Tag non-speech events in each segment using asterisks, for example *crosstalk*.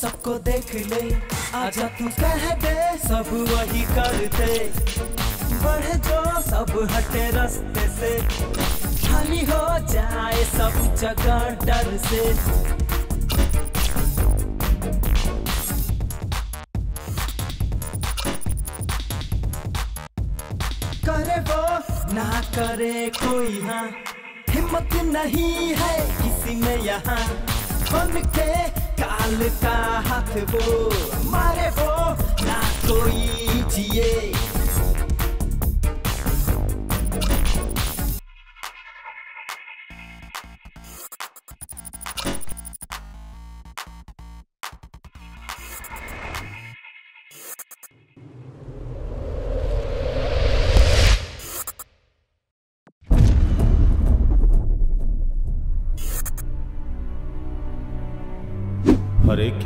सबको देख ले। आजा तू कह दे, सब वही कर दे बढ़े जो, सब हटे रास्ते से। खाली हो जाए सब जगह डर से। करे वो, ना करे कोई हाँ। हिम्मत नहीं है किसी में यहाँ। बन के काल का हाथ वो मारे वो ना कोई जिए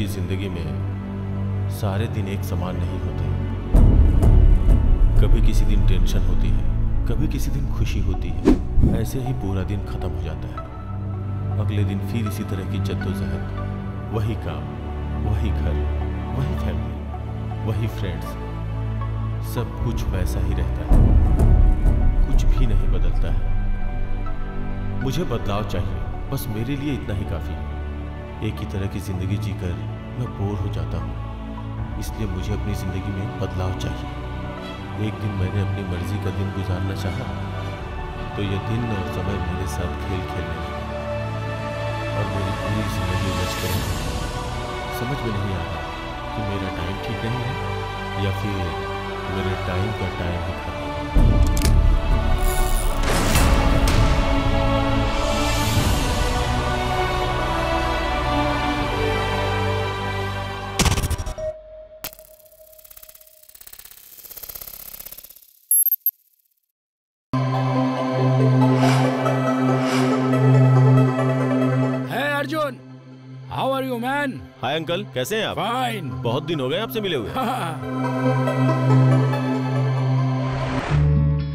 की ज़िंदगी में सारे दिन एक समान नहीं होते। कभी किसी दिन टेंशन होती है, कभी किसी दिन खुशी होती है। ऐसे ही पूरा दिन खत्म हो जाता है। अगले दिन फिर इसी तरह की जद्दोजहद, वही काम, वही घर, वही फैमिली वही फ्रेंड्स सब कुछ वैसा ही रहता है। कुछ भी नहीं बदलता है। मुझे बदलाव चाहिए, बस मेरे लिए इतना ही काफ़ी। है एक ही तरह की ज़िंदगी जीकर मैं बोर हो जाता हूँ। इसलिए मुझे अपनी ज़िंदगी में बदलाव चाहिए। एक दिन मैंने अपनी मर्ज़ी का दिन गुजारना चाहा तो यह दिन और समय मेरे साथ खेल खेलने लगा। और मेरी पूरी ज़िंदगी उलझ कर समझ में नहीं आ रहा कि मेरा टाइम ठीक नहीं है या फिर मेरे टाइम का टाइम ही खत्म अंकल कैसे हैं आप? Fine. बहुत दिन हो गए आपसे मिले हुए।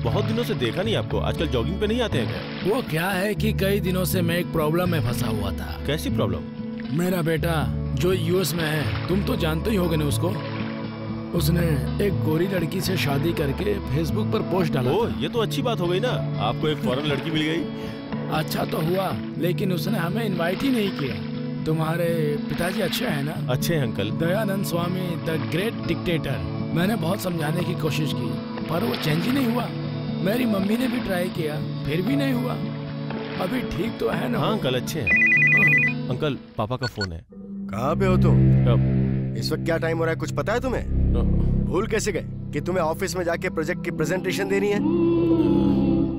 बहुत दिनों से देखा नहीं आपको आजकल जॉगिंग पे नहीं आते हैं क्या? वो क्या है कि कई दिनों से मैं एक प्रॉब्लम में फंसा हुआ था। कैसी प्रॉब्लम मेरा बेटा जो यूएस में है तुम तो जानते ही होगे ना उसको। उसने एक गोरी लड़की से शादी करके फेसबुक पर पोस्ट डाला ओ ये तो अच्छी बात हो गई ना। आपको एक फॉरेन लड़की मिल गई। अच्छा तो हुआ लेकिन उसने हमें इनवाइट ही नहीं किया। तुम्हारे पिताजी अच्छे हैं ना? अच्छे हैं uncle. Dayanand Swami the great dictator. मैंने बहुत समझाने की कोशिश की पर वो चेंज ही नहीं हुआ। मेरी मम्मी ने भी ट्राई किया फिर भी नहीं हुआ। अभी ठीक तो है ना? हाँ अंकल अच्छे हैं। अंकल पापा का फ़ोन है। कहाँ पे हो तुम? अब, इस वक्त क्या टाइम हो रहा है? कुछ पता है तुम्हें? भूल कैसे गए कि तुम्हें ऑफ़िस में जाके प्रोजेक्ट की प्रेजेंटेशन देनी है?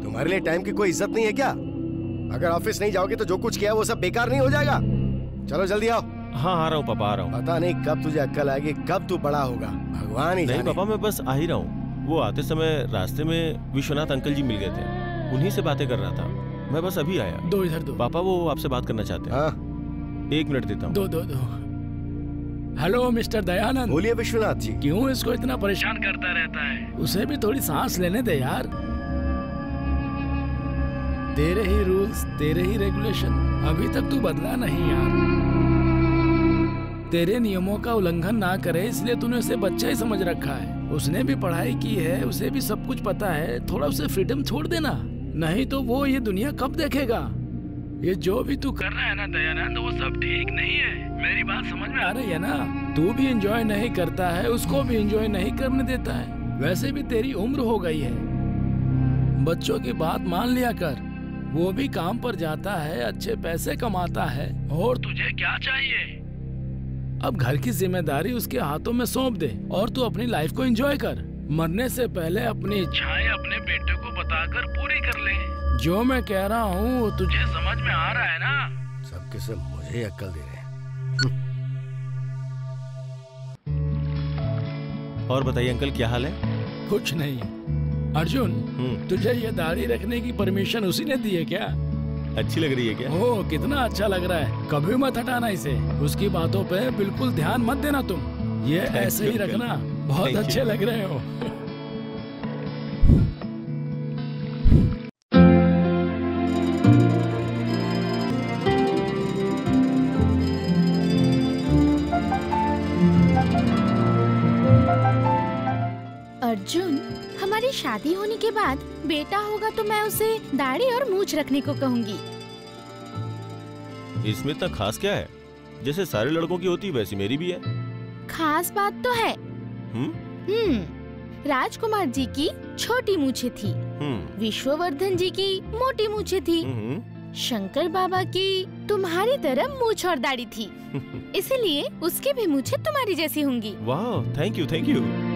तुम्हारे लिए टाइम की कोई इज़्ज़त नहीं है क्या? अगर ऑफ़िस नहीं जाओगे तो जो कुछ किया वो सब बेकार नहीं हो जाएगा? चलो जल्दी आओ। हाँ आ रहा हूँ पापा आ रहा हूँ। पता नहीं कब तुझे अक्कल आएगी कब तू बड़ा होगा। भगवान ही नहीं पापा मैं बस आ ही रहा हूँ। वो आते समय रास्ते में विश्वनाथ अंकल जी मिल गए थे। उन्हीं से बातें कर रहा था। मैं बस अभी आया। दो इधर दो। पापा वो आपसे बात करना चाहते हैं। हाँ। एक मिनट देता हूँ। दो दो दो। Hello mister Dayanand. बोलिए विश्वनाथ जी। क्यों इसको इतना परेशान करता रहता है? उसे भी थोड़ी सांस लेने दे यार। तेरे ही रूल्स तेरे ही रेगुलेशन अभी तक तू बदला नहीं यार। तेरे नियमों का उल्लंघन ना करे, इसलिए तूने उसे बच्चा ही समझ रखा है। उसने भी पढ़ाई की है, उसे भी सब कुछ पता है। थोड़ा उसे फ्रीडम छोड़ देना, नहीं तो वो ये दुनिया कब देखेगा? ये जो भी तू कर रहा है ना, दयानंद, वो सब ठीक नहीं है। मेरी बात समझ में आ रही है ना? तू भी एंजॉय नहीं करता है, उसको भी एंजॉय नहीं करने देता है। वैसे भी तेरी उम्र हो गई है। बच्चों की बात मान लिया कर। वो भी काम पर जाता है अच्छे पैसे कमाता है। और तुझे क्या चाहिए? अब घर की ज़िम्मेदारी उसके हाथों में सौंप दे और तू अपनी लाइफ को एंजॉय कर। मरने से पहले अपनी इच्छाएँ अपने बेटे को बताकर पूरी कर ले। जो मैं कह रहा हूँ वो तुझे समझ में आ रहा है ना? सब के सब मुझे ही अक्कल दे रहे हैं। और बताइए अंकल क्या हाल है? कुछ नहीं। अर्जुन हम्म। तुझे ये दाढ़ी रखने की परमिशन उसी ने दी है क्या? अच्छी लग रही है क्या? ओ कितना अच्छा लग रहा है। कभी मत हटाना इसे। उसकी बातों पे बिल्कुल ध्यान मत देना तुम। ये ऐसे ही रखना। बहुत अच्छे लग रहे हो। हमारी शादी होने के बाद बेटा होगा तो मैं उसे दाढ़ी और मूछ रखने को कहूँगी। इसमें इतना खास क्या है? जैसे सारे लड़कों की होती वैसी मेरी भी है। खास बात तो है। हम्म? हम्म राजकुमार जी की छोटी मूछे थी। हम्म। विश्ववर्धन जी की मोटी मूछे थी। हम्म। शंकर बाबा की तुम्हारी तरह मूछ और दाढ़ी थी। *laughs* इसीलिए उसकी भी मूछे तुम्हारी जैसी होंगी। वाह थैंक यू थैंक यू।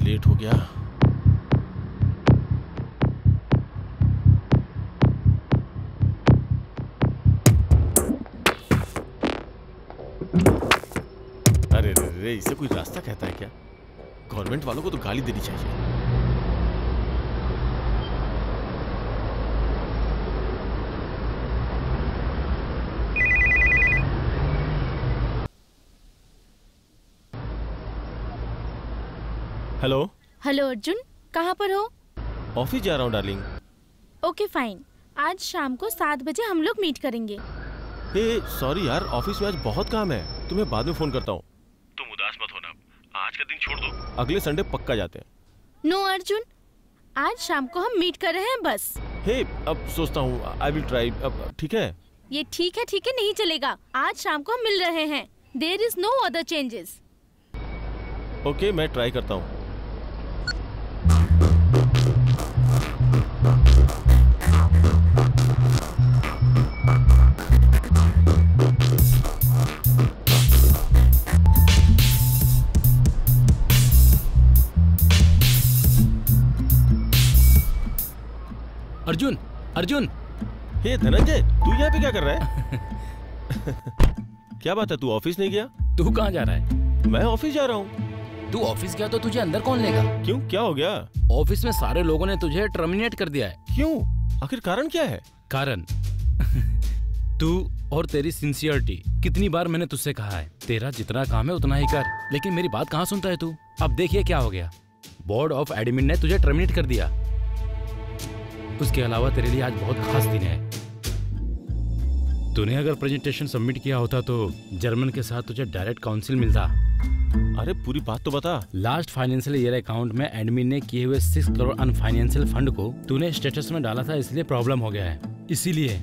अरे लेट हो गया। अरे रे रे, इसे कोई रास्ता कहता है क्या? गवर्नमेंट वालों को तो गाली देनी चाहिए। हेलो हेलो अर्जुन कहाँ पर हो? ऑफ़िस जा रहा हूँ डार्लिंग ओके फाइन आज शाम को सात बजे हम लोग मीट करेंगे। सॉरी यार ऑफ़िस में आज बहुत काम है। तुम्हें बाद में फ़ोन करता हूँ। तुम उदास मत होना। आज का दिन छोड़ दो। अगले संडे पक्का जाते हैं। नो no, अर्जुन आज शाम को हम मीट कर रहे हैं बस। हे hey, अब सोचता हूँ आई विल ट्राई अब ठीक है? ये ठीक है ठीक है नहीं चलेगा। आज शाम को हम मिल रहे हैं। There is no other changes okay मैं ट्राई करता हूँ। अर्जुन अर्जुन। हे धनंजय तू यहाँ पे क्या कर रहा है? *laughs* क्या बात है तू ऑफ़िस नहीं गया? तू कहाँ जा रहा है? मैं ऑफ़िस जा रहा हूँ। तू ऑफ़िस गया तो तुझे अंदर कौन लेगा? क्यों क्या हो गया? ऑफ़िस में सारे लोगों ने तुझे टर्मिनेट कर दिया है। क्यों? आखिर कारण क्या है? कारण? *laughs* तू और तेरी सिंसियरिटी कितनी बार मैंने तुझसे कहा है तेरा जितना काम है उतना ही कर। लेकिन मेरी बात कहाँ सुनता है तू? अब देखिए क्या हो गया। बोर्ड ऑफ़ एडमिन ने तुझे टर्मिनेट कर दिया। उसके अलावा तेरे लिए आज बहुत खास दिन है। तूने अगर प्रेजेंटेशन सबमिट किया होता तो जर्मन के साथ तुझे डायरेक्ट काउंसिल मिलता। अरे पूरी बात तो बता। लास्ट फाइनेंशियल ईयर अकाउंट में एडमिन ने किए हुए सिक्स करोड़ अनफाइनेंशियल फंड को तूने स्टेटस में डाला था इसलिए प्रॉब्लम हो गया है। इसीलिए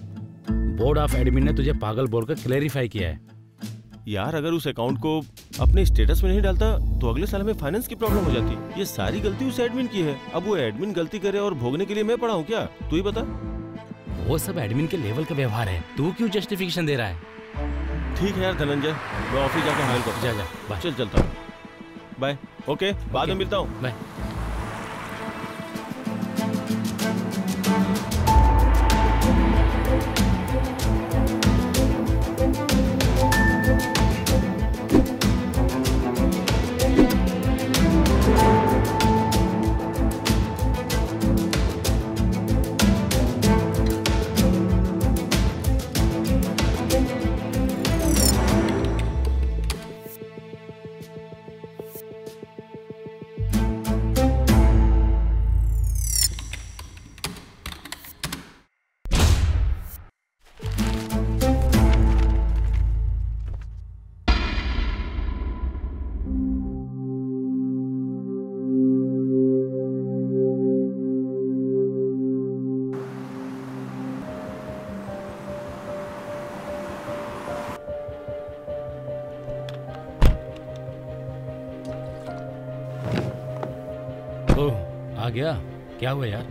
बोर्ड ऑफ़ एडमिन ने तुझे पागल बोलकर क्लेरिफाई किया है। यार अगर उस अकाउंट को अपने स्टेटस में नहीं डालता तो अगले साल हमें फाइनेंस की प्रॉब्लम हो जाती। ये सारी गलती उस एडमिन की है। अब वो एडमिन गलती करे और भोगने के लिए मैं पड़ा हूँ क्या? तू ही बता। वो सब एडमिन के लेवल का व्यवहार है। तू क्यों जस्टिफिकेशन दे रहा है? ठीक है यार धनंजय। मैं ऑफ़िस जाकर हाल कर जा जा चल चलता हूँ। बाय ओके बाद में मिलता हूँ। बाय गया? क्या हुआ यार?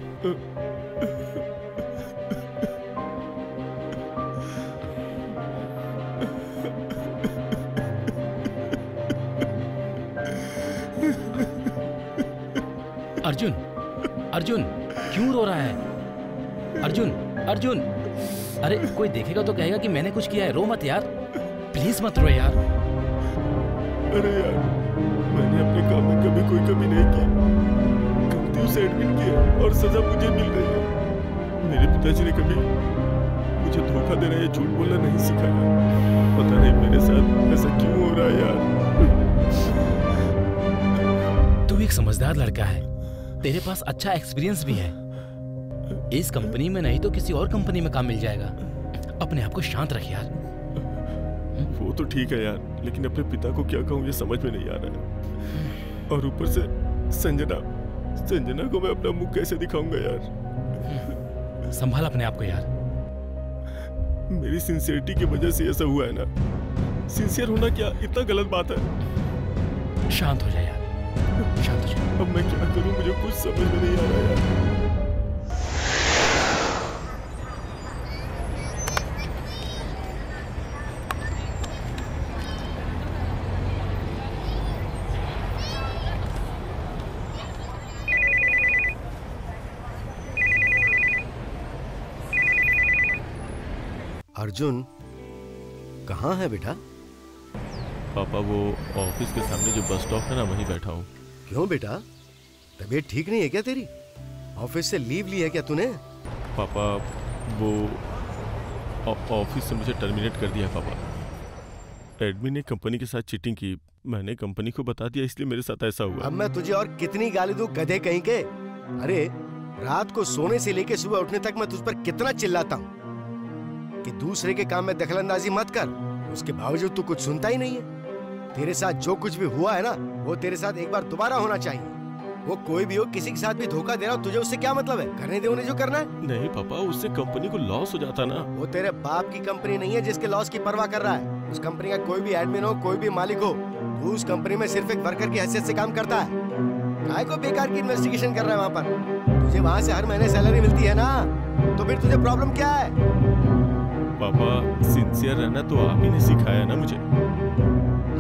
अर्जुन अर्जुन, क्यों रो रहा है? अर्जुन अर्जुन। अरे, कोई देखेगा तो कहेगा कि मैंने कुछ किया है। रो मत यार। प्लीज़ मत रो यार। अरे यार, मैंने अपने काम में कभी कोई कमी नहीं की। गलतियों से एडमिट किया और सजा मुझे मिल रही है। मेरे पिताजी ने कभी मुझे धोखा देना या झूठ बोलना नहीं सिखाया। पता नहीं मेरे साथ ऐसा क्यों हो रहा है यार। तू एक समझदार लड़का है। तेरे पास अच्छा एक्सपीरियंस भी है। इस कंपनी में नहीं तो किसी और कंपनी में काम मिल जाएगा। अपने आप को शांत रख यार। वो तो ठीक है यार लेकिन अपने पिता को क्या कहूँ ये समझ में नहीं आ रहा है। और ऊपर से संजना संजना को मैं अपना मुँह कैसे दिखाऊँगा यार? संभाल अपने आप को यार। मेरी सिंसियरिटी की वजह से ऐसा हुआ है ना? सिंसियर होना क्या इतना गलत बात है? शांत हो जाए यार। शांत हो जाए अब मैं क्या करूँ? मुझे कुछ समझ में नहीं आ रहा यार। अर्जुन कहाँ है बेटा? पापा वो ऑफ़िस के सामने जो बस स्टॉप है ना वहीं बैठा हूँ। क्यों बेटा? तबीयत ठीक नहीं है क्या तेरी? ऑफ़िस से लीव ली है क्या तूने? पापा वो ऑफ़िस से मुझे टर्मिनेट कर दिया पापा। एडमिन ने कंपनी के साथ चीटिंग की। मैंने कंपनी को बता दिया इसलिए मेरे साथ ऐसा हुआ। अब मैं तुझे और कितनी गाली दूँ गधे कहीं के? अरे रात को सोने से लेके सुबह उठने तक मैं तुझ पर कितना चिल्लाता हूँ। कि दूसरे के काम में दखलंदाजी मत कर। उसके बावजूद तू कुछ सुनता ही नहीं है। तेरे साथ जो कुछ भी हुआ है ना वो तेरे साथ एक बार दोबारा होना चाहिए। वो कोई भी हो किसी के साथ भी धोखा दे रहा हो तुझे उससे क्या मतलब है? करने दे उन्हें जो करना है। नहीं पापा उससे कंपनी को लॉस हो जाता ना। वो तेरे बाप की कंपनी नहीं है जिसके लॉस की परवाह कर रहा है। उस कंपनी का कोई भी एडमिन हो कोई भी मालिक हो तू उस कंपनी में सिर्फ़ एक वर्कर की हैसियत से काम करता है। काय को बेकार की इन्वेस्टिगेशन कर रहा है वहाँ पर? तुझे वहाँ से हर महीने सैलरी मिलती है ना। तो फिर तुझे प्रॉब्लम क्या है? पापा सिंसियर रहना तो आप ही ने सिखाया ना मुझे।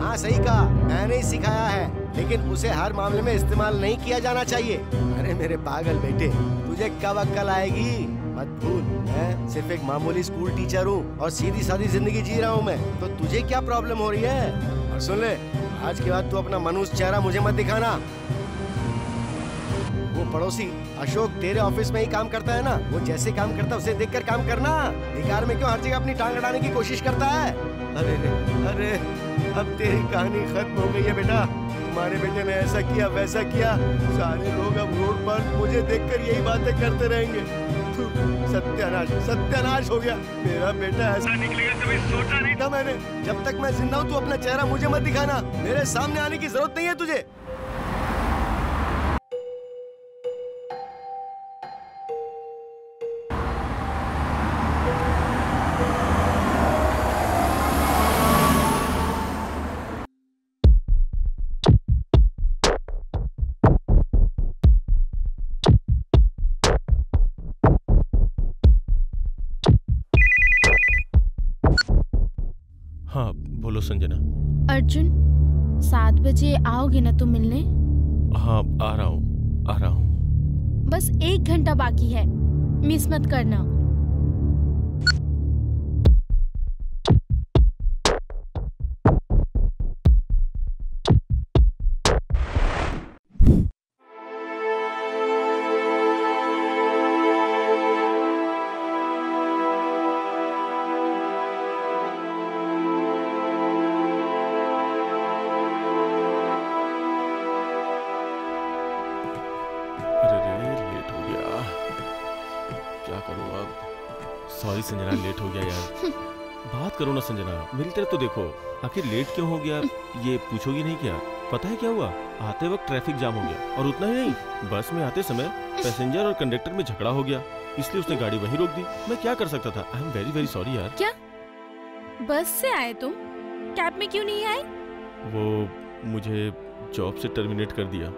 हाँ सही कहा। मैंने ही सिखाया है, लेकिन उसे हर मामले में इस्तेमाल नहीं किया जाना चाहिए। अरे मेरे पागल बेटे, तुझे कब अक्कल आएगी? मत भूल, मैं सिर्फ़ एक मामूली स्कूल टीचर हूँ और सीधी सादी ज़िंदगी जी रहा हूँ मैं। तो तुझे क्या प्रॉब्लम हो रही है? और सुन ले, आज के बाद तू अपना मनुष्य चेहरा मुझे मत दिखाना। वो पड़ोसी अशोक तेरे ऑफ़िस में ही काम करता है ना? वो जैसे काम करता है उसे देखकर काम करना। बेकार में क्यों हर जगह अपनी टांग अड़ाने की कोशिश करता है? अरे रे, अरे अब तेरी कहानी खत्म हो गई है बेटा। तुम्हारे बेटे ने ऐसा किया वैसा किया। सारे लोग अब रोड पर मुझे देखकर यही बातें करते रहेंगे। सत्यानाश सत्यानाश हो गया। मेरा बेटा ऐसा निकलेगा कभी सोचा नहीं था मैंने। जब तक मैं ज़िंदा हूँ तू अपना चेहरा मुझे मत दिखाना। मेरे सामने आने की ज़रूरत नहीं है तुझे। बोलो संजना। अर्जुन सात बजे आओगे ना तुम मिलने? हाँ आ रहा हूँ आ रहा हूँ। बस एक घंटा बाकी है। मिस मत करना। तरफ़ तो देखो। आखिर लेट क्यों हो गया? ये पूछोगी नहीं क्या? पता है क्या हुआ? आते वक्त ट्रैफ़िक जाम हो गया। और उतना ही नहीं बस में आते समय पैसेंजर और कंडक्टर में झगड़ा हो गया। इसलिए उसने गाड़ी वहीं रोक दी। मैं क्या कर सकता था? I am very very sorry यार। क्या? बस से आए तुम? कैब में क्यों नहीं आए? वो मुझे जॉब से टर्मिनेट कर दिया।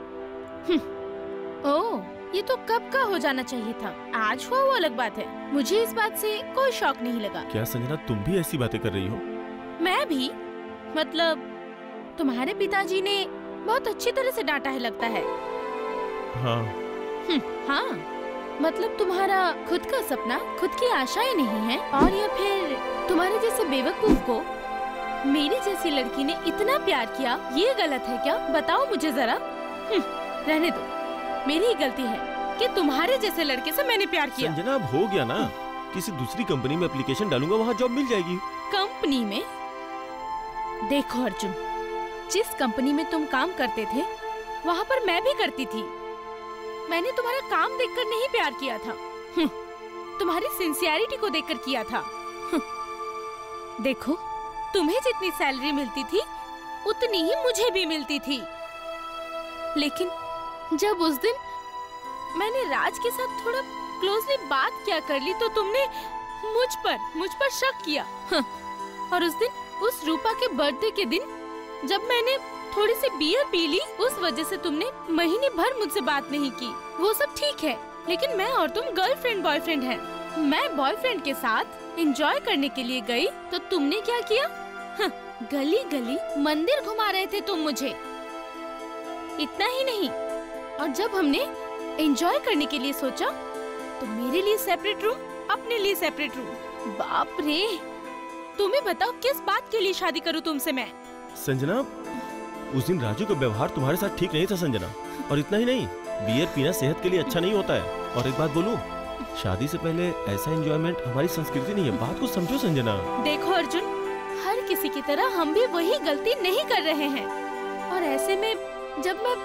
ओह ये तो कब का हो जाना चाहिए था? आज हुआ वो अलग बात है। मुझे इस बात से कोई शौक नहीं लगा। क्या संजना तुम भी ऐसी बातें कर रही हो? मैं भी। मतलब तुम्हारे पिताजी ने बहुत अच्छी तरह से डांटा है लगता है। हाँ। हम्म, हाँ। मतलब तुम्हारा खुद का सपना खुद की आशाएँ नहीं है और या फिर तुम्हारे जैसे बेवकूफ़ को मेरी जैसी लड़की ने इतना प्यार किया ये गलत है क्या? बताओ मुझे जरा। हम्म, रहने दो। मेरी ही गलती है कि तुम्हारे जैसे लड़के से मैंने प्यार किया। संजना अब हो गया ना। किसी दूसरी कंपनी में एप्लीकेशन डालूँगा वहाँ जॉब मिल जाएगी। कंपनी में? देखो अर्जुन जिस कंपनी में तुम काम करते थे वहाँ पर मैं भी करती थी। मैंने तुम्हारा काम देखकर नहीं प्यार किया था। हम्म, तुम्हारी सिंसियरिटी को देखकर किया था। हम्म, देखो तुम्हें जितनी सैलरी मिलती थी उतनी ही मुझे भी मिलती थी। लेकिन जब उस दिन मैंने राज के साथ थोड़ा क्लोजली बात क्या कर ली तो तुमने मुझ पर मुझ पर शक किया। हं, और उस दिन उस रूपा के बर्थडे के दिन जब मैंने थोड़ी सी बियर पी ली, उस वजह से तुमने महीने भर मुझसे बात नहीं की। वो सब ठीक है, लेकिन मैं और तुम गर्लफ्रेंड बॉयफ्रेंड हैं। मैं बॉयफ्रेंड के साथ एंजॉय करने के लिए गई तो तुमने क्या किया? गली गली मंदिर घुमा रहे थे तुम मुझे। इतना ही नहीं, और जब हमने एंजॉय करने के लिए सोचा तो मेरे लिए सेपरेट रूम अपने लिए सेपरेट रूम बाप रे! तुम्हें बताओ किस बात के लिए शादी करूँ तुमसे मैं? संजना उस दिन राजू का व्यवहार तुम्हारे साथ ठीक नहीं था संजना। और इतना ही नहीं बियर पीना सेहत के लिए अच्छा नहीं होता है। और एक बात बोलूँ शादी से पहले ऐसा एंजॉयमेंट हमारी संस्कृति नहीं है। बात को समझो संजना। देखो अर्जुन हर किसी की तरह हम भी वही गलती नहीं कर रहे हैं। और ऐसे में जब मैं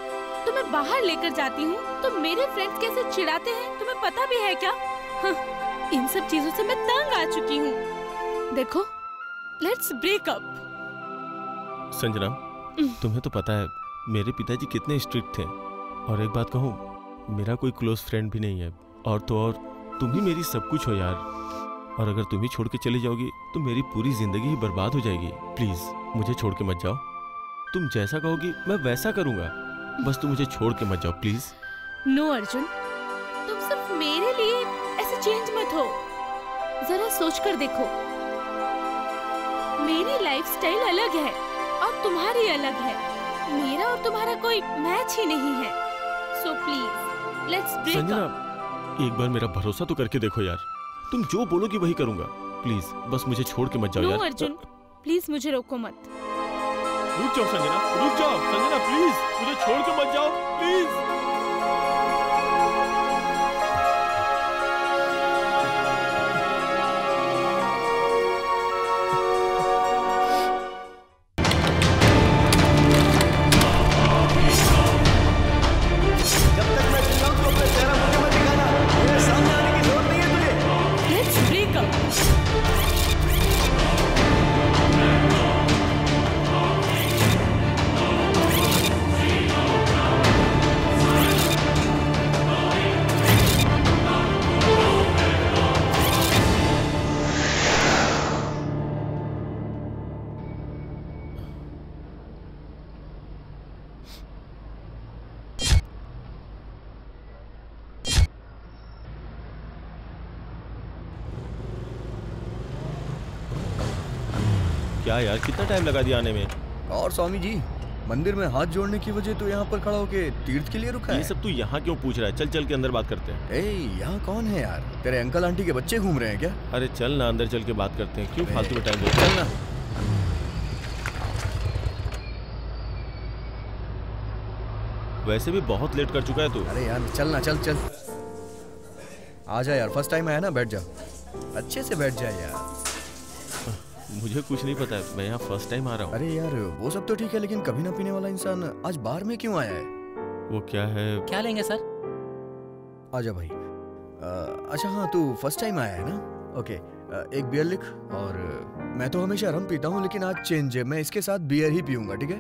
तुम्हें बाहर लेकर जाती हूँ तो मेरे फ्रेंड्स कैसे चिढ़ाते हैं? तुम्हें पता भी है क्या? हाँ, इन सब चीज़ों से मैं तंग आ चुकी हूँ। देखो लेट्स ब्रेक अप संजना तुम्हें तो पता है मेरे पिताजी कितने स्ट्रिक्ट थे। और एक बात कहूँ मेरा कोई क्लोज फ्रेंड भी नहीं है। और तो और तुम ही मेरी सब कुछ हो यार। और अगर तुम ही छोड़ के चली जाओगी तो मेरी पूरी ज़िंदगी ही बर्बाद हो जाएगी। प्लीज़ मुझे छोड़ के मत जाओ। तुम जैसा कहोगी मैं वैसा करूँगा। बस तुम मुझे छोड़ के मत जाओ प्लीज़ नो अर्जुन तुम सिर्फ़ मेरे लिए ऐसे चेंज मत हो। जरा सोच कर देखो। मेरी लाइफस्टाइल अलग है और तुम्हारी अलग है। मेरा और तुम्हारा कोई मैच ही नहीं है। So please let's break up एक बार मेरा भरोसा तो करके देखो यार। तुम जो बोलोगी वही करूँगा। प्लीज़ बस मुझे छोड़ के मत जाओ नो यार। अर्जुन प्लीज़ मुझे रोको मत। रुक जाओ संजना रुक जाओ। संजना प्लीज़ मुझे छोड़ के मत जाओ। प्लीज़ टाइम लगा दिया आने में। और स्वामी जी मंदिर में हाथ जोड़ने की वजह तो यहाँ पर खड़ा होके तीर्थ के लिए रुका ये है। सब तू यहाँ क्यों पूछ रहा है? चल चल के अंदर बात करते हैं। ए यहाँ कौन है यार? तेरे अंकल आंटी के बच्चे घूम रहे हैं क्या? अरे चल ना अंदर चल के बात करते हैं। क्यों फालतू में टाइम चल ना। वैसे भी बहुत लेट कर चुका है तू। अरे यार चल ना चल चल। आ जा यार फ़र्स्ट टाइम आया ना बैठ जा। अच्छे से बैठ जा यार। मुझे कुछ नहीं पता है मैं यहाँ फ़र्स्ट टाइम आ रहा हूँ। अरे यार वो सब तो ठीक है लेकिन कभी ना पीने वाला इंसान आज बार में क्यों आया है? वो क्या है? क्या लेंगे सर? आजा भाई। अ, अच्छा हाँ तू फ़र्स्ट टाइम आया है ना? ओके एक बियर लिख और मैं तो हमेशा रम पीता हूँ लेकिन आज चेंज है मैं इसके साथ बियर ही पीऊँगा ठीक है?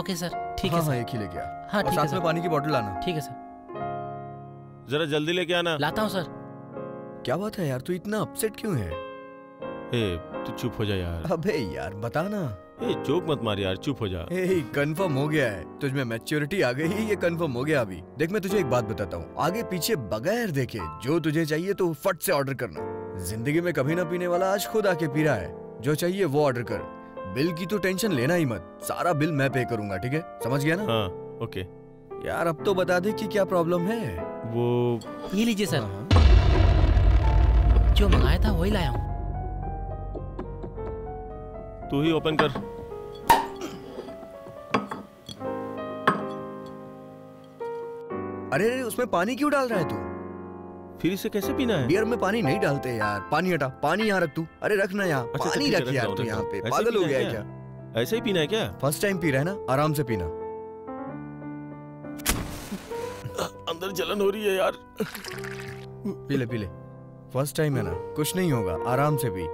ओके सर ठीक हाँ है हाँ सर। एक ही लेके आ। हाँ और साथ में पानी की बोतल लाना। ठीक है सर। जरा जल्दी लेके आना। लाता हूँ सर। क्या बात है यार तू इतना अपसेट क्यों है? ए तू चुप हो जा यार। अबे यार बता ना। ए जोक मत मार यार चुप हो जा। हे कंफर्म हो गया है। तुझ में मैच्योरिटी आ गई ये कंफर्म हो गया अभी। देख मैं तुझे एक बात बताता हूँ। आगे पीछे बगैर देखे जो तुझे चाहिए तो फट से ऑर्डर करना। ज़िंदगी में कभी ना पीने वाला आज खुद आके पी रहा है। जो चाहिए वो ऑर्डर कर। बिल की तो टेंशन लेना ही मत। सारा बिल मैं पे करूँगा ठीक है? समझ गया ना? हाँ ओके यार अब तो बता दे कि क्या प्रॉब्लम है। वो ये लीजिए सर। हाँ। जो मंगाया था वही लाया हूँ। तू ही ओपन कर। अरे अरे उसमें पानी क्यों डाल रहा है तू? फिर इसे कैसे पीना है? बियर में पानी नहीं डालते यार। पानी हटा। पानी यहाँ रख तू। अरे रखना यहाँ। अच्छा, पानी रख रख यार तू यहाँ पे। पागल हो गया है है क्या? ऐसे ही पीना है क्या? फ़र्स्ट टाइम पी रहा है ना? आराम से पीना। अंदर जलन हो रही है यार। पी ले पी ले। फ़र्स्ट टाइम है ना? कुछ नहीं होगा। आराम से पी।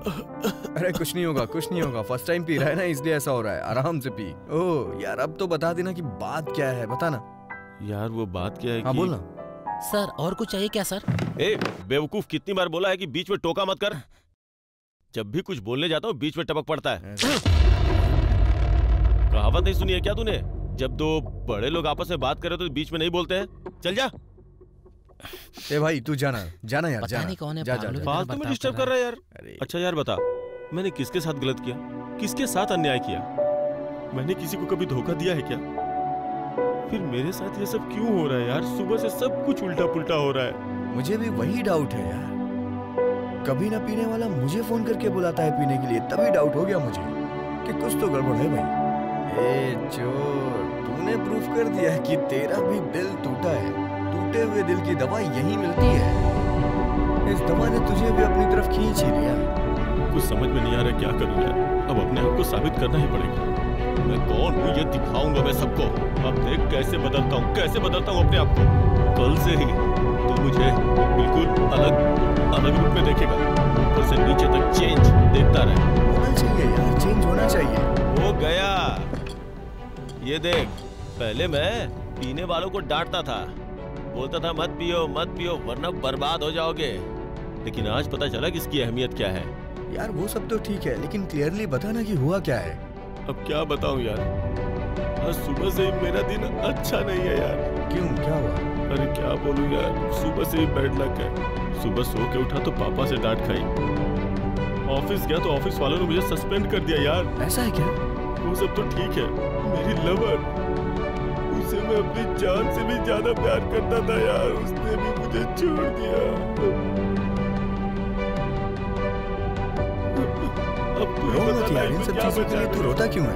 अरे कुछ नहीं होगा कुछ नहीं होगा। फ़र्स्ट टाइम पी रहा है ना इसलिए ऐसा हो रहा है। आराम से पी। ओ यार अब तो बता देना कि बात क्या है बता ना यार वो बात क्या है हाँ कि बोल ना सर और कुछ चाहिए क्या सर? ए बेवकूफ़ कितनी बार बोला है कि बीच में टोका मत कर। जब भी कुछ बोलने जाता हूँ बीच में टपक पड़ता है। कहावत नहीं सुनी है क्या तूने? जब दो बड़े लोग आपस में बात करे तो बीच में नहीं बोलते हैं। चल जा। *laughs* ए भाई तू जाना जाना यार पता जाना। नहीं कौन है जा जा, जा। फालतू में डिस्टर्ब कर कर रहा है यार। अच्छा यार बता। मैंने किसके साथ गलत किया? किसके साथ अन्याय किया? मैंने किसी को कभी धोखा दिया है क्या? फिर मेरे साथ ये सब क्यों हो रहा है यार? सुबह से सब कुछ उल्टा पुल्टा हो रहा है। मुझे भी वही डाउट है यार। कभी ना पीने वाला मुझे फ़ोन करके बुलाता है पीने के लिए तभी डाउट हो गया मुझे कि कुछ तो गड़बड़ है भाई। ए चोर तूने प्रूफ कर दिया कि तेरा भी दिल टूटा है। टूटे हुए दिल की दवा यही मिलती है। इस दवा ने तुझे भी अपनी तरफ़ खींच ही लिया। कुछ समझ में नहीं आ रहा क्या करूँ यार। अब अपने आप को साबित करना ही पड़ेगा। मैं कौन हूँ ये दिखाऊँगा मैं सबको। अब देख कैसे बदलता हूँ कैसे बदलता हूँ अपने आप को। कल से ही तू मुझे बिल्कुल अलग अलग रूप में देखेगा। ऊपर से नीचे तक चेंज देखता रहे। होना चाहिए यार चेंज होना चाहिए। हो गया। ये देख पहले मैं पीने वालों को डांटता था। बोलता था मत पियो मत पियो वरना बर्बाद हो जाओगे. लेकिन आज पता चला कि इसकी अहमियत क्या है। यार वो सब तो ठीक है लेकिन क्लियरली बता ना कि हुआ क्या है। अब क्या बताऊँ यार? आज सुबह से ही मेरा दिन अच्छा नहीं है यार। क्यों क्या हुआ? अरे क्या बोलूँ यार? सुबह से ही बैड लक है। सुबह सो के उठा तो पापा से डांट खाई। ऑफ़िस गया तो ऑफ़िस वालों ने मुझे सस्पेंड कर दिया यार। ऐसा है क्या? वो सब तो ठीक है। मेरी लवर उसे मैं अपनी जान से भी ज़्यादा प्यार करता था यार उसने भी मुझे छोड़ दिया। अब तू रो मत यार इन सब चीज़ों के लिए तू रोता क्यों है?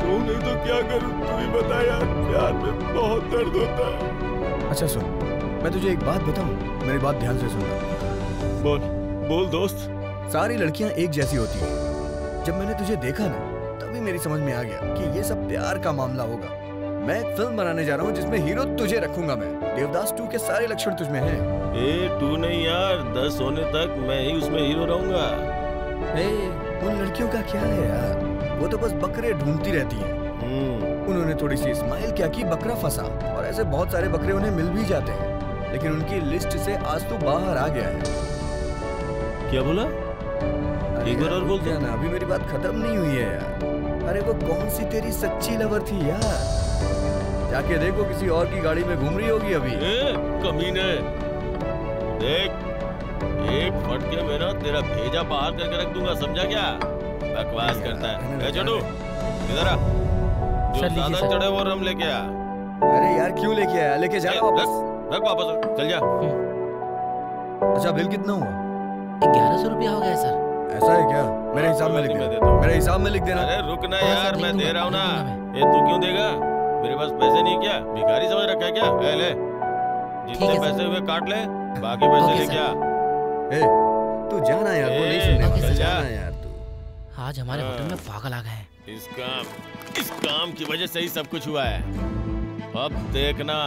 रो नहीं तो क्या करूँ तू ही बता यार प्यार में बहुत दर्द होता है। अच्छा सुन मैं तुझे एक बात बताऊँ मेरी बात ध्यान से सुन। बोल बोल दोस्त। सारी लड़कियाँ एक जैसी होती हैं। जब मैंने तुझे देखा ना तभी मेरी समझ में आ गया कि ये सब प्यार का मामला होगा। मैं एक फ़िल्म बनाने जा रहा हूँ जिसमें हीरो तुझे रखूँगा मैं। देवदास टू के सारे लक्षण तुझमें हैं। ए तू नहीं यार दस होने तक मैं ही उसमें हीरो रहूँगा। ए, उन लड़कियों का क्या है यार? वो तो बस बकरे ढूंढती रहती हैं। हम्म। उन्होंने थोड़ी सी स्माइल क्या की बकरा फंसा। और ऐसे बहुत सारे बकरे उन्हें मिल भी जाते हैं। लेकिन उनकी लिस्ट से आज तो बाहर आ गया है। क्या बोला? एक बार और बोल रुक दे। जा ना अभी मेरी बात खत्म नहीं हुई है यार। अरे वो कौन सी तेरी सच्ची लवर थी यार? जाके देखो किसी और की गाड़ी में घूम रही होगी अभी। ए कमीने। देख एक फटके में ना तेरा भेजा बाहर करके रख दूँगा समझा क्या? बकवास करता है। ए इधर आ। जो सर, लीजिए, ज़्यादा सर। चढ़े वो रम लेके आ। अरे यार क्यों लेके आया? लेके जा वापस। रख वापस चल जा। अच्छा बिल कितना हुआ? ग्यारह सौ रुपया हो गया सर। ऐसा है क्या? मेरे हिसाब में लिख देना मेरे हिसाब में लिख देना। अरे रुक ना हाँ, यार मैं दे रहा हूँ ना। ये तू क्यों देगा? मेरे पास पैसे नहीं क्या? भिखारी समझ रखा है क्या? ए ले। जितने पैसे हुए काट ले बाकी पैसे। आ ए तू जाना यार वो नहीं सुनने वाला। जाना यार तू। आज हमारे हाँ। होटल में पागल आ गए हैं। इस काम इस काम की वजह से ही सब कुछ हुआ है। अब देखना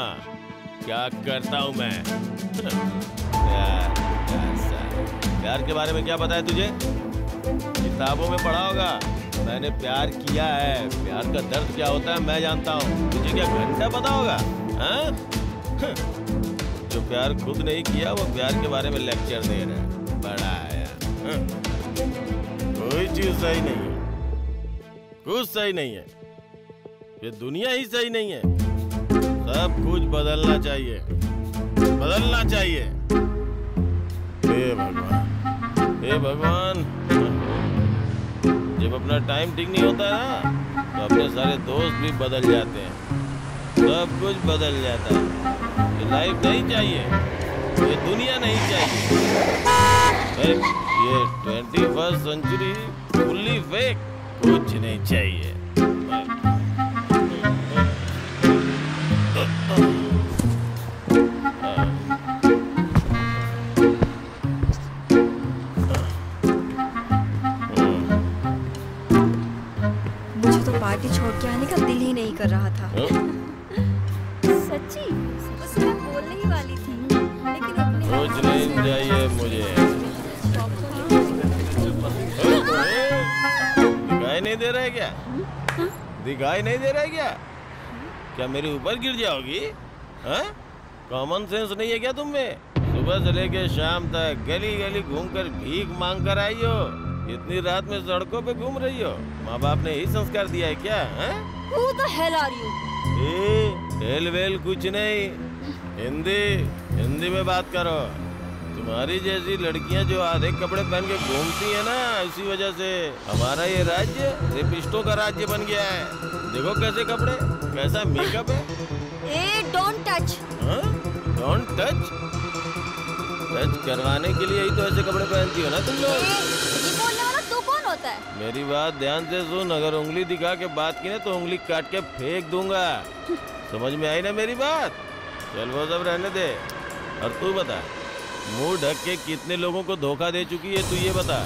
क्या करता हूँ मैं। प्यार प्यार प्यार के बारे में क्या पता है तुझे? किताबों में पढ़ा होगा। मैंने प्यार किया है। प्यार का दर्द क्या होता है मैं जानता हूँ। तुझे क्या घंटा पता होगा? हाँ? जो प्यार खुद नहीं किया, वो प्यार के बारे में लेक्चर दे रहा है। बड़ा आया हाँ। कोई चीज़ सही नहीं है। कुछ सही नहीं है। ये दुनिया ही सही नहीं है। सब कुछ बदलना चाहिए। बदलना चाहिए। हे भगवान। हे भगवान। जब अपना टाइम ठीक नहीं होता ना तो अपने सारे दोस्त भी बदल जाते हैं। सब कुछ बदल जाता है। ये लाइफ नहीं चाहिए। ये दुनिया नहीं चाहिए। अरे, ये twenty first century fully fake कुछ नहीं चाहिए। पार्टी छोड़ के आने का दिल ही नहीं कर रहा था। सच्ची? मैं बोलने ही वाली थी। लेकिन नहीं चाहिए मुझे। दिखाई नहीं दे रहा है क्या? दिखाई नहीं दे रहा है क्या? क्या मेरे ऊपर गिर जाओगी? कॉमन सेंस नहीं है क्या तुम में? सुबह से लेके शाम तक गली गली घूमकर भीख मांग कर आई हो। इतनी रात में सड़कों पे घूम रही हो? माँ बाप ने यही संस्कार दिया है क्या है? hell are ए, हेल वेल कुछ नहीं। हिंदी हिंदी में बात करो। तुम्हारी जैसी लड़कियाँ जो आधे कपड़े पहन के घूमती है ना इसी वजह से हमारा ये राज्य रेपिस्टों का राज्य बन गया है। देखो कैसे कपड़े कैसा मेकअप है। ए don't touch don't touch touch करवाने के लिए ही तो ऐसे कपड़े पहनती हो ना तुम लोग? ये बोलने वाला तू कौन होता है? मेरी बात ध्यान से सुन अगर उंगली दिखा के बात की ना तो उंगली काट के फेंक दूँगा। *laughs* समझ में आई ना मेरी बात? चल वो सब रहने दे। और तू बता मुँह ढक के कितने लोगों को धोखा दे चुकी है तू ये बता।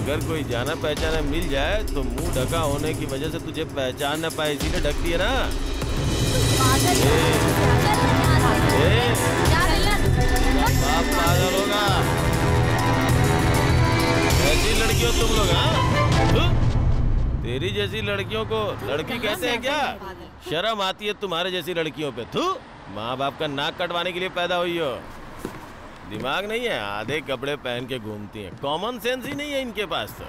अगर कोई जाना पहचाना मिल जाए तो मुँह ढका होने की वजह से तुझे पहचान न पाए इसीलिए ढक दिया ना। ए, बाप पागल होगा ऐसी लड़की हो तुम लोग हाँ? तेरी जैसी लड़कियों को लड़की कहते हैं क्या? शर्म आती है तुम्हारे जैसी लड़कियों पे। तू माँ बाप का नाक कटवाने के लिए पैदा हुई हो। दिमाग नहीं है आधे कपड़े पहन के घूमती हैं। कॉमन सेंस ही नहीं है इनके पास तो।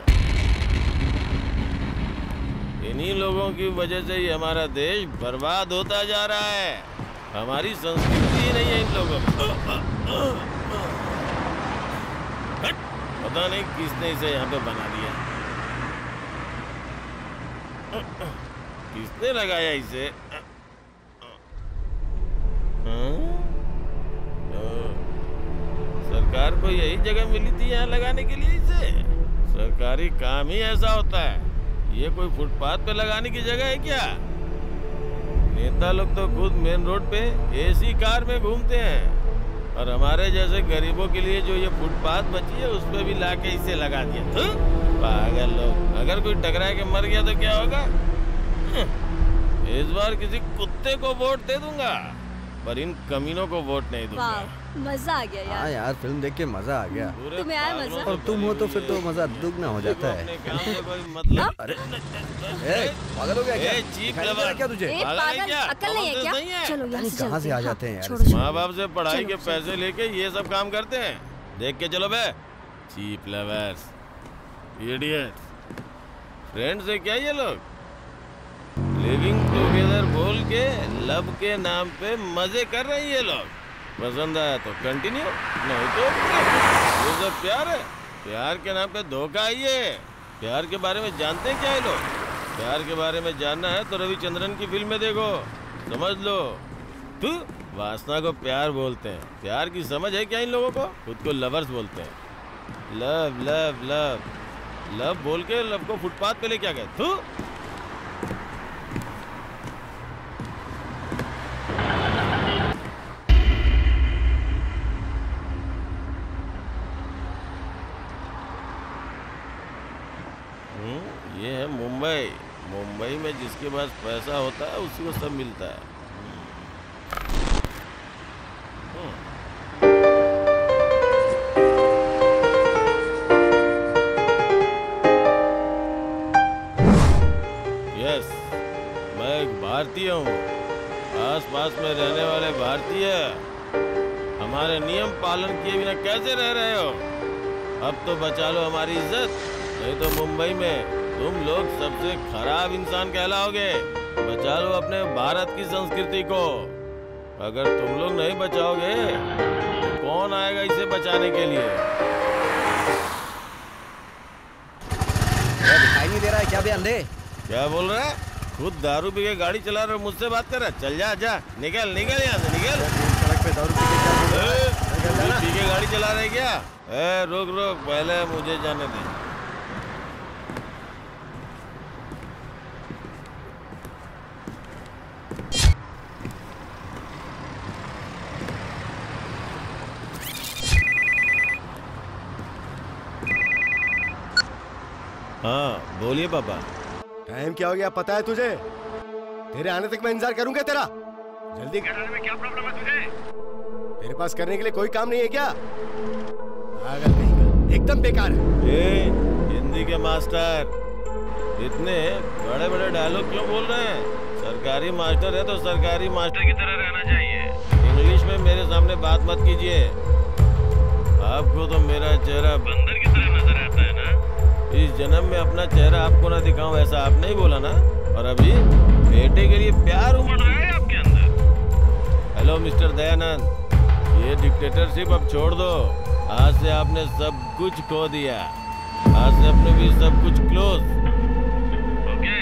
इन्हीं लोगों की वजह से ही हमारा देश बर्बाद होता जा रहा है। हमारी संस्कृति ही नहीं है इन लोगों में! पता नहीं किसने इसे यहाँ पे बना दिया? किसने लगाया इसे? हाँ? सरकार को यही जगह मिली थी यहाँ लगाने के लिए इसे? सरकारी काम ही ऐसा होता है। ये कोई फुटपाथ पे लगाने की जगह है क्या? नेता लोग तो खुद मेन रोड पे एसी कार में घूमते हैं। और हमारे जैसे गरीबों के लिए जो ये फुटपाथ बची है, उस पर भी ला के इसे लगा दिया। पागल लोग। अगर कोई टकरा के मर गया तो क्या होगा? इस बार किसी कुत्ते को वोट दे दूँगा, पर इन कमीनों को वोट नहीं दूँगा। मज़ा आ गया हाँ यार यार फ़िल्म देख के मज़ा आ गया। तुम्हें आया मज़ा? और तुम हो तो फिर तो मज़ा दुगना हो जाता है। मतलब अरे पागल हो गया क्या? चीप। क्या तुझे? पागल है? अकल नहीं है क्या? है? चलो कहाँ से आ जाते हैं हाँ, यार। ऐसे? माँ बाप से पढ़ाई के पैसे लेके ये सब काम करते हैं। देख के चलो बे। चीप लवर्स इडियट फ्रेंड से क्या ये लोग? लिविंग टुगेदर बोल के लव के नाम पे मज़े कर रहे हैं ये लोग। पसंद आया तो कंटिन्यू नहीं तो ये सब प्यार है। प्यार के नाम पे धोखा ही है। प्यार के बारे में जानते हैं क्या ये लोग? प्यार के बारे में जानना है तो रविचंद्रन की फ़िल्म में देखो। समझ लो। तू वासना को प्यार बोलते हैं। प्यार की समझ है क्या इन लोगों को? खुद को लवर्स बोलते हैं। लव लव लव लव बोल के लव को फुटपाथ पे ले क्या गए। तू हम्म, ये है मुंबई। मुंबई में जिसके पास पैसा होता है उसी को सब मिलता है। यस मैं एक भारतीय हूँ। आस पास में रहने वाले भारतीय हमारे नियम पालन किए बिना कैसे रह रहे हो? अब तो बचा लो हमारी इज़्ज़त, नहीं तो मुंबई में तुम लोग सबसे खराब इंसान कहलाओगे। बचा लो अपने भारत की संस्कृति को। अगर तुम लोग नहीं बचाओगे तो कौन आएगा इसे बचाने के लिए? दिखाई नहीं दे रहा है। क्या बे अंधे? क्या बोल रहा है? खुद दारू पी के गाड़ी चला रहे हो, मुझसे बात कर रहा है। चल जा जा। निकल निकल यहाँ से निकल। सड़क पे दारू पी के। पी के गाड़ी चला रहे क्या? ए, रुक रुक पहले मुझे जाने दे। हाँ बोलिए पापा टाइम क्या हो गया पता है तुझे? तेरे आने तक मैं इंतज़ार करूँगा तेरा। जल्दी घर आने में क्या प्रॉब्लम है तुझे तेरे पास करने के लिए कोई काम नहीं है क्या? पागल का एकदम बेकार है। ए, हिंदी के मास्टर इतने बड़े बड़े डायलॉग क्यों बोल रहे हैं? सरकारी मास्टर है तो सरकारी मास्टर की तरह रहना चाहिए। इंग्लिश में मेरे सामने बात मत कीजिए। आपको तो मेरा चेहरा बंदर की तरह इस जन्म में अपना चेहरा आपको ना दिखाऊँ ऐसा आपने ही बोला ना? और अभी बेटे के लिए प्यार उमड़ रहा है आपके अंदर। Hello mister Dayanand. ये डिक्टेटरशिप अब छोड़ दो। आज से आपने सब कुछ खो दिया। आज से अपने भी सब कुछ क्लोज ओके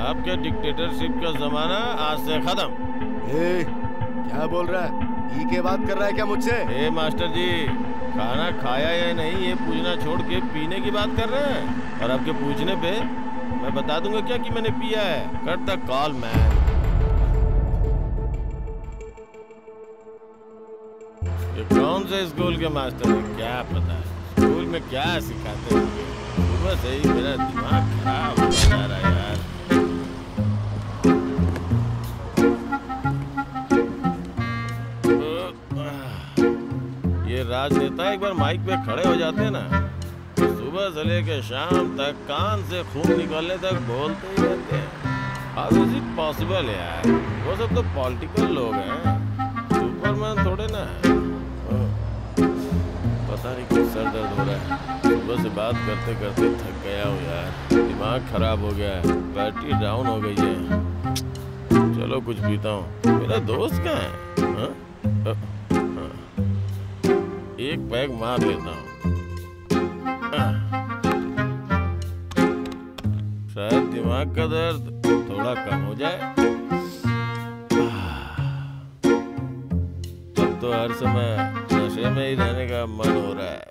आपके डिक्टेटरशिप का जमाना आज से खत्म। ए, क्या बोल रहा है? ई के बात कर रहा है क्या मुझसे? ए मास्टर जी। खाना खाया या नहीं, ये पूछना छोड़ के पीने की बात कर रहे हैं। और आपके पूछने पे मैं बता दूँगा क्या कि मैंने पिया है। कट द कॉल मैन ये कौन से स्कूल के मास्टर है? क्या पता है? स्कूल में क्या सिखाते हैं सुबह से ही मेरा दिमाग खराब हो जा रहा है यार। राजनेता एक बार माइक पे खड़े हो जाते हैं ना। सुबह से लेके शाम तक कान से खून निकलने तक बोलते ही रहते हैं। हाउ इज़ इट पॉसिबल यार, वो सब तो पॉलिटिकल लोग हैं। सुपरमैन थोड़े ना हैं। पता नहीं क्यों सर दर्द हो रहा है। सुबह से बात करते करते थक गया हूँ यार। दिमाग खराब हो गया है, बैटरी डाउन हो गई है। चलो कुछ पीता हूँ। मेरा दोस्त कहाँ है? हाँ। एक पैग मार लेता हूँ। शायद दिमाग का दर्द थोड़ा कम हो जाए। अब तो हर समय नशे में ही रहने का मन हो रहा है।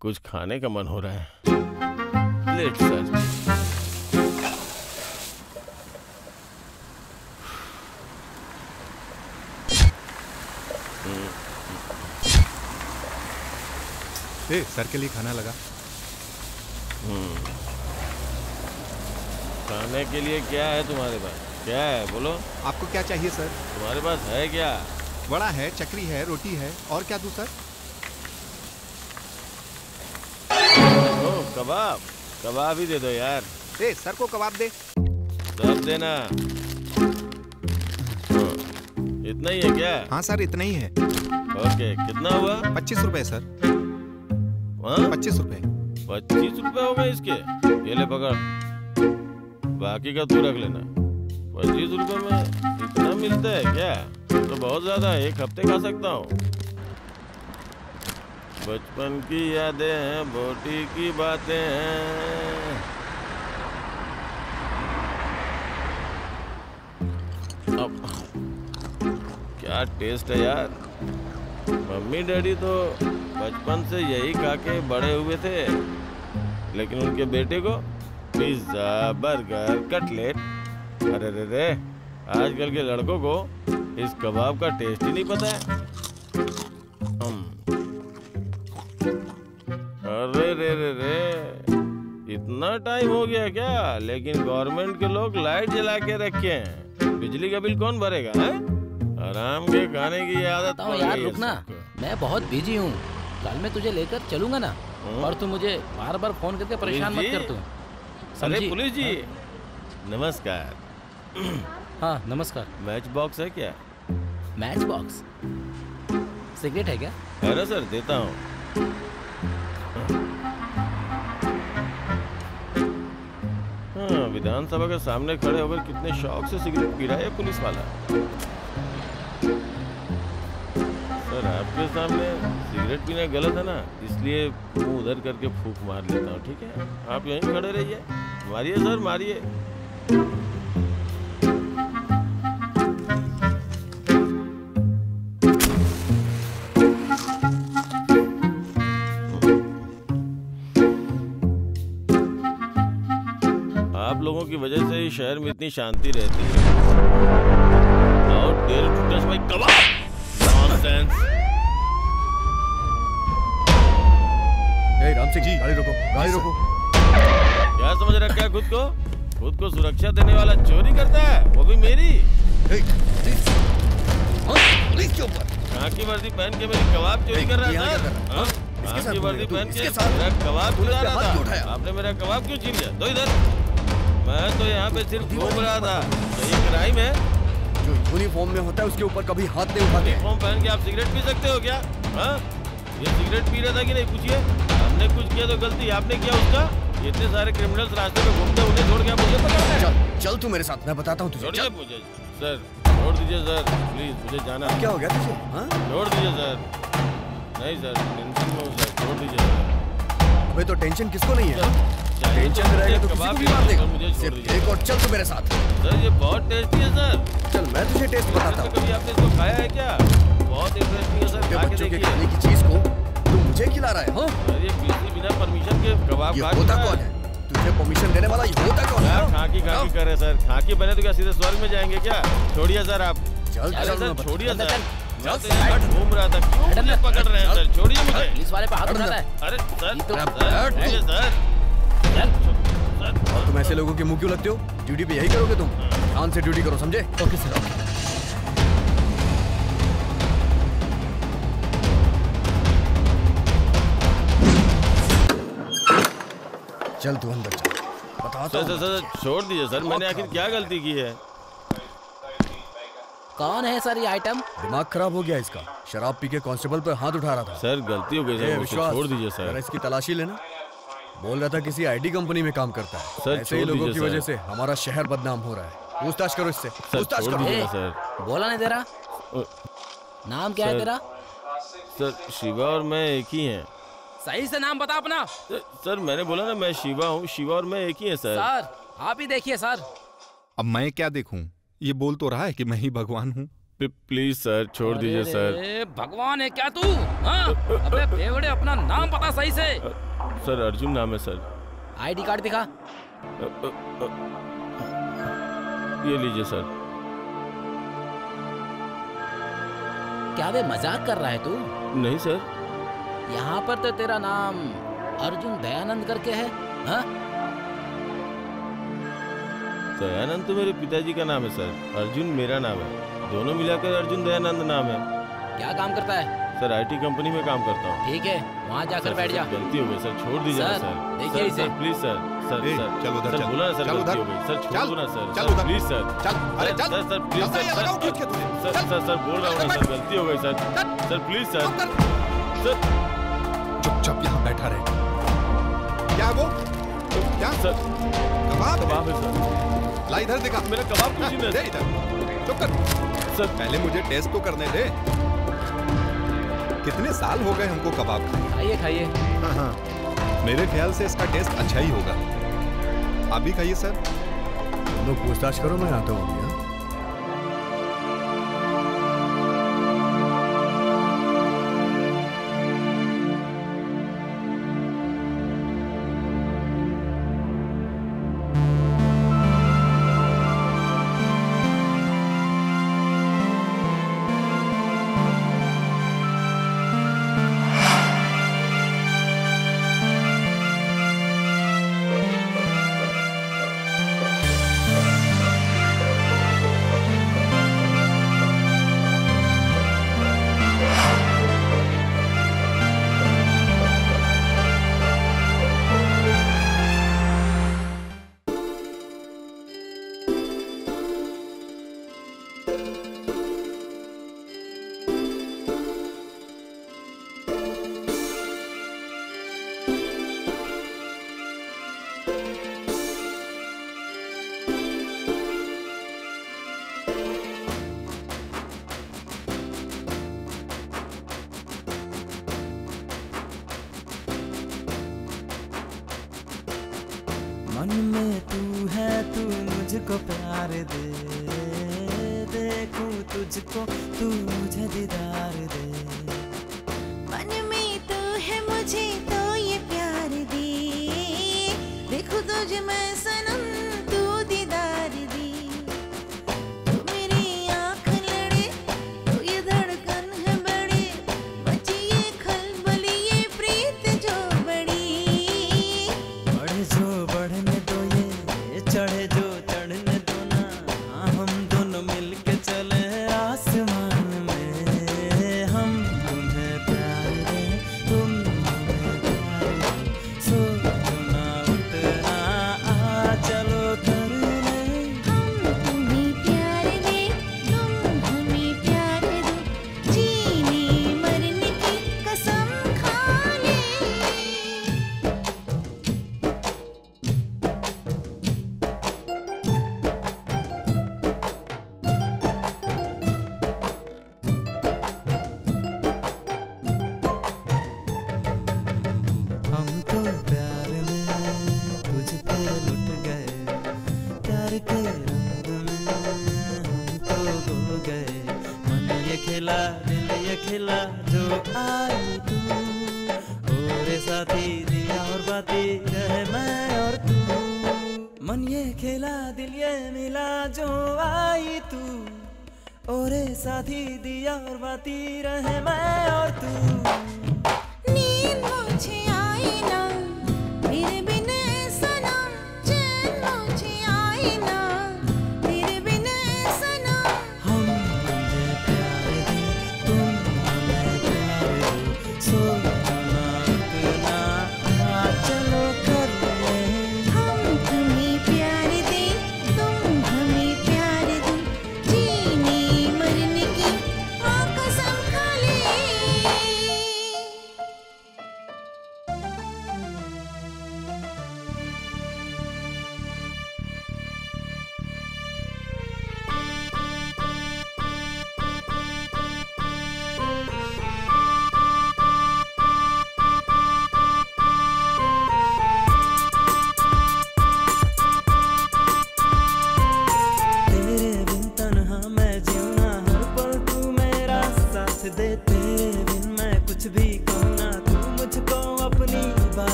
कुछ खाने का मन हो रहा है। लेट सर ए, सर के लिए खाना लगा। खाने के लिए क्या है तुम्हारे पास? क्या है? बोलो। आपको क्या चाहिए सर? तुम्हारे पास है क्या? बड़ा है चकरी है रोटी है और क्या दूँ सर? ओ, कबाब। कबाब ही दे दो यार। ए, सर को कबाब दे। सब देना। इतना ही है क्या? हाँ सर इतना ही है। ओके कितना हुआ? पच्चीस रुपए सर। पच्चीस रुपए। पच्चीस रुपए हो गए इसके। ये ले पकड़। बाकी का तू रख लेना। पच्चीस रुपए में इतना मिलता है क्या? तो बहुत ज़्यादा है एक हफ़्ते खा सकता हूँ। बचपन की यादें हैं बोटी की बातें हैं। अब क्या टेस्ट है यार? मम्मी डैडी तो बचपन से यही खा के बड़े हुए थे। लेकिन उनके बेटे को पिज्जा, बर्गर, कटलेट, अरे रे रे, आजकल के लड़कों को इस कबाब का टेस्ट ही नहीं पता है। अरे रे रे रे, इतना टाइम हो गया क्या? लेकिन गवर्नमेंट के लोग लाइट जला के रखे हैं। बिजली का बिल कौन भरेगा, है? आराम के खाने की आदत बताओ पड़ यार है रुकना। मैं बहुत बिज़ी हूँ। कल मैं तुझे लेकर चलूँगा ना और तू मुझे बार बार फ़ोन करके परेशान मत कर तू। अरे? पुलिस जी? नमस्कार। हाँ नमस्कार। मैच बॉक्स है क्या? मैच बॉक्स सिगरेट है क्या? अरे सर देता हूँ। हाँ विधानसभा के सामने खड़े होकर कितने शौक से सिगरेट पी रहा है पुलिस वाला आपके सामने सिगरेट पीना गलत है ना, इसलिए मुँह उधर करके फूक मार लेता हूँ, ठीक है आप यहीं खड़े रहिए मारिए सर, मारिए आप लोगों की वजह से ही शहर में इतनी शांति रहती है? Nonsense. सिंह गाड़ी रोको गाड़ी रोको। क्या समझ रखा है खुद को? खुद को सुरक्षा देने वाला चोरी करता है वो भी मेरी। पुलिस के ऊपर। कहाँ की वर्दी पहन के मेरी कबाब चोरी कर रहा है सर है? हाँ? इसके कहाँ की वर्दी पहन के मेरा कबाब चुरा रहा क्यों था? आपने मेरा कबाब क्यों छीन लिया? दो इधर। मैं तो यहाँ पे सिर्फ़ घूम रहा था। तो ये क्राइम है। जो यूनिफॉर्म में होता है उसके ऊपर कभी हाथ नहीं उठाते। यूनिफॉर्म पहन के आप सिगरेट पी सकते हो क्या? हाँ? ये सिगरेट पी रहा था कि नहीं? पूछिए। हमने कुछ किया तो गलती आपने किया उसका? इतने सारे क्रिमिनल्स रास्ते में घूमते उन्हें छोड़ के आप मुझे पकड़ते हैं? चल चल तू मेरे साथ मैं बताता हूँ तुझे मुझे। सर छोड़ दीजिए सर प्लीज़ मुझे जाना क्या हो गया तुझे हाँ? छोड़ दीजिए सर। नहीं सर टेंशन में हूँ सर छोड़ दीजिए सर। अबे तो टेंशन किसको नहीं है? टेंशन में रहेगा तो किसी को भी मार देगा। मुझे सिर्फ़ एक और चल तू मेरे साथ। सर ये बहुत टेस्टी है सर। चल मैं तुझे टेस्ट बताता हूँ। कभी आपने इसको खाया है क्या? बहुत इंटरेस्टिंग है सर खा के देखिए। खाने की चीज़ को तू मुझे खिला रहा है हाँ? सर ये बिजली बिना परमिशन के कबाब ये खा होता कौन है। तुझे परमिशन देने वाला ये होता कौन है खाकी खाकी कर रहे सर। खाकी बने तो क्या सीधे स्वर्ग में जाएँगे क्या? छोड़िए सर आप। चल चल सर छोड़िए सर। तो घूम रहा था। क्यों। पकड़ रहे हैं सर? छोड़िए मुझे। पुलिस वाले पे हाथ हट उठाता है। अरे सर तो- सर छोड़िए सर चल। और तुम ऐसे लोगों के मुँह क्यों लगते हो? ड्यूटी पे यही करोगे तुम? ध्यान से ड्यूटी करो समझे? Okay sir. चल तू अंदर चल बताता सर सर सर छोड़ दीजिए सर मैंने आखिर क्या गलती की है? कौन है सर ये आइटम दिमाग खराब हो गया इसका। शराब पी के कांस्टेबल पर हाथ उठा रहा था। सर गलती हो गई सर विश्वास। छोड़ दीजिए सर। इसकी तलाशी लेना। बोल रहा था किसी आईटी कंपनी में काम करता है। सर, ऐसे ही लोगों की वजह से हमारा शहर बदनाम हो रहा है। पूछताछ करो इससे। पूछताछ करो। ए। सर। बोला नहीं दे रहा ओ, नाम क्या है। तेरा? सर शिवा और मैं एक ही हैं। सही से नाम बता अपना। सर, मैंने बोला ना मैं शिवा हूँ शिवा और मैं एक ही है सर। सर आप ही देखिए सर। अब मैं क्या देखूँ? ये बोल तो रहा है कि मैं ही भगवान हूँ। प्लीज़ सर छोड़ दीजिए सर भगवान है क्या तू? हाँ? अबे बेवड़े अपना नाम पता सही से। सर अर्जुन नाम है सर। आईडी कार्ड दिखा। ये लीजिए सर। क्या वे मज़ाक कर रहा है तू? नहीं सर। यहाँ पर तो तेरा नाम अर्जुन दयानंद करके है हाँ? दयानंद तो मेरे पिताजी का नाम है सर। अर्जुन मेरा नाम है। दोनों मिलाकर अर्जुन दयानंद नाम है। क्या काम करता है? सर आईटी कंपनी में काम करता हूँ। ठीक है वहाँ जाकर बैठ जा। गलती हो गई सर छोड़ दीजिए सर, सर। देखिए इसे। प्लीज़ सर सर सर चल उधर, सर चल। बोला ना सर चल गलती उधर। हो गई। सर छोड़ दो ना सर। चल उधर। Please sir. चल अरे चल। Sir sir please sir sir. Sir. Sir sir बोल रहा हूँ ना सर गलती हो गई sir. Sir please sir. Sir चुपचाप यहाँ बैठा रहे। क्या वो? क्या? सर। कबाब? कबाब है सर। ला इधर दिखा। मेरा कबाब कुछ नहीं दे है इधर। चुप कर। सर। पहले मुझे टेस्ट तो करने दे। कितने साल हो गए हमको कबाब खाइए खाइए। हाँ हाँ। मेरे ख्याल से इसका टेस्ट अच्छा ही होगा। आप भी खाइए सर। तुम लोग पूछताछ करो मैं आता हूँ।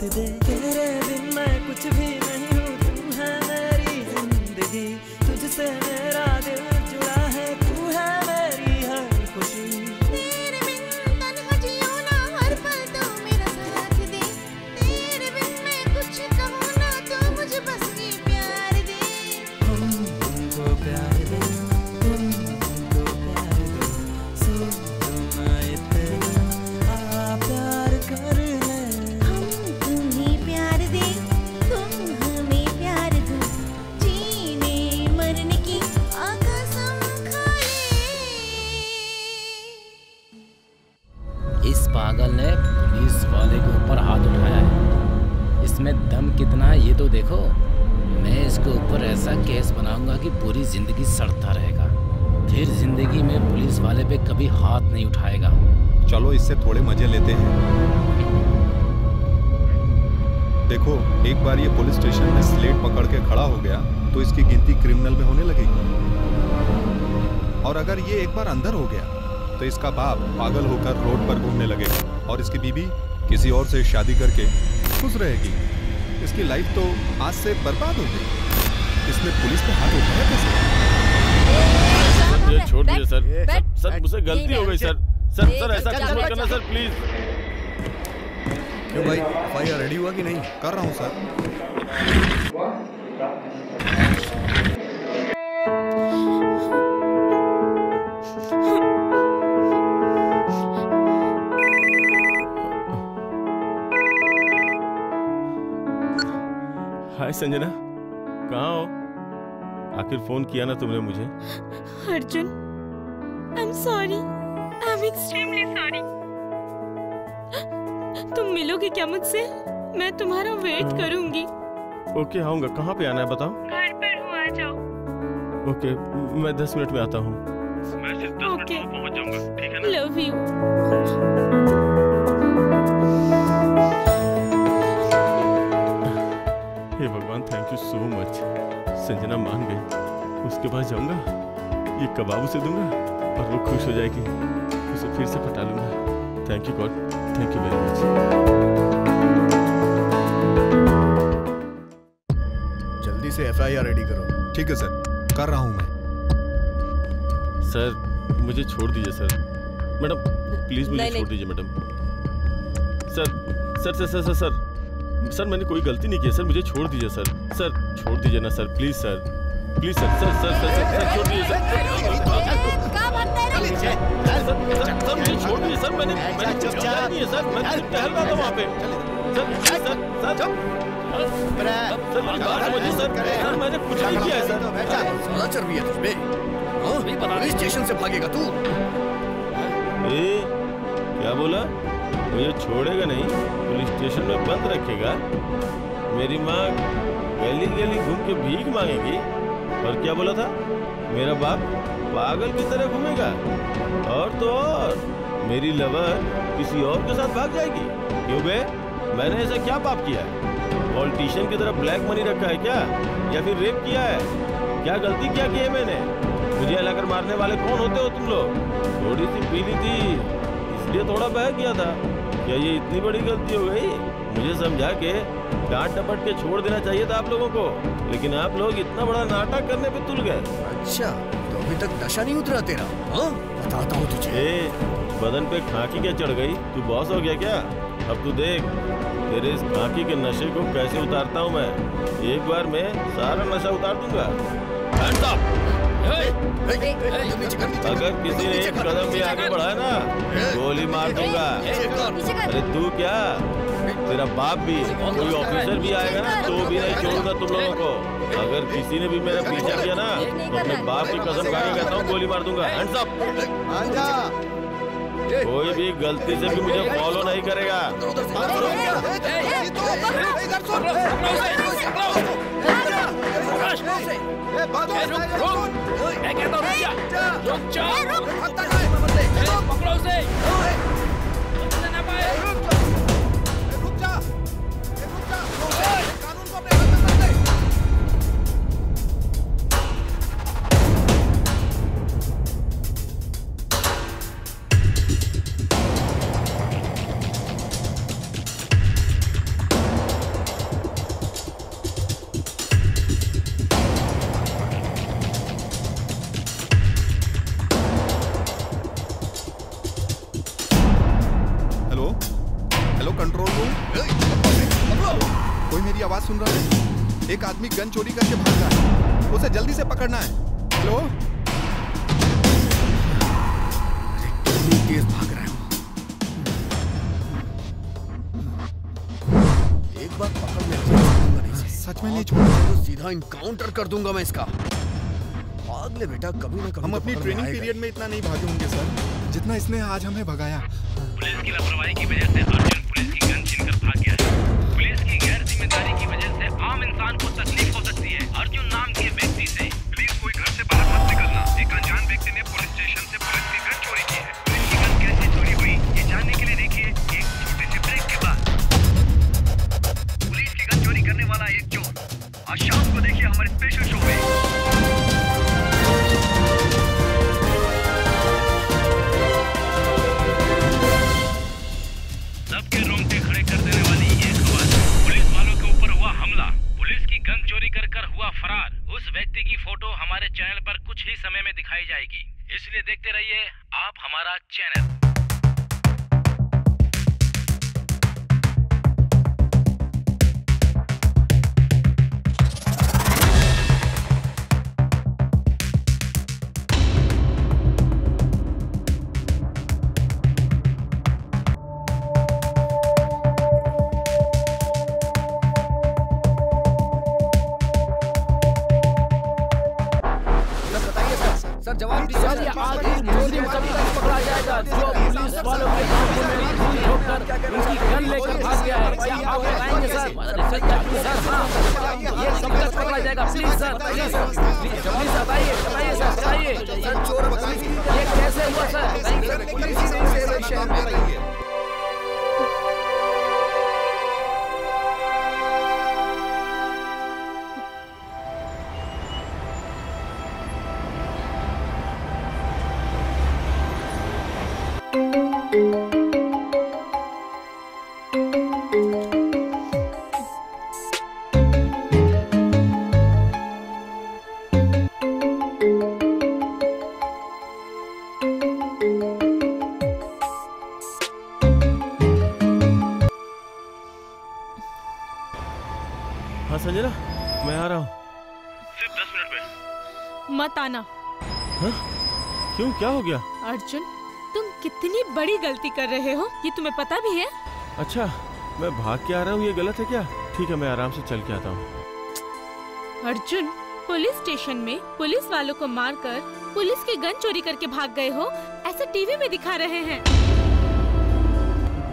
साथ दे तेरे दिन मैं कुछ भी ये एक बार अंदर हो गया। तो इसका बाप पागल होकर रोड पर घूमने लगेगा और इसकी बीबी किसी और से शादी करके खुश रहेगी। इसकी लाइफ तो आज से बर्बाद हो गई। इसने पुलिस पे हाथ उठाया कैसे? छोड़ दीजिए सर। सर मुझसे गलती हो गई सर। सर सर ऐसा कुछ मत करना सर प्लीज़ क्यों भाई फायर रेडी हुआ कि नहीं? कर रहा हूँ सर। संजना? कहाँ हो? आखिर फ़ोन किया ना तुमने मुझे? Arjun I'm sorry. I'm extremely sorry. तुम मिलोगे क्या मुझसे? मैं तुम्हारा वेट हाँ। करूँगी। ओके आऊँगा। कहाँ पे आना है बताओ? घर पर हूँ आ जाओ। ओके मैं दस मिनट में आता हूँ। ओके लव यू भगवान thank you so much Sanjana मान गई। उसके पास जाऊँगा ये कबाब उसे दूँगा और वो खुश हो जाएगी। उसे फिर से पटा लूँगा। Thank you God thank you very much जल्दी से एफआईआर रेडी करो। ठीक है सर कर रहा हूँ मैं। सर मुझे छोड़ दीजिए सर मैडम प्लीज़ मुझे छोड़ दीजिए madam sir sir sir sir sir sir sir मैंने कोई गलती नहीं की सर मुझे छोड़ दीजिए सर। सर छोड़ दीजिए ना sir please sir. Please sir sir sir sir sir, sir छोड़ दीजिए सर। सर सर सर मुझे छोड़ दीजिए सर मैंने मैंने कुछ नहीं है सर मैं टहल रहा था वहाँ पे। Sir sir sir sir sir sir मैंने कुछ नहीं किया है सर। चर्बी है तुझमें हाँ? पुलिस स्टेशन से भागेगा तू। ए, क्या बोला? मुझे छोड़ेगा नहीं, पुलिस स्टेशन में बंद रखेगा। मेरी माँ गली गली घूम के भीख मांगेगी। और क्या बोला था? मेरा बाप पागल की तरह घूमेगा। और तो और, मेरी लवर किसी और के साथ भाग जाएगी। क्यों बे? मैंने ऐसा क्या पाप किया? है पॉलिटिशियन की तरह ब्लैक मनी रखा है क्या? या फिर रेप किया है? क्या गलती क्या की है मैंने? मुझे अलग मारने वाले कौन होते हो तुम लोग? थोड़ी सी पीली थी। इसलिए थोड़ा बह गया था। क्या ये इतनी बड़ी गलती हो गई? मुझे समझा के डांट टपट के छोड़ देना चाहिए था आप लोगों को। लेकिन आप लोग इतना बड़ा नाटक करने पे तुल गए। अच्छा तो अभी तक नशा नहीं उतरा तेरा हाँ? बताता हूँ तुझे। ए, बदन पे खाकी क्या चढ़ गई? तू बॉस हो गया क्या? अब तू देख तेरे इस खाकी के नशे को कैसे उतारता हूँ मैं? एक बार मैं सारा नशा उतार दूँगा! अगर किसी ने एक कदम भी आगे बढ़ाया ना गोली मार दूँगा अरे तू क्या तेरा बाप भी कोई ऑफिसर भी आएगा ना तो भी नहीं छोड़ूँगा तुम लोगों को अगर किसी ने भी मेरा पीछा किया ना तो अपने बाप की कसम खा के कहता हूँ गोली मार दूँगा कोई भी गलती से भी मुझे फॉलो नहीं करेगा मैं कहता हूँ रुक जा रुक जा पकड़ो उसे चोरी करके भाग रहा है। उसे जल्दी से पकड़ना है। हेलो? तेज भाग रहा है एक बार पकड़ ले। छोड़ूँगा। सच में नहीं तो सीधा इनकाउंटर कर दूँगा मैं इसका। भाग ले बेटा कभी ना कभी हम तो अपनी ट्रेनिंग पीरियड में इतना नहीं भागे होंगे सर जितना इसने आज हमें भगाया। पुलिस की लापरवाही की वजह से अर्जुन पुलिस की गन छीनकर भाग गया है। पुलिस की गैर ज़िम्मेदारी की वजह से आम इंसान को तकलीफ़ क्यों हो गया? अर्जुन तुम कितनी बड़ी गलती कर रहे हो ये तुम्हें पता भी है? अच्छा मैं भाग के आ रहा हूँ ये गलत है क्या? ठीक है मैं आराम से चल के आता हूँ। अर्जुन पुलिस स्टेशन में पुलिस वालों को मारकर पुलिस के गन चोरी करके भाग गए हो? ऐसा टीवी में दिखा रहे हैं।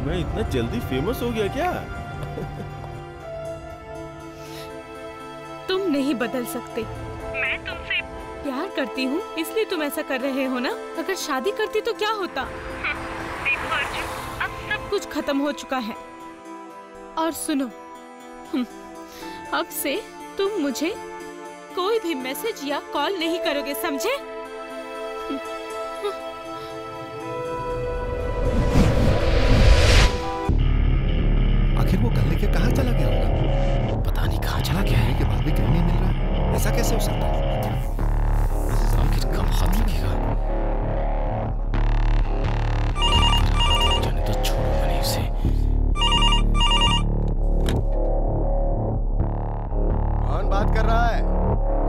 मैं इतना जल्दी फ़ेमस हो गया क्या? तुम नहीं बदल सकते। प्यार करती हूँ इसलिए तुम ऐसा कर रहे हो ना? अगर शादी करती तो क्या होता? अब सब कुछ खत्म हो चुका है। और सुनो हम्म, अब से तुम मुझे कोई भी मैसेज या कॉल नहीं करोगे समझे? आखिर वो कल लेके कहाँ चला गया होगा? पता नहीं कहाँ चला गया है के बाद भी क्यों नहीं मिल रहा? ऐसा कैसे हो सकता है?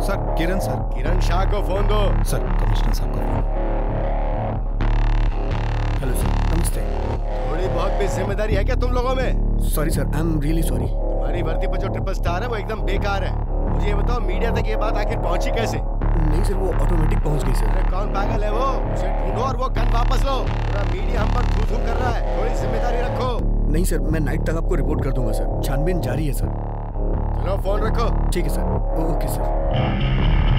Sir Kiran sir. किरण शाह को फ़ोन दो। सर कमिश्नर साहब का फ़ोन। हेलो सर नमस्ते। थोड़ी बहुत भी ज़िम्मेदारी है क्या तुम लोगों में? Sorry sir I am really sorry तुम्हारी वर्दी पर जो ट्रिपल स्टार है वो एकदम बेकार है। मुझे ये बताओ मीडिया तक ये बात आखिर पहुँची कैसे? नहीं सर वो ऑटोमेटिक पहुँच गई सर। अरे कौन पागल है वो? उसे ढूंढो और वो गन वापस लो। पूरा मीडिया हम पर थू थू कर रहा है। थोड़ी ज़िम्मेदारी रखो। नहीं सर मैं नाइट तक आपको रिपोर्ट कर दूँगा सर। छानबीन जारी है सर। चलो फ़ोन रखो। ठीक है सर। Okay sir.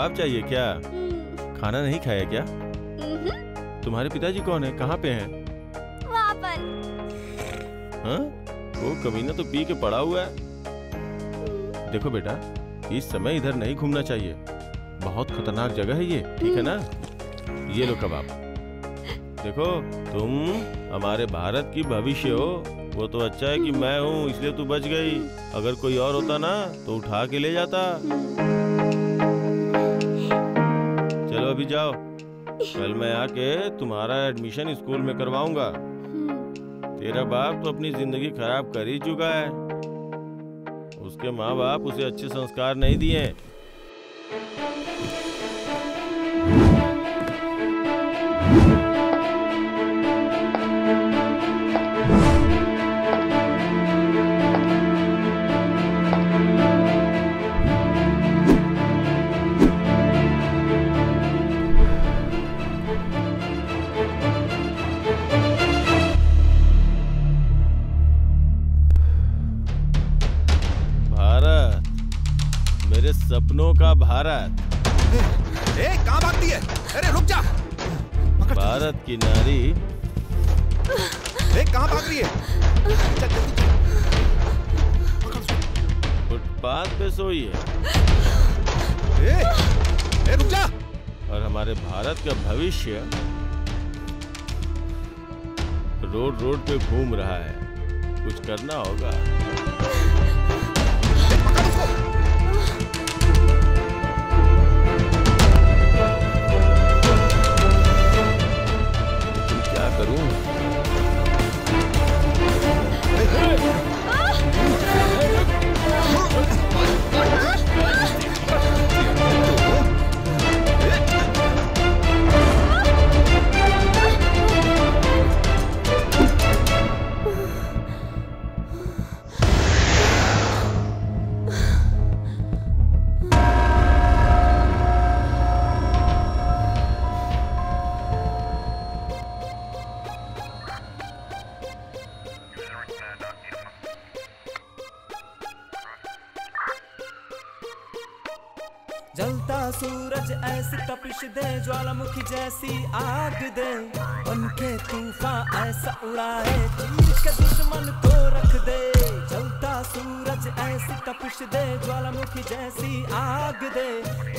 कबाब चाहिए क्या? खाना नहीं खाया क्या? तुम्हारे पिताजी कौन है? कहाँ पे हैं? वहाँ पर। हाँ? वो कमीना तो पी के पड़ा हुआ है। देखो बेटा इस समय इधर नहीं घूमना चाहिए। बहुत खतरनाक जगह है ये ठीक है ना? ये लो कबाब। देखो तुम हमारे भारत की भविष्य हो। वो तो अच्छा है कि मैं हूँ इसलिए तू बच गई। अगर कोई और होता ना तो उठा के ले जाता। अभी जाओ। कल मैं आके तुम्हारा एडमिशन स्कूल में करवाऊँगा। तेरा बाप तो अपनी ज़िंदगी खराब कर ही चुका है। उसके माँ बाप उसे अच्छे संस्कार नहीं दिए। सपनों का भारत। ए कहाँ भागती है। अरे रुक जा। भारत की नारी। ए कहाँ भाग रही है। फुटपाथ पे सोई है। ए, ए रुक जा। और हमारे भारत का भविष्य रोड रोड पे घूम रहा है। कुछ करना होगा। लेकिन सूरज तपिश दे ज्वालामुखी जैसी आग दे। उनके तूफा ऐसा उड़ाए चीर के दुश्मन को रख दे। जलता सूरज ऐसी तपिश दे ज्वालामुखी जैसी आग दे।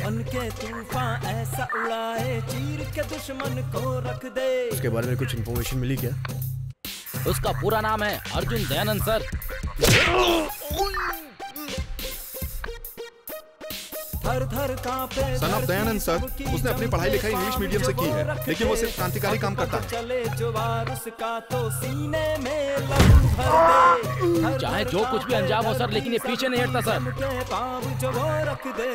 उनके तूफ़ान ऐसा उड़ाए चीर के दुश्मन को रख दे। उसके बारे में कुछ इन्फॉर्मेशन मिली क्या? उसका पूरा नाम है अर्जुन दयानंद सर। थर थर कांपे सन ऑफ़ दयानंद सर उसने अपनी पढ़ाई लिखाई इंग्लिश मीडियम से की है लेकिन वो सिर्फ़ क्रांतिकारी काम करता है चले जो उसका तो सीने में भर दे चाहे जो कुछ भी अंजाम हो सर लेकिन ये पीछे नहीं हटता सर के पाँव जो वो रख दे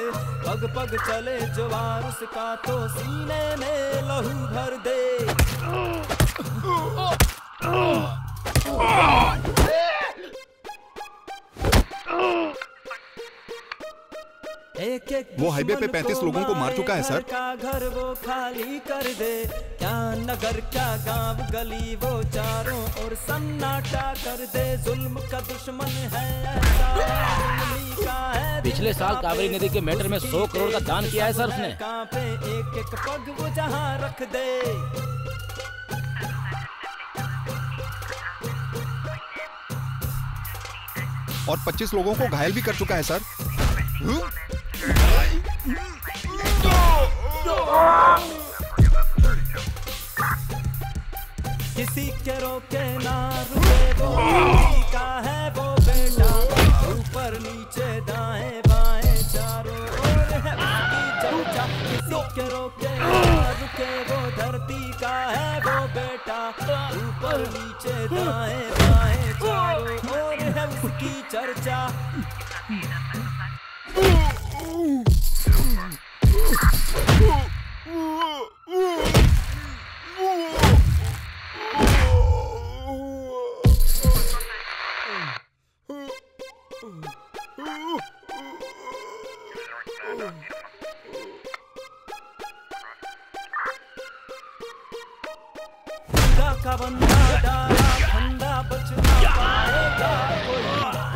पग पग चले जो उसका तो सीने में लहू भर दे एक एक वो हाईवे पे 35 लोगों को मार चुका है, सर। का घर वो खाली कर दे। क्या नगर क्या गाँव गली वो चारों और सन्नाटा कर दे। जुल्म का दुश्मन है का है। पिछले साल कावेरी नदी के मैटर में सौ करोड़ का दान किया है सर उसने। कांपे एक एक पग वो जहाँ रख दे। और 25 लोगों को घायल भी कर चुका है सर। किसी के रोके ना रुके, वो का है, वो बेटा। ऊपर नीचे दाएँ बाएँ चारों ओर है उसकी चर्चा। किसी के रोके ना रुके, वो धरती का है, वो बेटा। ऊपर नीचे दाएँ बाएँ चारों ओर है उसकी चर्चा। का बंदा डाला ठंडा बच ना पाएगा कोई?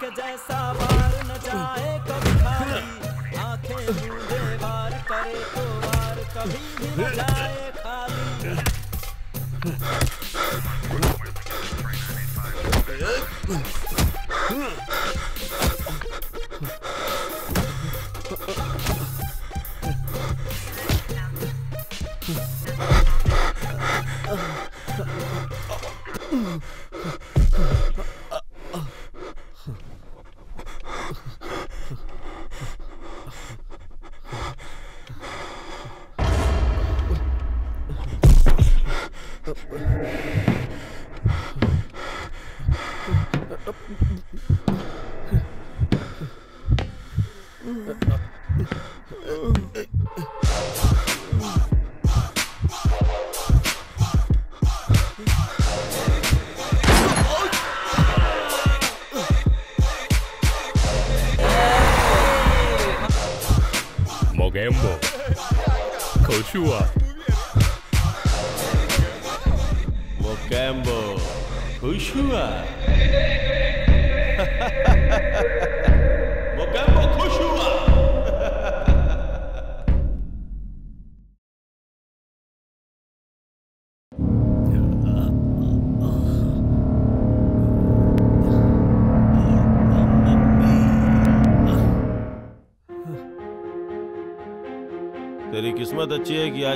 के जैसा वार न जाए कभी खाली आँखें मूंदे वार करे तो वार कभी भी न जाए खाली। Oh,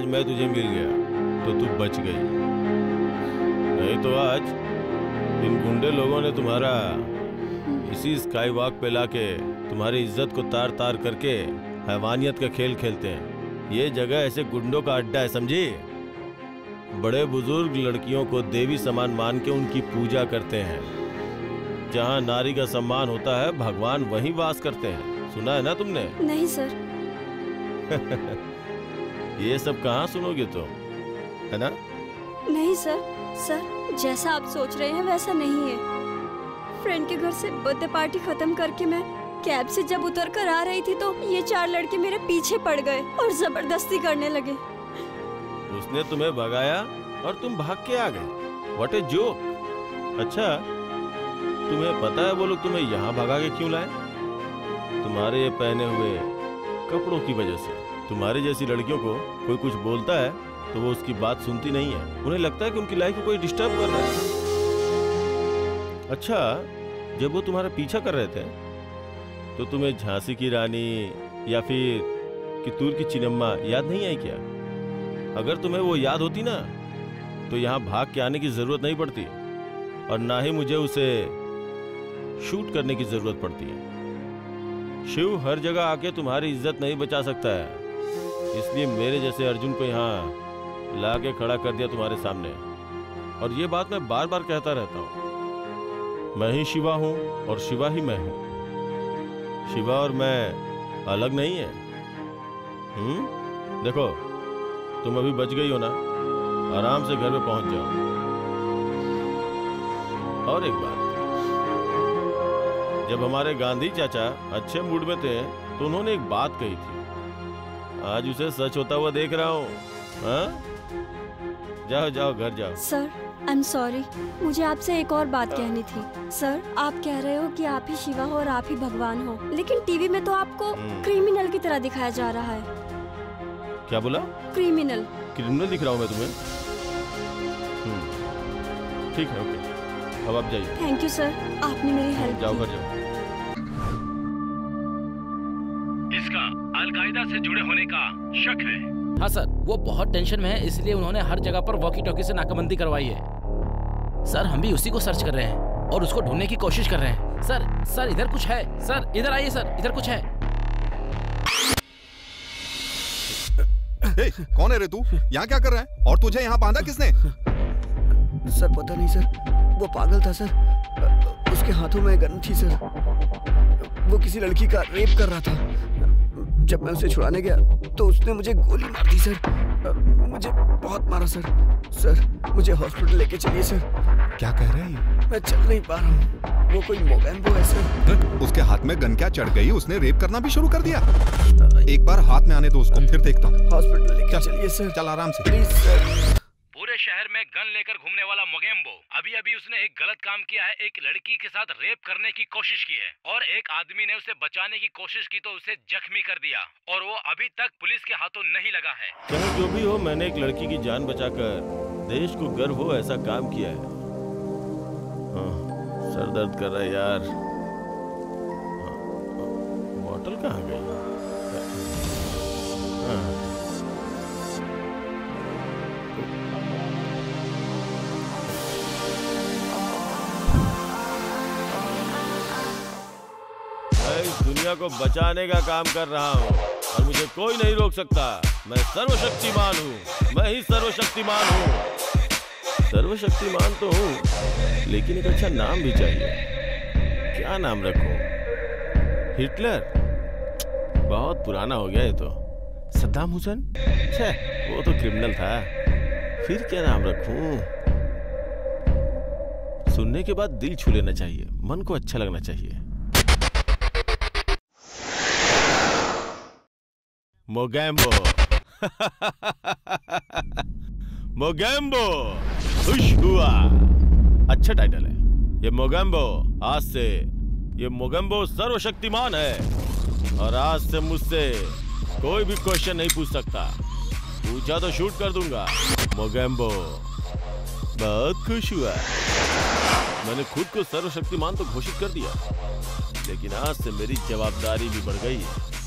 आज मैं तुझे मिल गया तो तू बच गई। नहीं तो आज इन गुंडे लोगों ने तुम्हारा इसी स्काई वॉक पे लाके तुम्हारी इज़्ज़त को तार तार करके हैवानियत का खेल खेलते हैं। ये जगह ऐसे गुंडों का अड्डा है समझी? बड़े बुज़ुर्ग लड़कियों को देवी समान मान के उनकी पूजा करते हैं। जहाँ नारी का सम्मान होता है भगवान वहीं वास करते हैं। सुना है ना तुमने? नहीं सर। *laughs* ये सब कहाँ सुनोगे तुम? तो? है ना? नहीं सर। सर जैसा आप सोच रहे हैं वैसा नहीं है। फ्रेंड के घर से बर्थडे पार्टी खत्म करके मैं कैब से जब उतर कर आ रही थी तो ये चार लड़के मेरे पीछे पड़ गए और ज़बरदस्ती करने लगे। उसने तुम्हें भगाया और तुम भाग के आ गए। व्हाट ए जो अच्छा तुम्हें पता है वो लोग तुम्हें यहाँ भगा के क्यों लाए? तुम्हारे ये पहने हुए कपड़ों की वजह से। तुम्हारे जैसी लड़कियों को कोई कुछ बोलता है तो वो उसकी बात सुनती नहीं है। उन्हें लगता है कि उनकी लाइफ को कोई डिस्टर्ब कर रहा है। अच्छा जब वो तुम्हारा पीछा कर रहे थे तो तुम्हें झांसी की रानी या फिर कितूर की चिनम्मा याद नहीं आई क्या? अगर तुम्हें वो याद होती ना तो यहाँ भाग के आने की ज़रूरत नहीं पड़ती और ना ही मुझे उसे शूट करने की ज़रूरत पड़ती है। शिव हर जगह आके तुम्हारी इज़्ज़त नहीं बचा सकता है। इसलिए मेरे जैसे अर्जुन को यहाँ ला के खड़ा कर दिया तुम्हारे सामने। और ये बात मैं बार बार कहता रहता हूँ। मैं ही शिवा हूँ और शिवा ही मैं हूँ। शिवा और मैं अलग नहीं है। हम्म? देखो, तुम अभी बच गई हो ना? आराम से घर में पहुँच जाओ। और एक बात। जब हमारे गांधी चाचा अच्छे मूड में थे तो उन्होंने एक बात कही थी। आज उसे सच होता हुआ देख रहा हूँ। हाँ? जाओ जाओ घर जाओ। सर आई एम सॉरी मुझे आपसे एक और बात कहनी थी। सर आप कह रहे हो कि आप ही शिवा हो और आप ही भगवान हो लेकिन टीवी में तो आपको हम्म। क्रिमिनल की तरह दिखाया जा रहा है। क्या बोला? क्रिमिनल। क्रिमिनल दिख रहा हूँ मैं तुम्हें। हम्म, ठीक है ओके। अब आप जाइए। थैंक यू सर आपने मेरी हेल्प जाओ की। घर जाओ। अलकायदा से जुड़े होने का शक है। हाँ सर वो बहुत टेंशन में है इसलिए उन्होंने हर जगह पर वॉकी टॉकी से नाकाबंदी करवाई है। सर हम भी उसी को सर्च कर रहे हैं और उसको ढूँढने की कोशिश कर रहे हैं। सर सर इधर कुछ है। सर इधर आइए सर इधर कुछ है। ए, कौन है रे तू? यहाँ क्या कर रहा है? और तुझे यहाँ बांधा किसने? सर पता नहीं सर। वो पागल था सर। उसके हाथों में गन थी सर। वो किसी लड़की का रेप कर रहा था। जब मैं उसे छुड़ाने गया तो उसने मुझे गोली मार दी सर। मुझे बहुत मारा सर। सर मुझे हॉस्पिटल लेके चलिए सर। क्या कह रहे हैं मैं चल नहीं पा रहा हूँ। वो कोई मोगैम्बो है सर। उसके हाथ में गन क्या चढ़ गई? उसने रेप करना भी शुरू कर दिया। एक बार हाथ में आने दो उसको फिर देखता हूँ। हॉस्पिटल लेके चलिए सर। चल आराम से। Please sir. पूरे शहर में गन लेकर घूमने वाला मोगेम्बो। अभी अभी उसने एक गलत काम किया है एक लड़की के साथ रेप करने की कोशिश की है। और एक आदमी ने उसे बचाने की कोशिश की तो उसे जख्मी कर दिया। और वो अभी तक पुलिस के हाथों नहीं लगा है। चाहे जो भी हो मैंने एक लड़की की जान बचाकर देश को गर्व हो ऐसा काम किया है। हाँ, सर दर्द कर रहा है यार। हाँ, बॉटल कहाँ दुनिया को बचाने का काम कर रहा हूँ और मुझे कोई नहीं रोक सकता। मैं सर्वशक्तिमान हूँ। मैं ही सर्वशक्तिमान हूँ। सर्वशक्तिमान तो हूँ, लेकिन एक अच्छा नाम भी चाहिए। क्या नाम रखूँ? हिटलर? बहुत पुराना हो गया ये तो। सद्दाम हुसैन? छे, वो तो क्रिमिनल था। फिर क्या नाम रखूँ? सुनने के बाद दिल छू लेना चाहिए। मन को अच्छा लगना चाहिए। मोगैम्बो मोगैम्बो खुश हुआ अच्छा टाइटल है. ये मोगैम्बो आज से ये मोगैम्बो सर्वशक्तिमान है. और आज से मुझसे कोई भी क्वेश्चन नहीं पूछ सकता. पूछा तो शूट कर दूँगा. मोगैम्बो बहुत खुश हुआ. मैंने खुद को सर्वशक्तिमान तो घोषित कर दिया. लेकिन आज से मेरी जवाबदारी भी बढ़ गई है.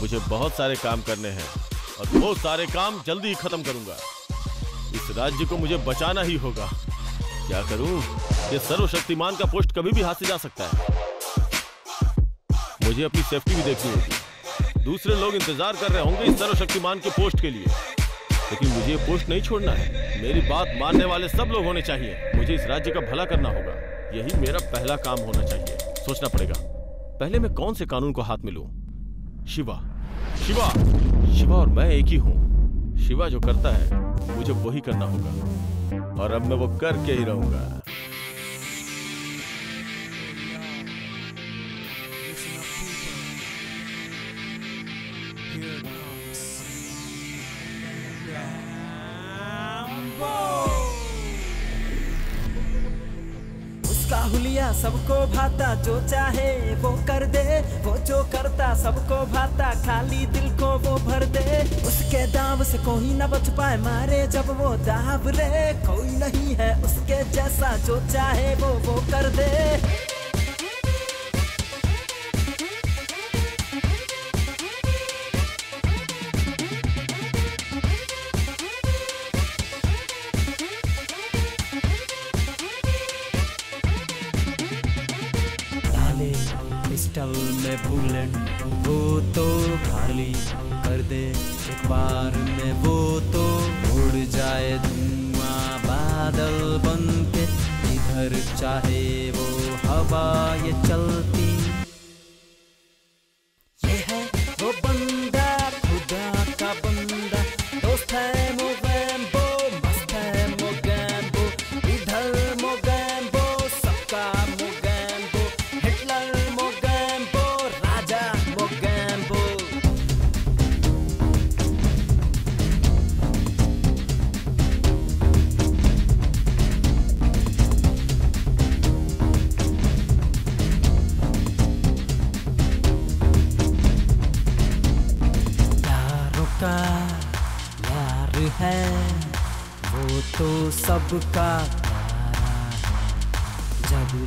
मुझे बहुत सारे काम करने हैं और वो सारे काम जल्दी ही खत्म करूँगा। इस राज्य को मुझे बचाना ही होगा। क्या करूँ? ये सर्वशक्तिमान का पोस्ट कभी भी हाथ से जा सकता है। मुझे अपनी सेफ्टी भी देखनी होगी। दूसरे लोग इंतज़ार कर रहे होंगे इस सर्वशक्तिमान के पोस्ट के लिए। लेकिन मुझे ये पोस्ट नहीं छोड़ना है। मेरी बात मानने वाले सब लोग होने चाहिए। मुझे इस राज्य का भला करना होगा। यही मेरा पहला काम होना चाहिए। सोचना पड़ेगा। पहले मैं कौन से कानून को हाथ में लूँ शिवा। शिवा। शिवा और मैं एक ही हूँ। शिवा जो करता है, मुझे वही करना होगा। और अब मैं वो करके ही रहूँगा। सबको भाता जो चाहे वो कर दे। वो जो करता सबको भाता, खाली दिल को वो भर दे। उसके दाव से कोई ना बच पाए, मारे जब वो दाव रे। कोई नहीं है उसके जैसा जो चाहे वो वो कर दे।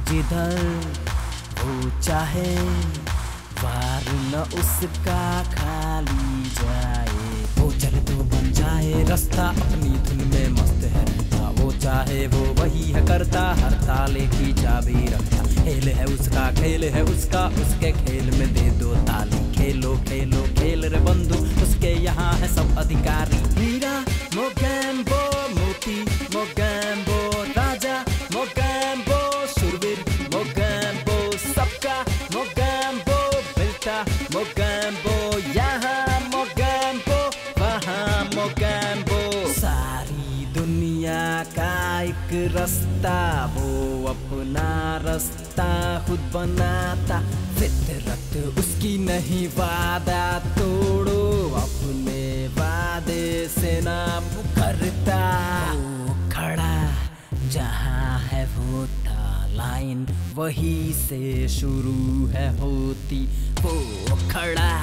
जिधर वो चाहे, वार न उसका खाली जाए। वो चले तो बन जाए, रास्ता अपनी धुन में मस्त है। रहता वो चाहे, वो वही है करता, हर ताले की चाबी रखता। खेल है उसका, खेल है उसका, उसके खेल में दे दो ताली। खेलो खेलो, खेल रे बंधु, उसके यहाँ है सब अधिकारी। हीरा मोगैम्बो रास्ता, वो अपना रास्ता खुद बनाता। फितरत उसकी नहीं, वादा तोड़ो, अपने वादे से ना वो खड़ा, जहाँ है वो लाइन वही से शुरू है होती। वो खड़ा,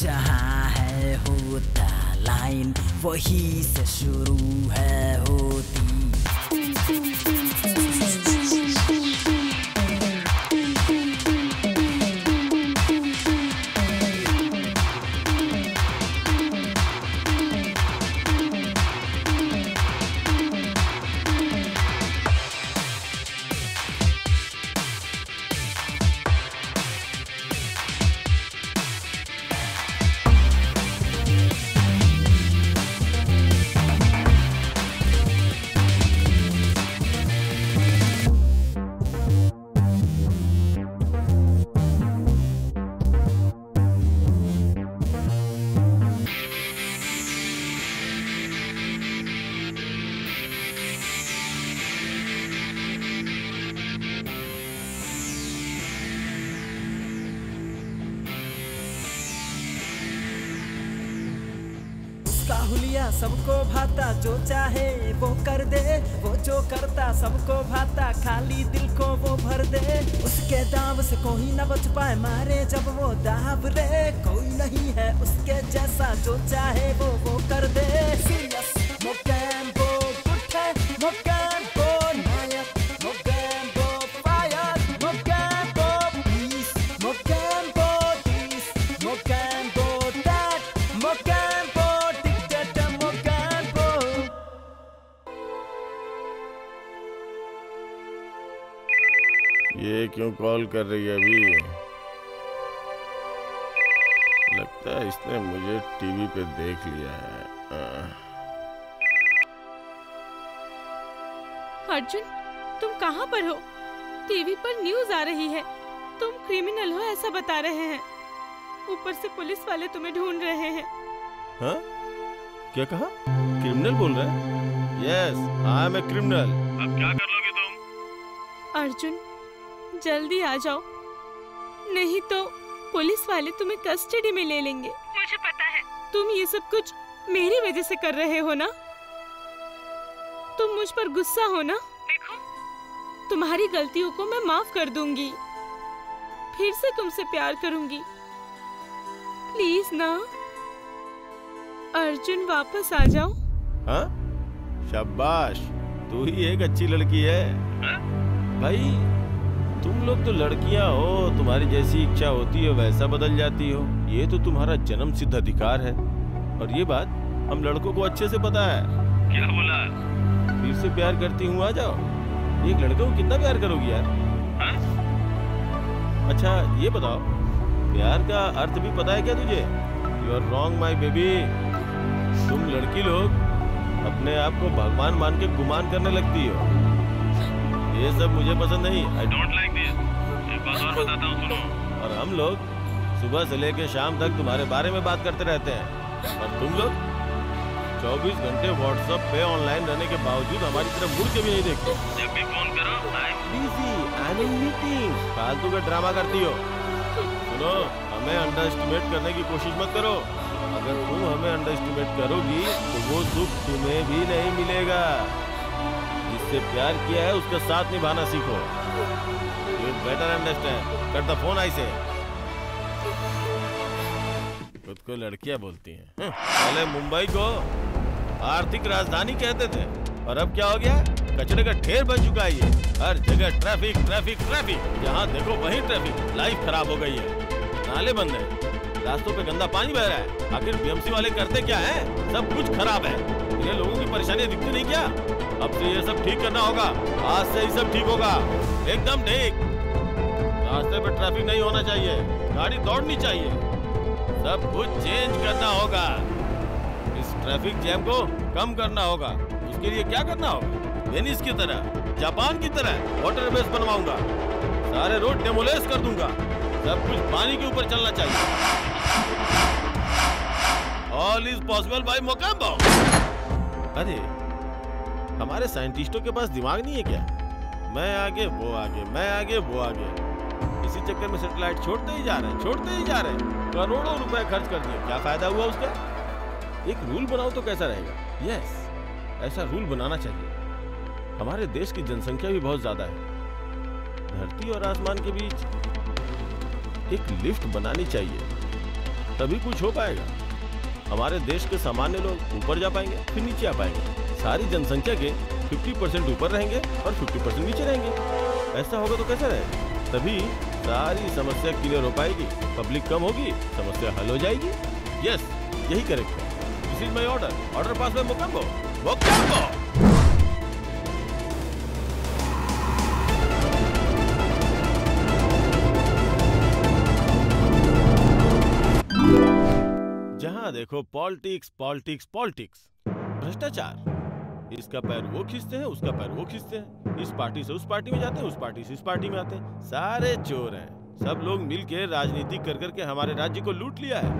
जहाँ है होता लाइन वही से शुरू है होती। क्रिमिनल हो ऐसा बता रहे हैं। ऊपर से पुलिस वाले तुम्हें ढूंढ रहे हैं। हाँ? क्या कहा? क्रिमिनल बोल रहा है? Yes I am a criminal अब क्या कर लोगे तुम? अर्जुन जल्दी आ जाओ। नहीं तो पुलिस वाले तुम्हें कस्टडी में ले लेंगे। मुझे पता है। तुम ये सब कुछ मेरी वजह से कर रहे हो ना? तुम मुझ पर गुस्सा हो ना? देखो। तुम्हारी गलतियों को मैं माफ़ कर दूँगी। फिर से तुमसे प्यार करूँगी। प्लीज़ ना। अर्जुन वापस आ जाओ। हाँ? शाबाश तू ही एक अच्छी लड़की है। हा? भाई तुम लोग तो लड़कियाँ हो तुम्हारी जैसी इच्छा होती है वैसा बदल जाती हो। ये तो तुम्हारा जन्म सिद्ध अधिकार है। और ये बात हम लड़कों को अच्छे से पता है। क्या बोला? फिर से प्यार करती हूँ आ जाओ। एक लड़के को कितना प्यार करोगी यार? हाँ? अच्छा ये बताओ प्यार का अर्थ भी पता है क्या तुझे? You are wrong my baby तुम लड़की लोग अपने आप को भगवान मान के गुमान करने लगती हो। ये सब मुझे पसंद नहीं। आई डोंट लाइक दिस एक बात और बताता हूँ सुनो। और हम लोग सुबह से लेकर शाम तक तुम्हारे बारे में बात करते रहते हैं। और तुम लोग? 24 घंटे व्हाट्सएप पे ऑनलाइन रहने के बावजूद हमारी तरफ़ मुड़ के भी नहीं देखते। जब भी फ़ोन करो बिज़ी आई एम मीटिंग फालतू का ड्रामा करती हो। सुनो हमें अंडर एस्टिमेट करने की कोशिश मत करो। अगर तुम हमें अंडर एस्टिमेट करोगी तो वो सुख तुम्हें भी नहीं मिलेगा। जिससे प्यार किया है उसका साथ निभाना सीखो। You better understand cut the phone I say. खुद को लड़कियाँ बोलती हैं। हम्म, पहले मुंबई को आर्थिक राजधानी कहते थे और अब क्या हो गया? कचरे का ढेर बन चुका है ये। हर जगह ट्रैफ़िक ट्रैफ़िक ट्रैफ़िक यहाँ देखो वही ट्रैफ़िक लाइफ खराब हो गई है। नाले बंद है। रास्तों पे गंदा पानी बह रहा है। आखिर बीएमसी वाले करते क्या है? सब कुछ खराब है। ये लोगों की परेशानियाँ दिखती नहीं क्या? अब से ये सब ठीक करना होगा। आज से ही सब ठीक होगा। एकदम ठीक। रास्ते पे ट्रैफ़िक नहीं होना चाहिए। गाड़ी दौड़नी चाहिए। सब कुछ चेंज करना होगा। इस ट्रैफ़िक जैम को कम करना होगा। उसके लिए क्या करना होगा? वेनिस की तरह जापान की तरह वाटर बेस बनवाऊँगा। सारे रोड डेमोलेस कर दूँगा। सब कुछ पानी के ऊपर चलना चाहिए। All is possible by Mogambo अरे, हमारे साइंटिस्टों के पास दिमाग नहीं है क्या? मैं आगे, वो आगे, मैं आगे, वो आगे। इसी चक्कर में सैटेलाइट छोड़ते ही जा रहे हैं, छोड़ते ही जा रहे हैं। करोड़ों रुपए खर्च कर दिए। क्या फ़ायदा हुआ उसका एक रूल बनाओ तो कैसा रहेगा? यस ऐसा रूल बनाना चाहिए। हमारे देश की जनसंख्या भी बहुत ज़्यादा है। धरती और आसमान के बीच एक लिफ्ट बनानी चाहिए। तभी कुछ हो पाएगा। हमारे देश के सामान्य लोग ऊपर जा पाएँगे, फिर नीचे आ पाएँगे। सारी जनसंख्या के 50 परसेंट ऊपर रहेंगे और 50 परसेंट नीचे रहेंगे। ऐसा होगा तो कैसा रहेगा? तभी सारी समस्या क्लियर हो पाएगी, पब्लिक कम होगी, समस्या हल हो जाएगी। यस यही करेक्ट है। This is my order order pass by Mogambo Mogambo जहाँ देखो पॉलिटिक्स पॉलिटिक्स पॉलिटिक्स भ्रष्टाचार। इसका पैर वो खींचते हैं, उसका पैर वो खींचते हैं। इस पार्टी से उस पार्टी में जाते हैं, उस पार्टी से इस पार्टी में आते हैं। सारे चोर हैं। सब लोग मिलके राजनीति कर करके हमारे राज्य को लूट लिया है।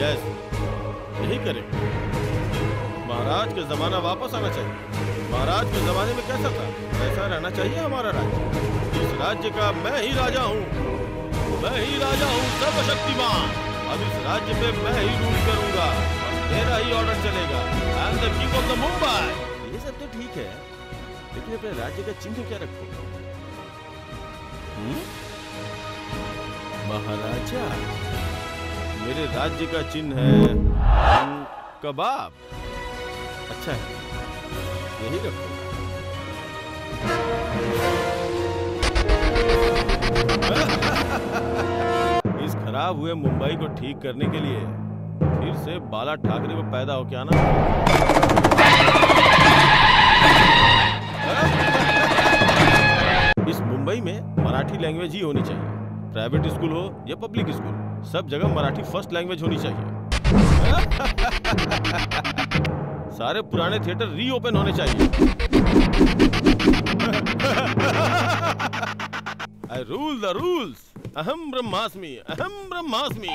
यस, यही करें। महाराज का जमाना वापस आना चाहिए। महाराज के जमाने में कैसा था? ऐसा रहना चाहिए हमारा राज्य? इस राज्य का मैं ही राजा हूँ। मैं ही राजा हूँ सर्वशक्तिमान। अब इस राज्य पे मैं ही रूल करूँगा। मेरा ही ऑर्डर चलेगा। The king of the Mumbai ये सब तो ठीक है। लेकिन अपने राज्य का चिन्ह क्या रखो? हम्म? महाराजा, मेरे राज्य का चिन्ह है कबाब। अच्छा है यही रखो। इस *laughs* खराब हुए मुंबई को ठीक करने के लिए। फिर से बाला ठाकरे को पैदा हो क्या ना इस मुंबई में मराठी लैंग्वेज ही होनी चाहिए। प्राइवेट स्कूल हो या पब्लिक स्कूल सब जगह मराठी फ़र्स्ट लैंग्वेज होनी चाहिए। सारे पुराने थिएटर रीओपन होने चाहिए। रूल द रूल्स अहम ब्रह्मास्मि अहम ब्रह्मास्मि।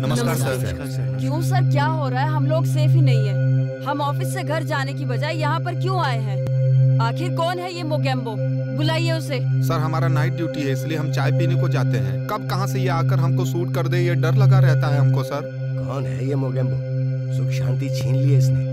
नमस्कार सर। क्यों सर? क्या हो रहा है? हम लोग सेफ़ ही नहीं है। हम ऑफ़िस से घर जाने की बजाय यहाँ पर क्यों आए हैं? आखिर कौन है ये मोगेम्बो? बुलाइए उसे। सर हमारा नाइट ड्यूटी है इसलिए हम चाय पीने को जाते हैं। कब कहाँ से ये आकर हमको शूट कर दे? ये डर लगा रहता है हमको सर। कौन है ये मोगेम्बो? सुख शांति छीन ली इसने।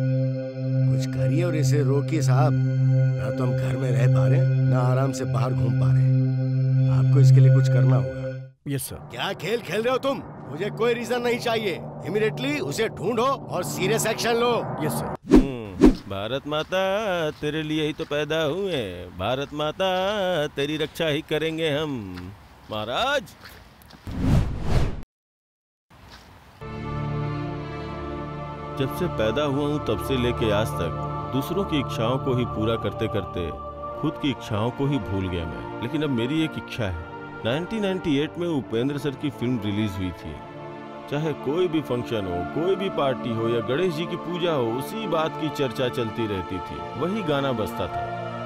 कुछ करिए और इसे रोकिए साहब। ना तो हम घर में रह पा रहे हैं ना आराम से बाहर घूम पा रहे हैं। आपको इसके लिए कुछ करना होगा। यस सर क्या खेल खेल रहे हो तुम? मुझे कोई रीजन नहीं चाहिए। इमीडिएटली उसे ढूंढो और सीरियस एक्शन लो। यस सर भारत माता, तेरे लिए ही तो पैदा हुए भारत माता, तेरी रक्षा ही करेंगे हम। महाराज! जब से पैदा हुआ हूँ, तब से लेके आज तक, दूसरों की इच्छाओं को ही पूरा करते करते, खुद की इच्छाओं को ही भूल गया मैं। लेकिन अब मेरी एक इच्छा है। 1998 में उपेंद्र सर की फ़िल्म रिलीज़ हुई थी। चाहे कोई भी फ़ंक्शन हो, कोई भी पार्टी हो या गणेश जी की पूजा हो, उसी बात की चर्चा चलती रहती थी। वही गाना बजता था।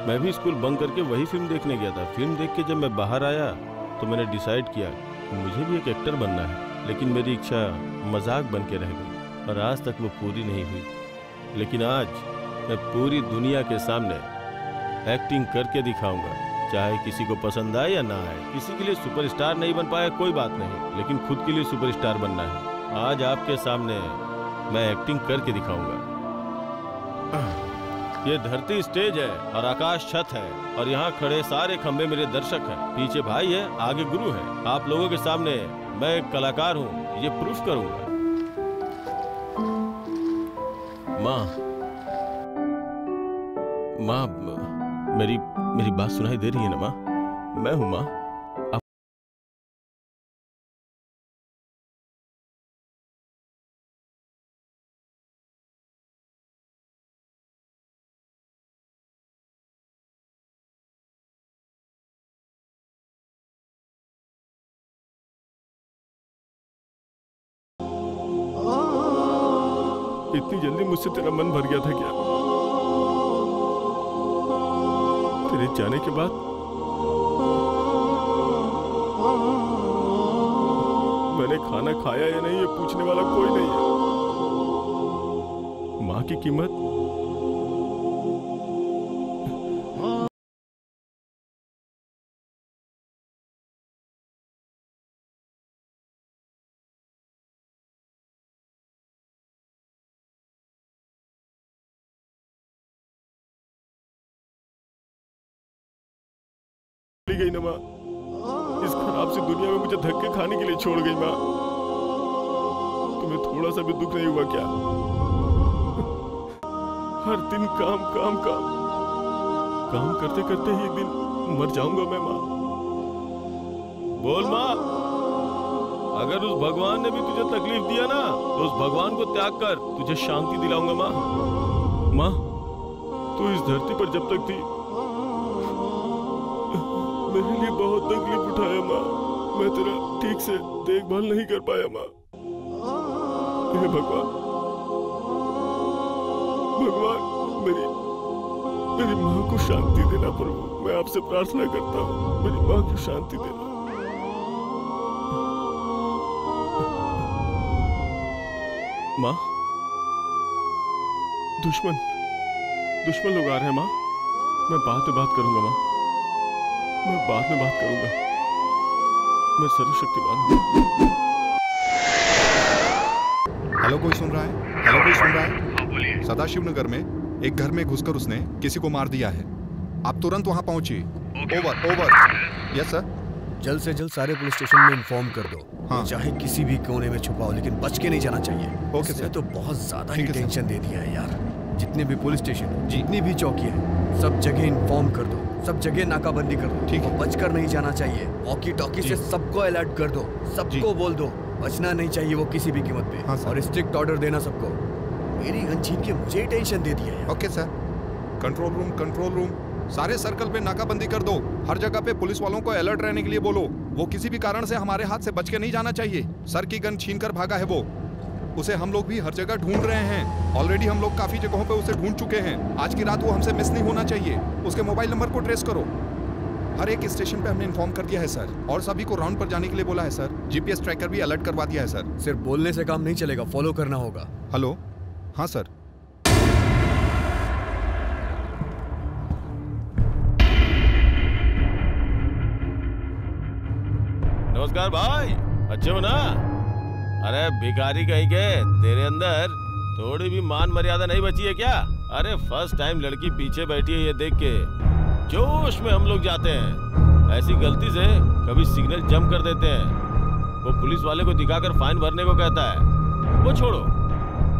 मैं भी स्कूल बंक करके वही फ़िल्म देखने गया था। फ़िल्म देख के जब मैं बाहर आया तो मैंने डिसाइड किया कि मुझे भी एक एक्टर बनना है, लेकिन मेरी इच्छा मज़ाक बन के रह गई और आज तक वो पूरी नहीं हुई। लेकिन आज मैं पूरी दुनिया के सामने एक्टिंग करके दिखाऊँगा। चाहे किसी को पसंद आए या ना आए, किसी के लिए सुपरस्टार नहीं बन पाया कोई बात नहीं, लेकिन खुद के लिए सुपरस्टार बनना है। आज आपके सामने मैं एक्टिंग करके दिखाऊँगा। ये धरती स्टेज है और आकाश छत है और यहाँ खड़े सारे खंबे मेरे दर्शक हैं। पीछे भाई है, आगे गुरु है। आप लोगों के सामने मैं एक कलाकार हूँ, ये प्रूफ करूँगा। माँ। माँ, मेरी मेरी बात सुनाई दे रही है ना, माँ? मैं हूँ, माँ। इतनी जल्दी मुझसे तेरा मन भर गया था क्या? तेरे जाने के बाद मैंने खाना खाया या नहीं, ये पूछने वाला कोई नहीं है। माँ की कीमत चली गई ना माँ। इस खराब सी दुनिया में मुझे धक्के खाने के लिए छोड़ गई माँ। तुम्हें थोड़ा सा भी दुख नहीं हुआ क्या? हर दिन काम काम काम। काम करते करते ही एक दिन मर जाऊँगा मैं माँ। बोल माँ, अगर उस भगवान ने भी तुझे तकलीफ़ दिया ना तो उस भगवान को त्याग कर तुझे शांति दिलाऊँगा माँ। माँ, तू इस धरती पर जब तक थी बहुत तकलीफ़ उठाया माँ। मैं तेरा ठीक से देखभाल नहीं कर पाया माँ। हे भगवान। भगवान, मेरी मेरी माँ को शांति देना प्रभु। मैं आपसे प्रार्थना करता हूँ, मेरी माँ को शांति देना। माँ? दुश्मन दुश्मन लोग आ रहे हैं माँ। मैं बात बात करूँगा माँ। मैं बाद में बात करूँगा। मैं सर्वशक्तिमान हूँ। हेलो कोई सुन रहा है? हेलो कोई सुन रहा है? सदाशिव नगर में एक घर में घुसकर उसने किसी को मार दिया है। आप तुरंत वहाँ पहुंचिए। ओवर ओवर यस सर जल्द से जल्द सारे पुलिस स्टेशन में इन्फॉर्म कर दो। हाँ। चाहे किसी भी कोने में छुपा हो लेकिन बच के नहीं जाना चाहिए। Okay, sir. तो बहुत ज़्यादा ही है। टेंशन दे दिया है यार। जितने भी पुलिस स्टेशन जितनी भी चौकी है सब जगह इन्फॉर्म कर दो। सब जगह नाकाबंदी कर। दो ठीक है। बचकर नहीं जाना चाहिए। वॉकी टॉकी से सबको अलर्ट कर दो। सबको बोल दो बचना नहीं चाहिए वो किसी भी कीमत पे। हाँ, और स्ट्रिक्ट ऑर्डर देना सबको। मेरी गन छीन के मुझे ही टेंशन दे दिया यार। Okay sir. Control room control room सारे सर्कल पे नाकाबंदी कर दो। हर जगह पे पुलिस वालों को अलर्ट रहने के लिए बोलो। वो किसी भी कारण से हमारे हाथ से बच के नहीं जाना चाहिए। सर की गन छीन कर भागा है वो। उसे हम लोग भी हर जगह ढूंढ रहे हैं। ऑलरेडी हम लोग काफ़ी जगहों पे उसे ढूंढ चुके हैं। आज की रात वो हमसे मिस नहीं होना चाहिए। उसके मोबाइल नंबर को ट्रेस करो। हर एक स्टेशन पे हमने इन्फॉर्म कर दिया है सर और सभी को राउंड पर जाने के लिए बोला है सर जीपीएस ट्रैकर भी अलर्ट करवा दिया है सर सिर्फ़ बोलने से काम नहीं चलेगा फॉलो करना होगा। हेलो हाँ सर नमस्कार भाई। अच्छे हो ना? अरे भिखारी कहीं के, तेरे अंदर थोड़ी भी मान मर्यादा नहीं बची है क्या? अरे फ़र्स्ट टाइम लड़की पीछे बैठी है ये देख के। जोश में हम लोग जाते हैं। ऐसी गलती से कभी सिग्नल जम कर देते हैं। वो पुलिस वाले को दिखाकर फाइन भरने को कहता है। वो छोड़ो।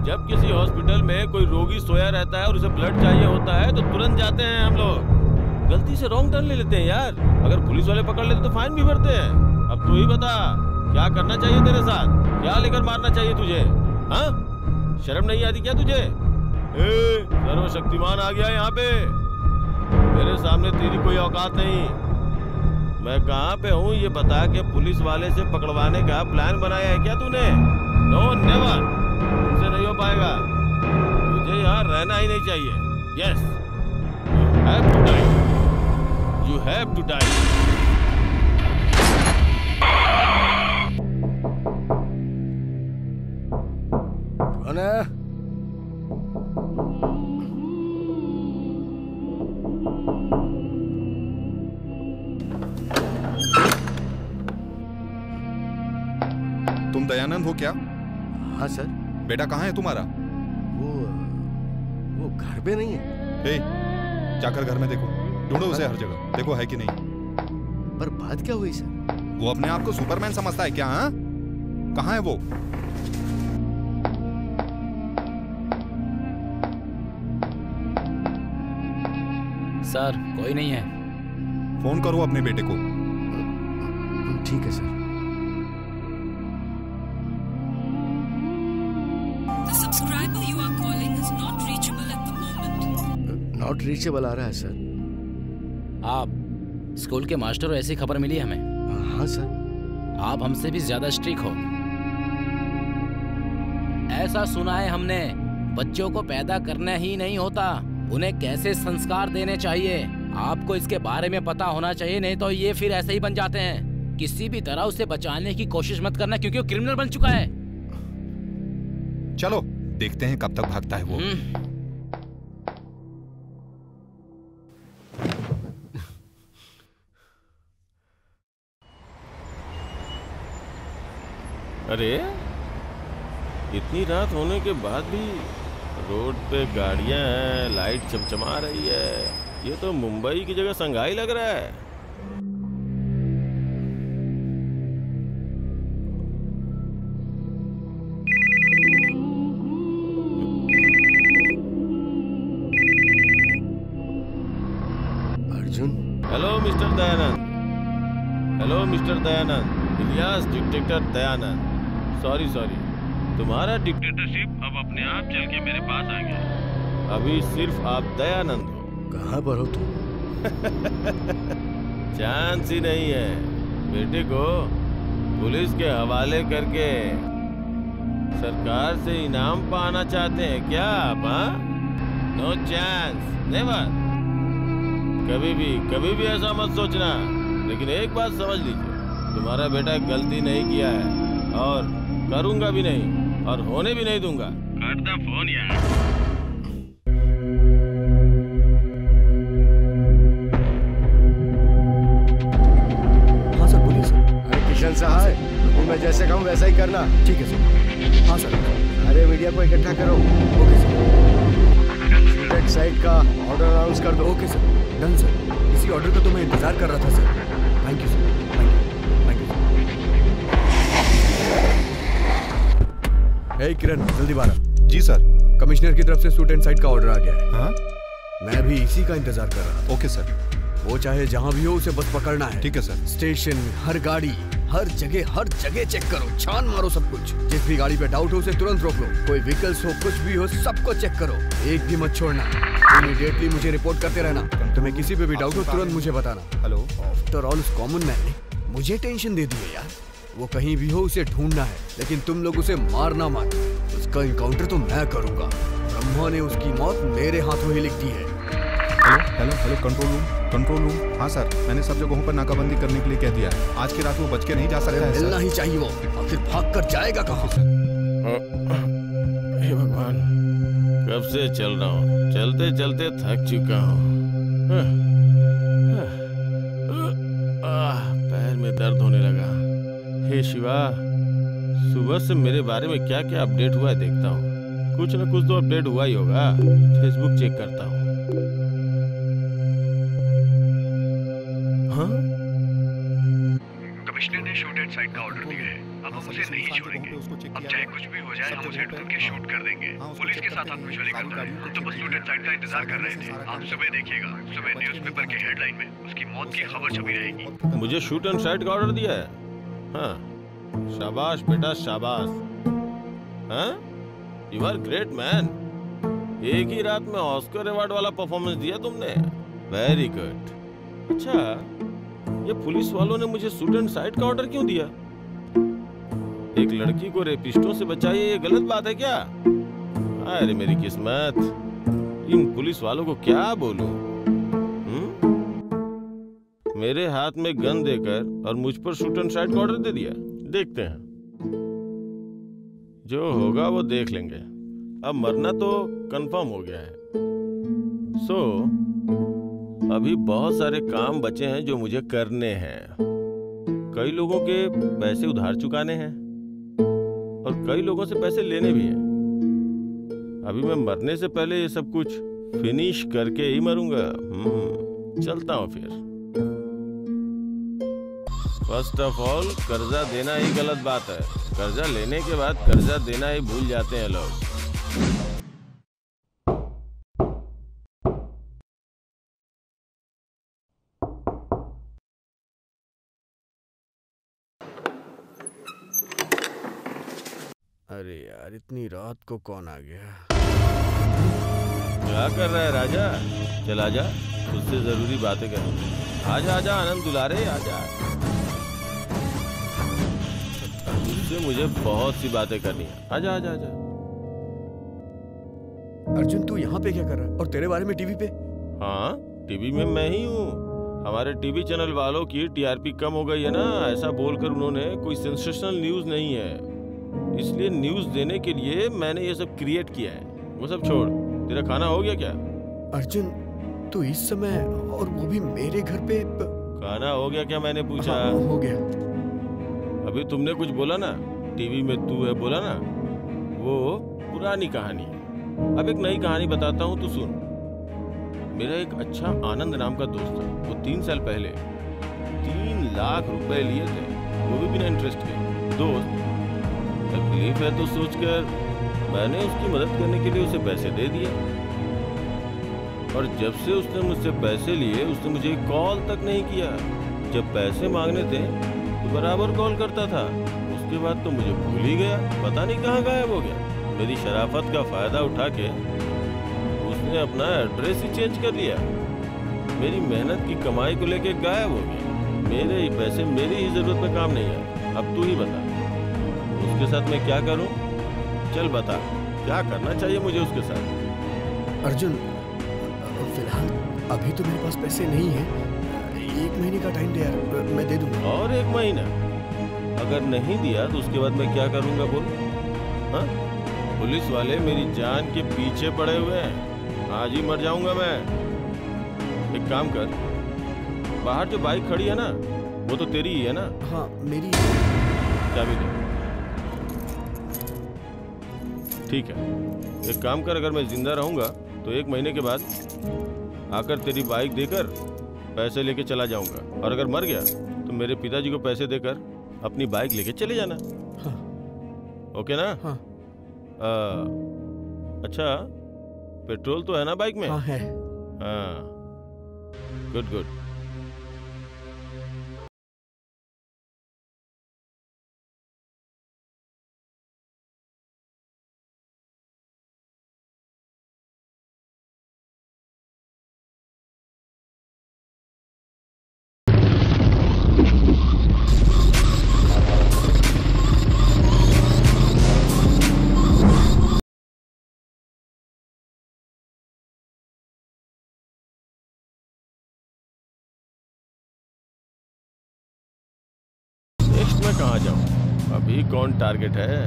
जब किसी हॉस्पिटल में कोई रोगी सोया रहता है और उसे ब्लड चाहिए होता है तो तुरंत जाते हैं हम लोग। गलती से रॉन्ग टर्न ले लेते हैं यार। अगर पुलिस वाले पकड़ लेते तो फाइन भी भरते हैं। अब तू ही बता, क्या करना चाहिए तेरे साथ? क्या लेकर मारना चाहिए तुझे? हाँ? शर्म नहीं आती क्या तुझे? ए, सर्वशक्तिमान आ गया यहाँ पे। मेरे सामने तेरी कोई औकात नहीं। मैं कहाँ पे हूँ ये बता के पुलिस वाले से पकड़वाने का प्लान बनाया है क्या तूने? नो नेवर तुमसे नहीं हो पाएगा। तुझे यहाँ रहना ही नहीं चाहिए। Yes you have to die you have to die है तुम दयानंद हो क्या? हाँ सर। बेटा कहाँ है तुम्हारा? वो वो घर पे नहीं है। ए, जाकर घर में देखो। ढूंढो उसे हर जगह। देखो है कि नहीं। पर बात क्या हुई सर? वो अपने आप को सुपरमैन समझता है क्या हाँ? कहाँ है वो? सर कोई नहीं है। फ़ोन करो अपने बेटे को। ठीक है सर. नॉट रीचेबल आ रहा है सर। आप स्कूल के मास्टर हो ऐसी खबर मिली हमें? हाँ सर। आप हमसे भी ज़्यादा स्ट्रिक हो। ऐसा सुना है हमने बच्चों को पैदा करना ही नहीं होता। उन्हें कैसे संस्कार देने चाहिए? आपको इसके बारे में पता होना चाहिए नहीं तो ये फिर ऐसे ही बन जाते हैं। किसी भी तरह उसे बचाने की कोशिश मत करना क्योंकि वो क्रिमिनल बन चुका है। चलो देखते हैं कब तक भागता है वो। अरे इतनी रात होने के बाद भी रोड पे गाड़ियाँ हैं लाइट चमचमा रही है। ये तो मुंबई की जगह संघाई लग रहा है। Arjun? Hello mister Dayanand. Hello mister Dayanand. Alias dictator Dayanand. Sorry sorry. तुम्हारा डिक्टेटरशिप अब अपने आप चल के मेरे पास आ गया। अभी सिर्फ़ आप दयानंद हो। कहाँ पर हो तुम? *laughs* चांस ही नहीं है। बेटे को पुलिस के हवाले करके सरकार से इनाम पाना चाहते हैं क्या आप हाँ? नो चांस नेवर कभी भी कभी भी ऐसा मत सोचना। लेकिन एक बात समझ लीजिए तुम्हारा बेटा गलती नहीं किया है और करूँगा भी नहीं। और होने भी नहीं दूँगा। कट द फ़ोन यार। हाँ सर बोलिए सर। अरे किशन सहाय मैं जैसे कहूँ वैसा ही करना। ठीक है सर। हाँ सर। अरे मीडिया को इकट्ठा करो। Okay sir. साइट का ऑर्डर अनाउंस कर दो। Okay sir. Done sir. इसी ऑर्डर का तो मैं इंतज़ार कर रहा था sir. Thank you sir you Kiran जल्दी बारह जी सर कमिश्नर की तरफ़ से सूट एंड साइड का ऑर्डर आ गया है। हाँ? मैं भी इसी का इंतज़ार कर रहा हूँ। ओके सर वो चाहे जहाँ भी हो उसे बस पकड़ना है। ठीक है सर स्टेशन हर गाड़ी हर जगह हर जगह चेक करो। छान मारो सब कुछ। जिस भी गाड़ी पे डाउट हो उसे तुरंत रोक लो। कोई व्हीकल्स हो कुछ भी हो सबको चेक करो। एक भी मत छोड़ना। इमीडिएटली मुझे रिपोर्ट करते रहना। तुम्हें किसी पे भी डाउट हो तुरंत मुझे बताना। हेलो आफ्टर ऑल उस कॉमन मैन ने मुझे टेंशन दे दी है यार। वो कहीं भी हो उसे ढूंढना है लेकिन तुम लोग उसे मारना मत। उसका इनकाउंटर तो मैं करूँगा। ब्रह्मा ने उसकी मौत मेरे हाथों ही लिख दी है। Hello hello hello control room control room हाँ सर मैंने सब जगहों पर नाकाबंदी करने के लिए कह दिया है। आज की रात वो बच के नहीं जा सकता है मिलना ही चाहिए वो। आखिर भाग कर जाएगा कहाँ? हे भगवान कब से चल रहा हूँ? चलते चलते थक चुका हूँ। हाँ, हाँ, आह, पैर में दर्द होने लगा। हे शिवा सुबह से मेरे बारे में क्या क्या अपडेट हुआ है देखता हूँ। कुछ न कुछ तो अपडेट हुआ ही होगा। फेसबुक चेक करता हूँ। हाँ? कमिश्नर ने शूट एंड साइड का ऑर्डर दिया है। अब हम उसे नहीं छोड़ेंगे। अब चाहे कुछ भी हो जाए हम उसे ढूंढ के शूट कर देंगे। पुलिस के साथ करता है। हम तो बस शूट एंड साइड का इंतज़ार कर रहे थे आप सुबह देखिएगा। सुबह न्यूज़पेपर के हेडलाइन में उसकी मौत की खबर छपी रहेगी। मुझे शूट एंड साइड का ऑर्डर दिया है। हाँ। शाबाश बेटा, शाबाश। हाँ? यू आर ग्रेट मैन एक ही रात में ऑस्कर अवार्ड वाला परफॉर्मेंस दिया तुमने? वेरी गुड अच्छा ये पुलिस वालों ने मुझे शूट एंड साइड का ऑर्डर क्यों दिया? एक लड़की को रेपिस्टों से बचाइए, ये गलत बात है क्या? अरे मेरी किस्मत। इन पुलिस वालों को क्या बोलूँ? मेरे हाथ में गन देकर और मुझ पर शूट एंड साइड का ऑर्डर दे दिया। देखते हैं। जो होगा वो देख लेंगे। अब मरना तो कंफर्म हो गया है। सो so, अभी बहुत सारे काम बचे हैं जो मुझे करने हैं। कई लोगों के पैसे उधार चुकाने हैं और कई लोगों से पैसे लेने भी हैं। अभी मैं मरने से पहले ये सब कुछ फिनिश करके ही मरूँगा। हम्म, चलता हूँ फिर। फ़र्स्ट ऑफ़ ऑल कर्जा देना ही गलत बात है। कर्जा लेने के बाद कर्जा देना ही भूल जाते हैं लोग। अरे यार, इतनी रात को कौन आ गया? क्या कर रहा है राजा? चल आजा उससे ज़रूरी बातें करेंगे। आजा आजा आनंद दुलारे आजा उससे मुझे बहुत सी बातें करनी है। आजा आजा आजा। अर्जुन तू यहाँ पे क्या कर रहा है? और तेरे बारे में टीवी पे? हाँ टीवी में मैं ही हूँ। हमारे टीवी चैनल वालों की टीआरपी कम हो गई है ना ऐसा बोलकर उन्होंने कोई सेंसेशनल न्यूज़ नहीं है। इसलिए न्यूज़ देने के लिए मैंने ये सब क्रिएट किया है। वो सब छोड़। तेरा खाना हो गया क्या? अर्जुन तू इस समय और वो भी मेरे घर पे प... खाना हो गया क्या मैंने पूछा? हाँ, हो गया। अभी तुमने कुछ बोला ना? टीवी में तू है बोला ना? वो पुरानी कहानी है। अब एक नई कहानी बताता हूँ, तू सुन। मेरा एक अच्छा आनंद नाम का दोस्त है। वो तीन साल पहले तीन लाख रुपए लिए थे। वो भी बिना इंटरेस्ट के। दोस्त, तकलीफ़ है तो सोचकर मैंने उसकी मदद करने के लिए उसे पैसे दे दिए। और जब से उसने मुझसे पैसे लिए, उसने मुझे कॉल तक नहीं किया। जब पैसे मांगने थे बराबर कॉल करता था? उसके बाद तो मुझे भूल ही गया। पता नहीं कहाँ गायब हो गया। मेरी शराफत का फ़ायदा उठा के उसने अपना एड्रेस ही चेंज कर लिया। मेरी मेहनत की कमाई को लेके गायब हो गया। मेरे ही पैसे मेरी ही ज़रूरत में काम नहीं है अब तू ही बता। उसके साथ मैं क्या करूँ? चल बता। क्या करना चाहिए मुझे उसके साथ? अर्जुन, फ़िलहाल अभी तो मेरे पास पैसे नहीं है। एक महीने का टाइम दे यार मैं दे दूँगा। और एक महीना? अगर नहीं दिया तो उसके बाद मैं क्या करूँगा बोल? हाँ? पुलिस वाले मेरी जान के पीछे पड़े हुए हैं। आज ही मर जाऊँगा मैं। एक काम कर बाहर जो बाइक खड़ी है ना वो तो तेरी ही है ना? हाँ मेरी चाबी दे। ठीक है एक काम कर अगर मैं ज़िंदा रहूँगा तो एक महीने के बाद आकर तेरी बाइक देकर पैसे लेके चला जाऊँगा। और अगर मर गया तो मेरे पिताजी को पैसे देकर अपनी बाइक लेके चले जाना। हाँ। ओके ना? हाँ। आ, अच्छा पेट्रोल तो है ना बाइक में? हाँ है। हाँ। Good good. अभी कौन टारगेट है?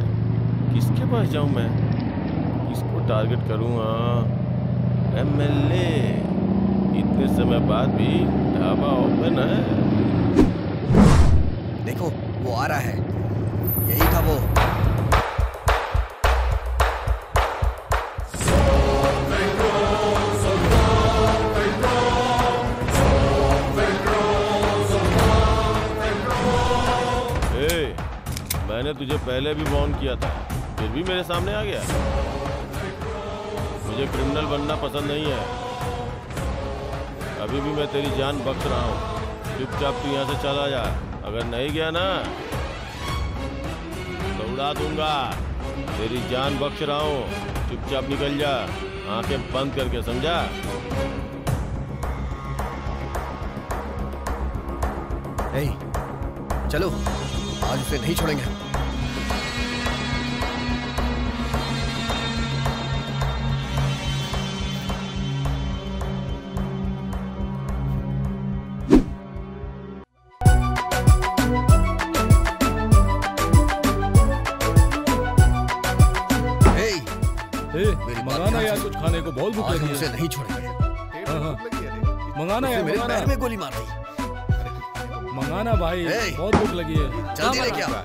किसके पास जाऊँ मैं? किसको टारगेट करूँगा एम एल ए इतने समय बाद भी ढाबा ओपन है। देखो, वो आ रहा है। यही था वो। मैंने तुझे पहले भी वॉर्न किया था, फिर भी मेरे सामने आ गया। मुझे क्रिमिनल बनना पसंद नहीं है। अभी भी मैं तेरी जान बख्श रहा हूँ। चुपचाप तू यहाँ से चला जा। अगर नहीं गया ना तो उड़ा दूँगा। तेरी जान बख्श रहा हूँ। चुपचाप निकल जा। आँखें बंद करके, समझा? नहीं, चलो, आज उसे नहीं छोड़ेंगे। बहुत भूख लगी है नहीं छोड़ेंगे हाँ। हाँ मंगाना है मेरे पैर में गोली मार रही मंगाना भाई बहुत भूख लगी है। जल्दी क्या आ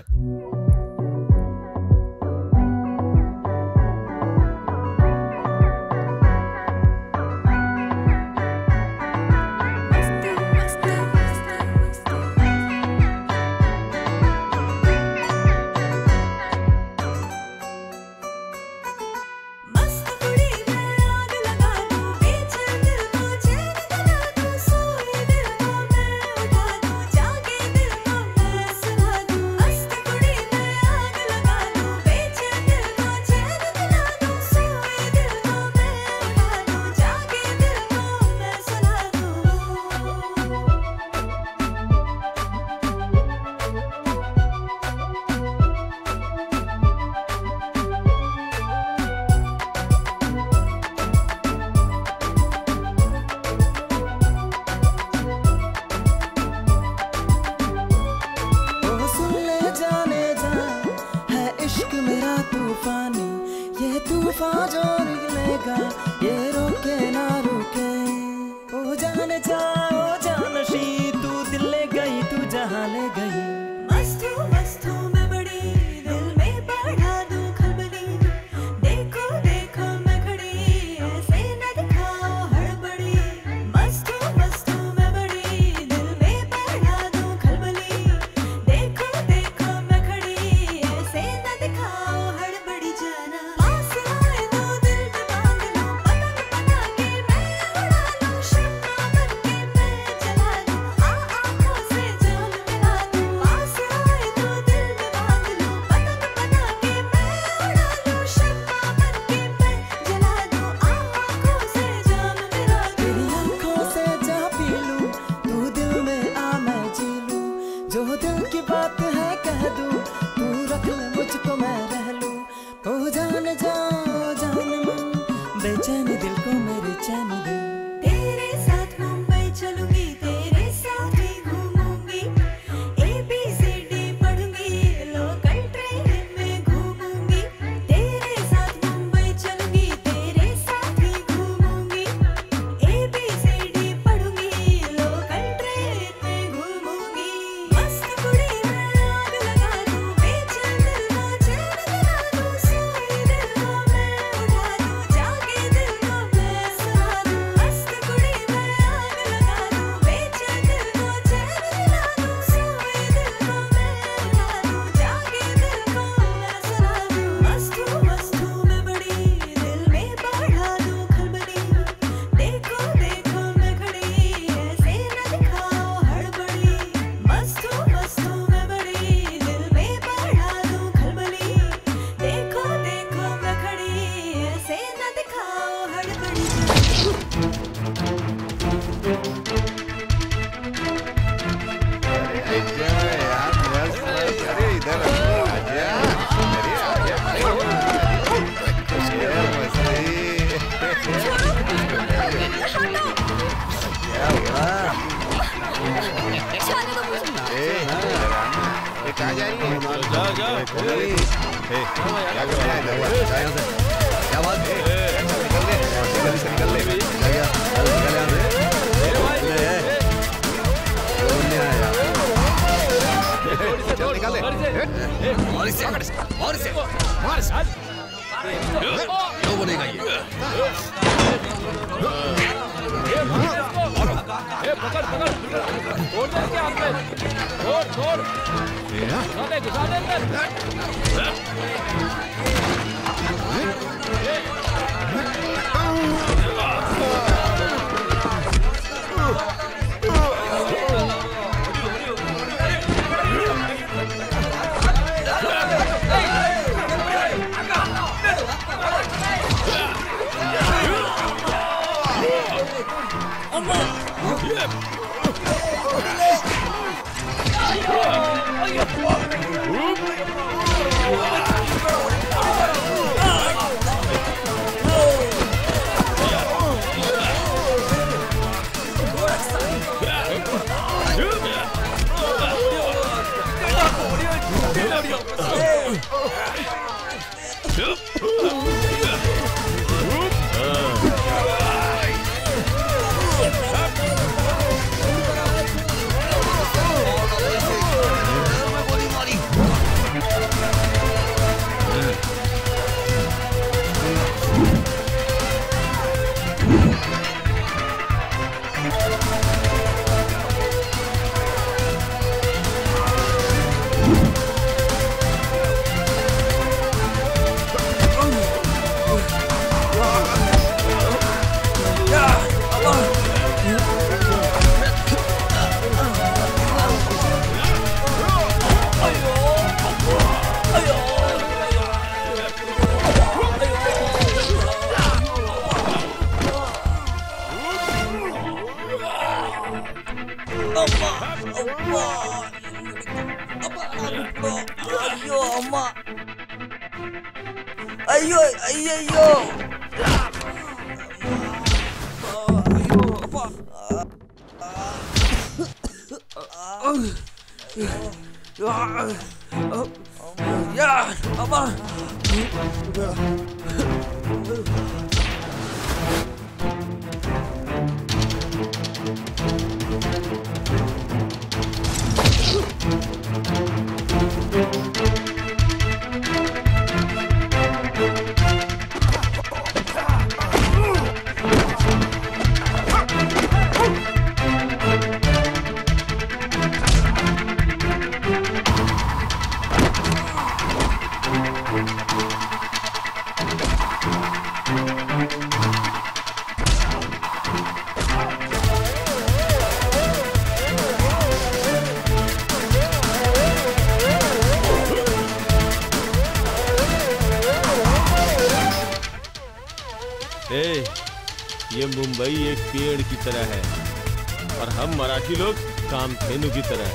कामधेनु की तरह।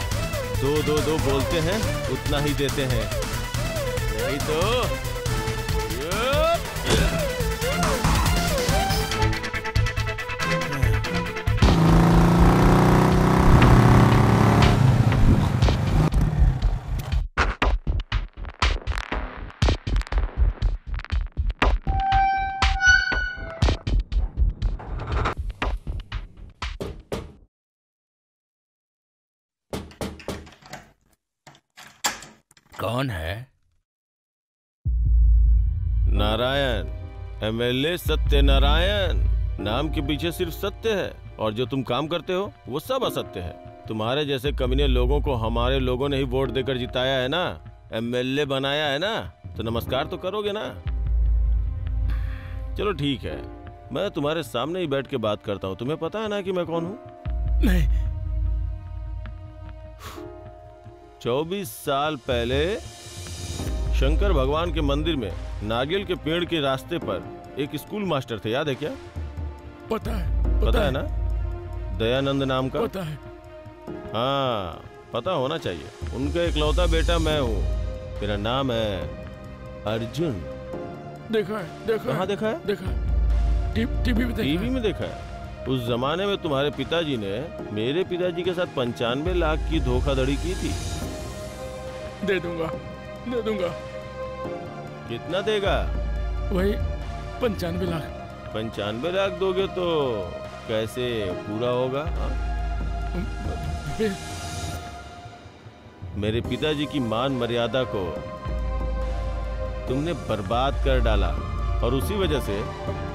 दो दो दो बोलते हैं उतना ही देते हैं। नहीं तो एमएलए सत्यनारायण। नाम के पीछे सिर्फ़ सत्य है। और जो तुम काम करते हो वो सब असत्य है। तुम्हारे जैसे कमीने लोगों को हमारे लोगों ने ही वोट देकर जिताया है ना? एमएलए बनाया है ना? तो नमस्कार तो करोगे ना? चलो ठीक है। मैं तुम्हारे सामने ही बैठ के बात करता हूँ। तुम्हें पता है ना कि मैं कौन हूँ? नहीं चौबीस साल पहले शंकर भगवान के मंदिर में नारियल के पेड़ के रास्ते पर एक स्कूल मास्टर थे याद है क्या? पता है पता, पता है है। ना? दयानंद नाम का? पता है। हाँ पता होना चाहिए। उनका इकलौता बेटा मैं हूँ। मेरा नाम है अर्जुन। देखा है देखा कहाँ देखा है? देखा टीवी में देखा टीवी में देखा है। उस जमाने में तुम्हारे पिताजी ने मेरे पिताजी के साथ पंचानवे लाख की धोखाधड़ी की थी। दे दूँगा दे दूँगा। कितना देगा? वही पंचानवे लाख। पंचानवे लाख दोगे तो कैसे पूरा होगा हाँ? मेरे पिताजी की मान मर्यादा को तुमने बर्बाद कर डाला और उसी वजह से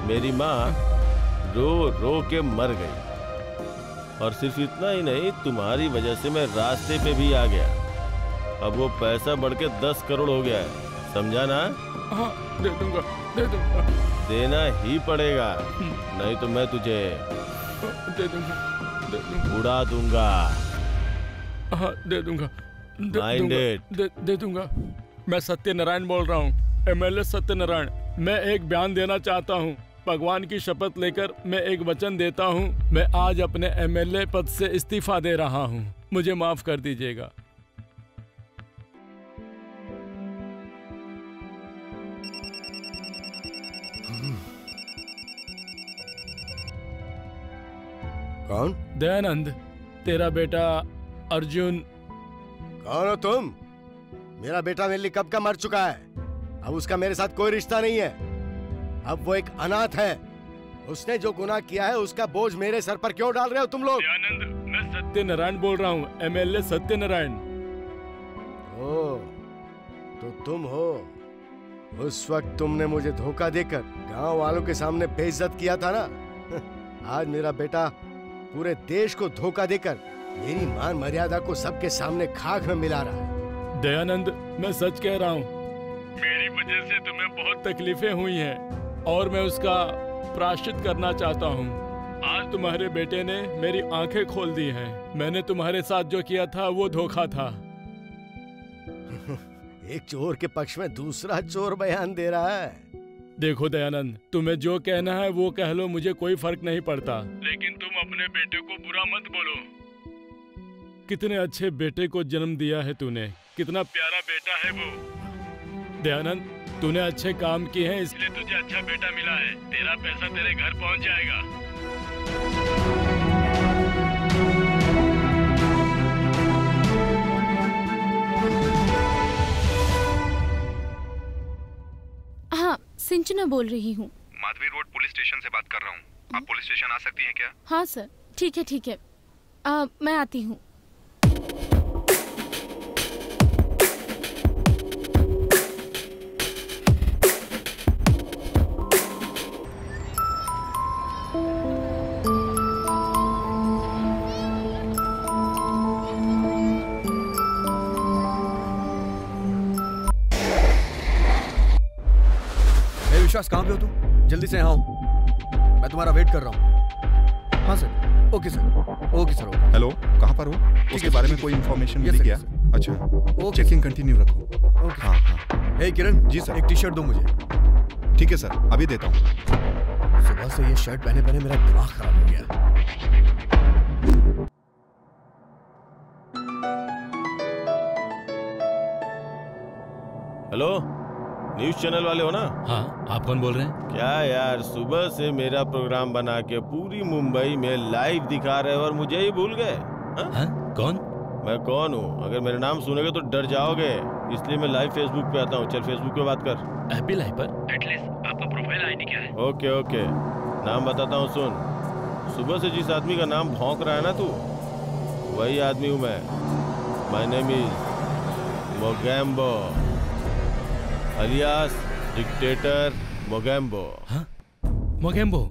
मेरी माँ रो रो के मर गई। और सिर्फ़ इतना ही नहीं तुम्हारी वजह से मैं रास्ते पे भी आ गया। अब वो पैसा बढ़ के दस करोड़ हो गया है। समझा ना हाँ दे दूँगा दे दूँगा। देना ही पड़ेगा नहीं तो मैं तुझे दे दूँगा दे दूँगा। उड़ा दूँगा। हाँ दे दूँगा दे दूँगा दे, दे दूँगा। मैं सत्यनारायण बोल रहा हूँ एमएलए सत्यनारायण। मैं एक बयान देना चाहता हूँ भगवान की शपथ लेकर मैं एक वचन देता हूँ। मैं आज अपने एमएलए पद से इस्तीफा दे रहा हूँ। मुझे माफ़ कर दीजिएगा। कौन? दयानंद तेरा बेटा अर्जुन। कौन हो तुम? मेरा बेटा मेरे लिए कब का मर चुका है? अब उसका मेरे साथ कोई रिश्ता नहीं है। अब वो एक अनाथ है। उसने जो गुनाह किया है उसका बोझ मेरे सर पर क्यों डाल रहे हो तुम लोग? दयानंद मैं सत्यनारायण बोल रहा हूँ एमएलए सत्यनारायण। ओ तो तुम हो। उस वक्त तुमने मुझे धोखा देकर गाँव वालों के सामने बेइज्जत किया था ना? *laughs* आज मेरा बेटा पूरे देश को धोखा देकर मेरी मान मर्यादा को सबके सामने खाक में मिला रहा है। दयानंद मैं सच कह रहा हूँ। मेरी वजह से तुम्हें बहुत तकलीफें हुई हैं और मैं उसका प्राश्चित करना चाहता हूँ। आज तुम्हारे बेटे ने मेरी आँखें खोल दी हैं। मैंने तुम्हारे साथ जो किया था वो धोखा था। *laughs* एक चोर के पक्ष में दूसरा चोर बयान दे रहा है। देखो दयानंद तुम्हें जो कहना है वो कह लो मुझे कोई फ़र्क नहीं पड़ता। लेकिन अपने बेटे को बुरा मत बोलो। कितने अच्छे बेटे को जन्म दिया है तूने। कितना प्यारा बेटा है वो। दयानंद तूने अच्छे काम किए हैं इसलिए तुझे अच्छा बेटा मिला है। तेरा पैसा तेरे घर पहुँच जाएगा। हाँ सिंचना बोल रही हूँ। माधवी रोड पुलिस स्टेशन से बात कर रहा हूँ। आप पुलिस स्टेशन आ सकती हैं क्या? हाँ सर ठीक है ठीक है. आ, मैं आती हूँ. हे विश्वास कहाँ पे हो तू? जल्दी से यहाँ आओ. मैं तुम्हारा वेट कर रहा हूँ। हाँ sir okay sir okay sir okay hello कहाँ पर हो? उसके बारे में कोई इन्फॉर्मेशन मिली क्या? अच्छा. चेकिंग कंटिन्यू रखो. ओके हाँ हाँ. हे किरण जी सर एक टी शर्ट दो मुझे। ठीक है सर अभी देता हूँ. सुबह से ये शर्ट पहने पहने मेरा दिमाग खराब हो गया। हेलो न्यूज़ चैनल वाले हो ना? हाँ आप कौन बोल रहे हैं? क्या यार सुबह से मेरा प्रोग्राम बना के पूरी मुंबई में लाइव दिखा रहे हो और मुझे ही भूल गए हाँ? कौन? मैं कौन हूँ? अगर मेरा नाम सुनोगे तो डर जाओगे इसलिए मैं लाइव फेसबुक पे आता हूँ। चल फेसबुक पे बात कर। हैप्पी लाइफ पर। एटलीस्ट आपका प्रोफ़ाइल आईडी क्या है? ओके ओके नाम बताता हूँ सुन। सुबह से जिस आदमी का नाम भौंक रहा है ना तू वही आदमी हूँ मैं। My name is Mogambo alias dictator Mogambo Mogambo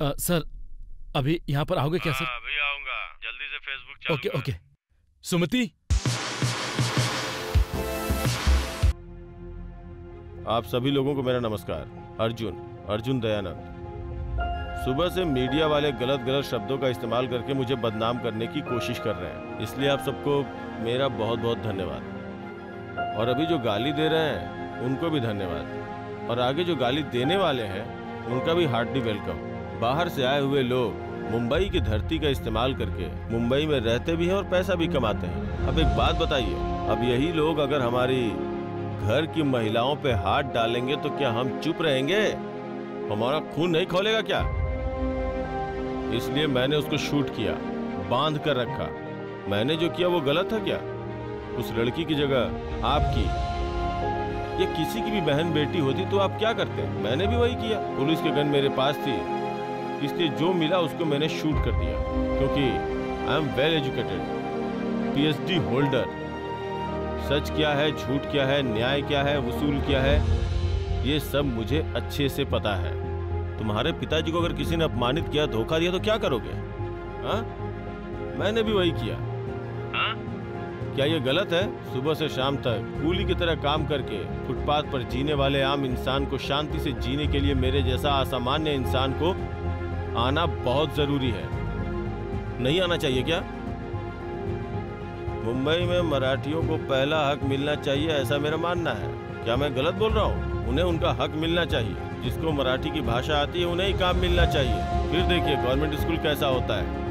uh, sir अभी यहाँ पर आओगे क्या सर अभी आऊँगा। जल्दी से फेसबुक ओके ओके सुमति? आप सभी लोगों को मेरा नमस्कार। अर्जुन अर्जुन दयानंद। सुबह से मीडिया वाले गलत गलत शब्दों का इस्तेमाल करके मुझे बदनाम करने की कोशिश कर रहे हैं। इसलिए आप सबको मेरा बहुत बहुत धन्यवाद। और अभी जो गाली दे रहे हैं, उनको भी धन्यवाद। और आगे जो गाली देने वाले हैं, उनका भी हार्डली वेलकम। बाहर से आए हुए लोग मुंबई की धरती का इस्तेमाल करके मुंबई में रहते भी हैं और पैसा भी कमाते हैं। अब एक बात बताइए, अब यही लोग अगर हमारी घर की महिलाओं पे हाथ डालेंगे तो क्या हम चुप रहेंगे? हमारा खून नहीं खोलेगा क्या? इसलिए मैंने उसको शूट किया, बाँध कर रखा। मैंने जो किया वो गलत था क्या? उस लड़की की जगह, आपकी। ये किसी की भी बहन बेटी होती तो आप क्या करते? मैंने भी वही किया। पुलिस के गन मेरे पास थी। इसलिए जो मिला उसको मैंने शूट कर दिया, क्योंकि I am well educated PhD holder सच क्या है, झूठ क्या है, न्याय क्या है, वसूल क्या है, ये सब मुझे अच्छे से पता है। तुम्हारे पिताजी को अगर किसी ने अपमानित किया, धोखा दिया तो क्या करोगे? हाँ? मैंने भी वही किया। क्या ये गलत है? सुबह से शाम तक कूली की तरह काम करके फुटपाथ पर जीने वाले आम इंसान को शांति से जीने के लिए मेरे जैसा असामान्य इंसान को आना बहुत ज़रूरी है। नहीं आना चाहिए क्या? मुंबई में मराठियों को पहला हक मिलना चाहिए, ऐसा मेरा मानना है। क्या मैं गलत बोल रहा हूँ? उन्हें उनका हक मिलना चाहिए। जिसको मराठी की भाषा आती है, उन्हें ही काम मिलना चाहिए। फिर देखिए, गवर्नमेंट स्कूल कैसा होता है।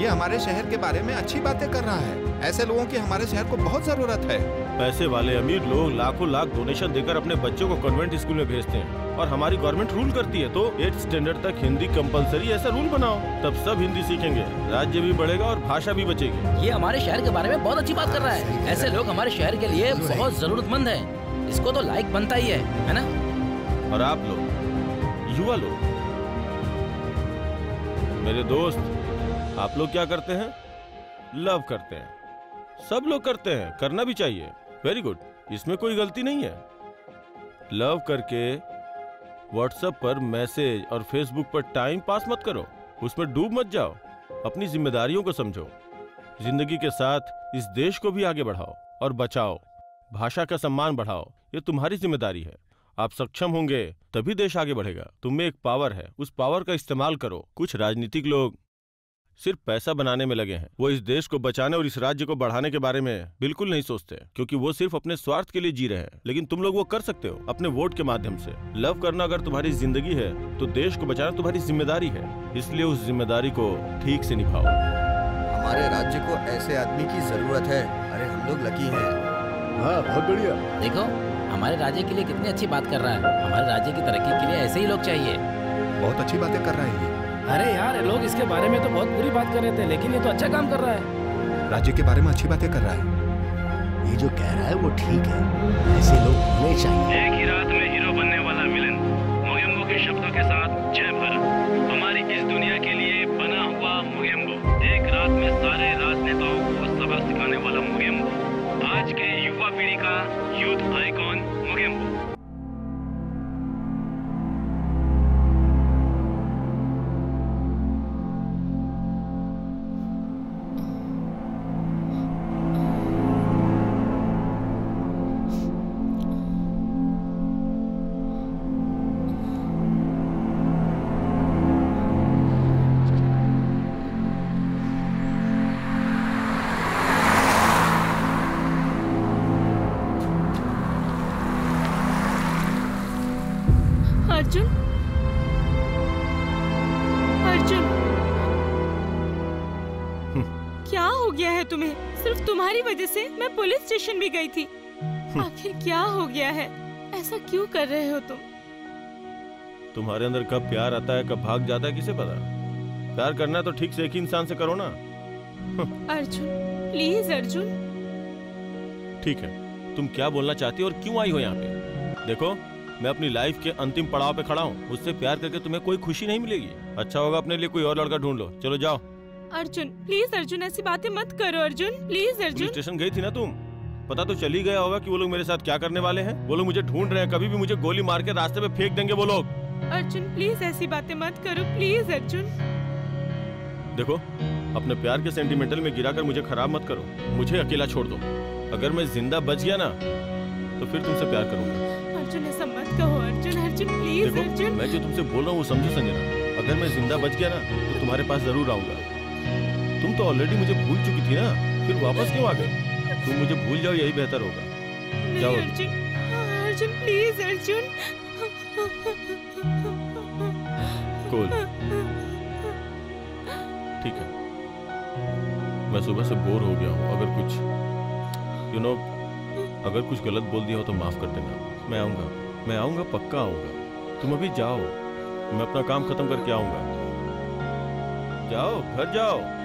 ये हमारे शहर के बारे में अच्छी बातें कर रहा है। ऐसे लोगों की हमारे शहर को बहुत ज़रूरत है। पैसे वाले अमीर लोग लाखों लाख डोनेशन देकर अपने बच्चों को कन्वेंट स्कूल में भेजते हैं। और हमारी गवर्नमेंट रूल करती है तो एट स्टैंडर्ड तक हिंदी कंपलसरी ऐसा रूल बनाओ। तब सब हिंदी सीखेंगे राज्य भी बढ़ेगा और भाषा भी बचेगी। ये हमारे शहर के बारे में बहुत अच्छी बात कर रहा है। ऐसे लोग हमारे शहर के लिए बहुत जरूरतमंद है। इसको तो लाइक बनता ही है है ना? और आप लोग युवा लोग मेरे दोस्त आप लोग क्या करते हैं? लव करते हैं। सब लोग करते हैं, करना भी चाहिए। वेरी गुड इसमें कोई गलती नहीं है। लव करके व्हाट्सएप पर मैसेज और फेसबुक पर टाइम पास मत करो। उसमें डूब मत जाओ। अपनी जिम्मेदारियों को समझो। ज़िंदगी के साथ इस देश को भी आगे बढ़ाओ और बचाओ। भाषा का सम्मान बढ़ाओ। ये तुम्हारी ज़िम्मेदारी है। आप सक्षम होंगे, तभी देश आगे बढ़ेगा। तुम में एक पावर है। उस पावर का इस्तेमाल करो। कुछ राजनीतिक लोग सिर्फ़ पैसा बनाने में लगे हैं। वो इस देश को बचाने और इस राज्य को बढ़ाने के बारे में बिल्कुल नहीं सोचते क्योंकि वो सिर्फ़ अपने स्वार्थ के लिए जी रहे हैं। लेकिन तुम लोग वो कर सकते हो अपने वोट के माध्यम से। लव करना अगर तुम्हारी ज़िंदगी है तो देश को बचाना तुम्हारी ज़िम्मेदारी है। इसलिए उस ज़िम्मेदारी को ठीक से निभाओ। हमारे राज्य को ऐसे आदमी की ज़रूरत है। अरे हम लोग लकी है। हाँ बहुत बढ़िया। देखो हमारे राज्य के लिए कितनी अच्छी बात कर रहा है। हमारे राज्य की तरक्की के लिए ऐसे ही लोग चाहिए। बहुत अच्छी बातें कर रहे है ये। अरे यार लोग इसके बारे में तो बहुत बुरी बात कर रहे थे लेकिन ये तो अच्छा काम कर रहा है। राज्य के बारे में अच्छी बातें कर रहा है। ये जो कह रहा है वो ठीक है। ऐसे लोग होने चाहिए। एक ही रात में हीरो बनने वाला विलन मोगेम्बो के शब्दों के साथ जय भारत हमारी इस दुनिया के लिए बना हुआ मोगेम्बो। एक रात में सारे राजनेताओं को सबक सिखाने वाला मोगेम्बो। आज के युवा पीढ़ी का यूथ आइकॉन मोगेम्बो। स्टेशन भी गई थी। आखिर क्या हो गया है? ऐसा क्यों कर रहे हो तुम? तुम्हारे अंदर कब प्यार आता है कब भाग जाता है किसे पता? प्यार करना तो ठीक से एक ही इंसान से करो ना। अर्जुन प्लीज़ अर्जुन। ठीक है तुम क्या बोलना चाहती हो और क्यों आई हो यहाँ पे? देखो मैं अपनी लाइफ के अंतिम पड़ाव पे खड़ा हूँ। उससे प्यार करके तुम्हें कोई खुशी नहीं मिलेगी। अच्छा होगा अपने लिए कोई और लड़का ढूंढ लो। चलो जाओ। अर्जुन प्लीज़ अर्जुन ऐसी बातें मत करो अर्जुन। प्लीज़ अर्जुन। स्टेशन गई थी ना तुम? पता तो चली गया होगा कि वो लोग मेरे साथ क्या करने वाले हैं। वो लोग मुझे ढूंढ रहे हैं कभी भी मुझे गोली मार के रास्ते में फेंक देंगे वो लोग। अर्जुन प्लीज़ ऐसी बातें मत करो प्लीज़ अर्जुन। देखो अपने प्यार के सेंटिमेंटल में गिराकर मुझे खराब मत करो। मुझे अकेला छोड़ दो। अगर मैं ज़िंदा बच गया ना तो फिर तुमसे प्यार करूँगा। अर्जुन ऐसा मत कहो अर्जुन अर्जुन प्लीज़ देखो अर्जुन। मैं जो तुमसे बोल रहा हूँ वो समझो संजना। अगर मैं ज़िंदा बच गया ना तो तुम्हारे पास ज़रूर आऊँगा। तुम तो ऑलरेडी मुझे भूल चुकी थी ना फिर वापस क्यों आ गए? तुम मुझे भूल जाओ यही बेहतर होगा। जाओ। अर्जुन। अर्जुन प्लीज़ अर्जुन। कूल। ठीक है। मैं सुबह से बोर हो गया हूँ अगर कुछ। यू नो अगर कुछ गलत बोल दिया हो तो माफ़ कर देना। मैं आऊँगा। मैं आऊँगा पक्का आऊँगा। तुम अभी जाओ। मैं अपना काम खत्म करके आऊँगा। जाओ घर जाओ।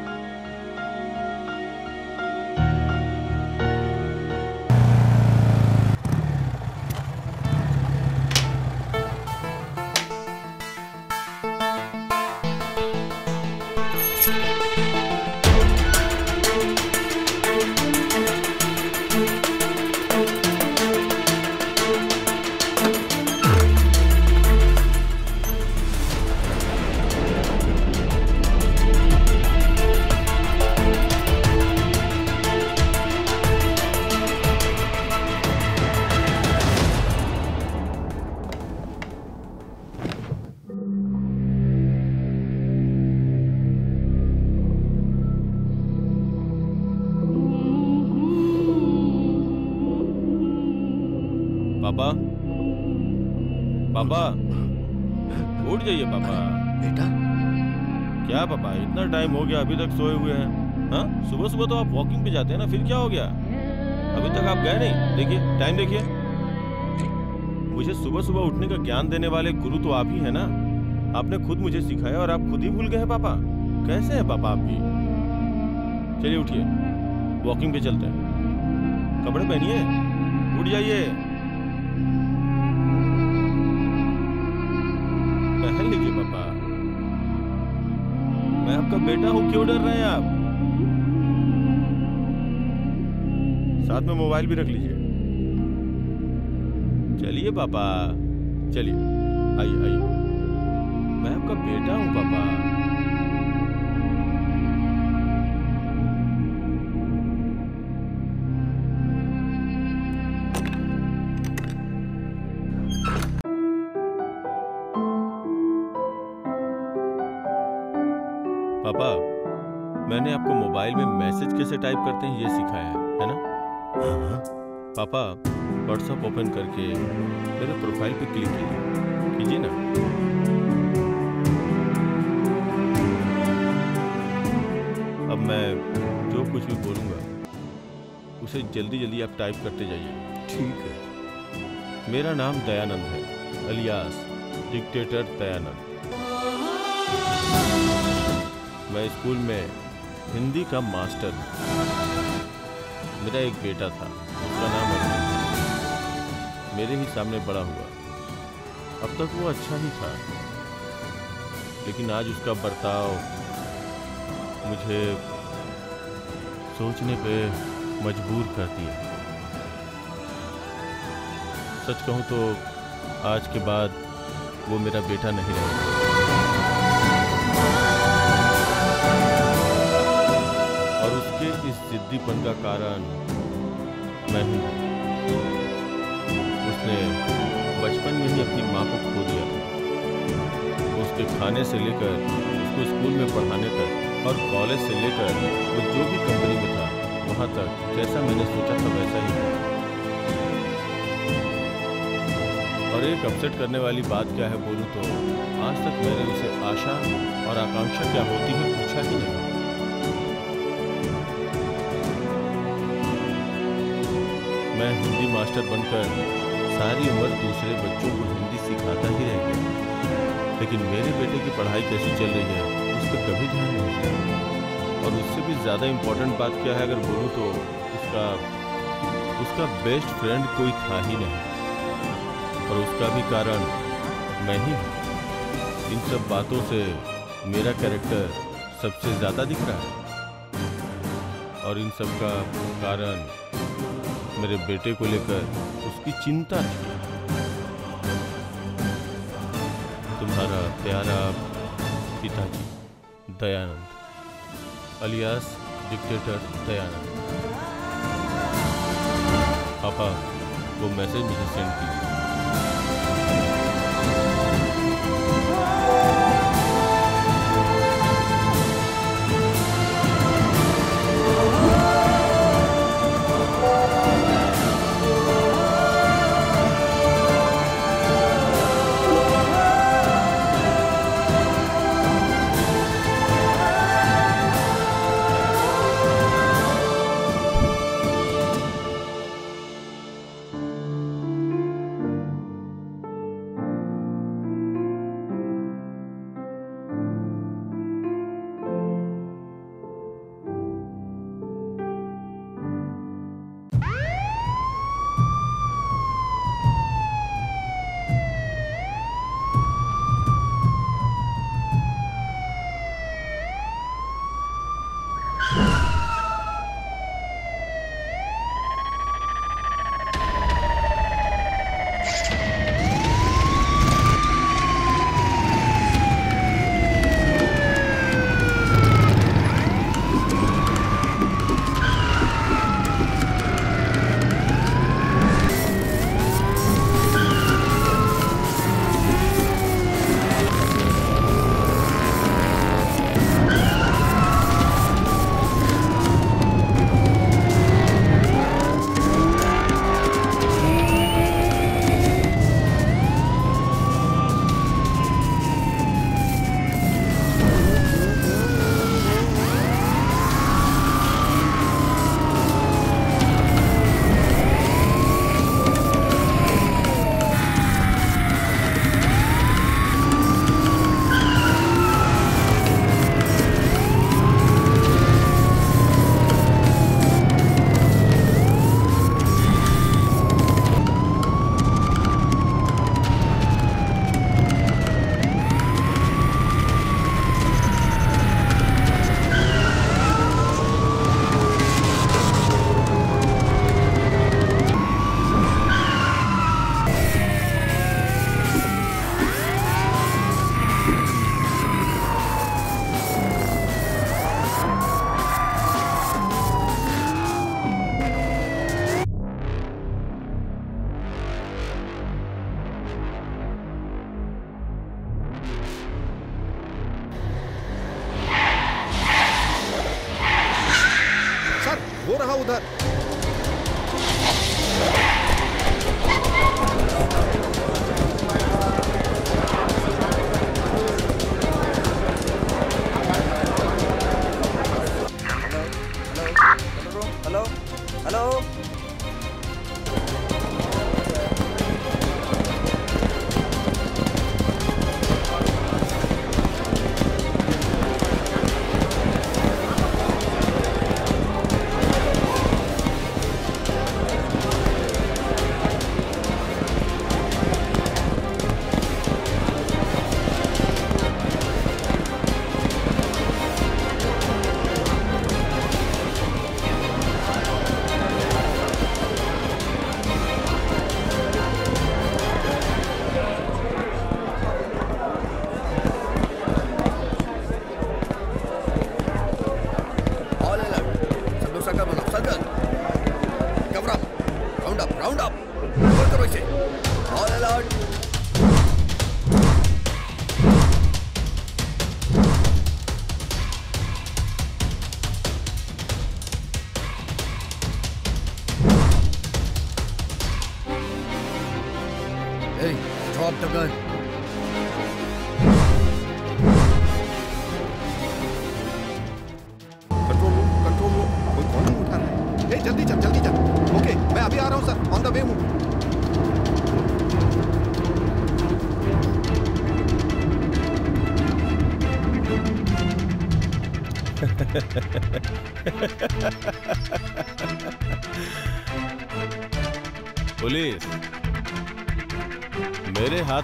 गया अभी तक सोए हुए हैं। हाँ? सुबह सुबह तो आप वॉकिंग पे जाते हैं ना, फिर क्या हो गया? अभी तक आप गए नहीं। देखिए टाइम देखिए। मुझे सुबह सुबह उठने का ज्ञान देने वाले गुरु तो आप ही है ना। आपने खुद मुझे सिखाया और आप खुद ही भूल गए हैं पापा। कैसे हैं पापा आप भी? चलिए उठिए। वॉकिंग पे चलते हैं। कपड़े पहनिए। उठ जाइए। बेटा हो क्यों डर रहे हैं आप? साथ में मोबाइल भी रख लीजिए। चलिए पापा, चलिए। आइए आइए। मैं आपका बेटा हूँ, पापा। टाइप करते हैं ये सिखाया है है ना? पापा व्हाट्सएप ओपन करके मेरे प्रोफ़ाइल पे क्लिक कीजिए कीजिए ना। अब मैं जो कुछ भी बोलूँगा उसे जल्दी जल्दी आप टाइप करते जाइए। ठीक है। मेरा नाम दयानंद है अलियास डिक्टेटर दयानंद। मैं स्कूल में हिंदी का मास्टर। हूँ मेरा एक बेटा था, उसका नाम अर्जुन मेरे ही सामने बड़ा हुआ। अब तक वो अच्छा ही था। लेकिन आज उसका बर्ताव मुझे सोचने पे मजबूर कर दिया सच कहूँ तो आज के बाद वो मेरा बेटा नहीं रहेगा जिद्दीपन का कारण मैं हूँ। उसने बचपन में ही अपनी माँ को खो दिया। उसके खाने से लेकर, उसको स्कूल में पढ़ाने तक और कॉलेज से लेकर, वो जो भी कंपनी में था, वहाँ तक जैसा मैंने सोचा था वैसा ही हुआ। और एक अपसेट करने वाली बात क्या है बोलूँ तो आज तक मैंने उसे आशा और आकांक्षा क्या होती है पूछा ही नहीं। मैं हिंदी मास्टर बनकर सारी उम्र दूसरे बच्चों को हिंदी सिखाता ही रह गया। लेकिन मेरे बेटे की पढ़ाई कैसी चल रही है, उस पर कभी ध्यान नहीं दिया। और उससे भी ज़्यादा इम्पोर्टेंट बात क्या है अगर बोलूँ तो उसका उसका बेस्ट फ्रेंड कोई था ही नहीं। और उसका भी कारण मैं ही हूँ। इन सब बातों से मेरा कैरेक्टर सबसे ज़्यादा दिख रहा है। और इन सब का कारण मेरे बेटे को लेकर उसकी चिंता थी। तुम्हारा प्यारा पिताजी, दयानंद, अलियास डिक्टेटर दयानंद। पापा, वो मैसेज मुझे सेंड कीजिए।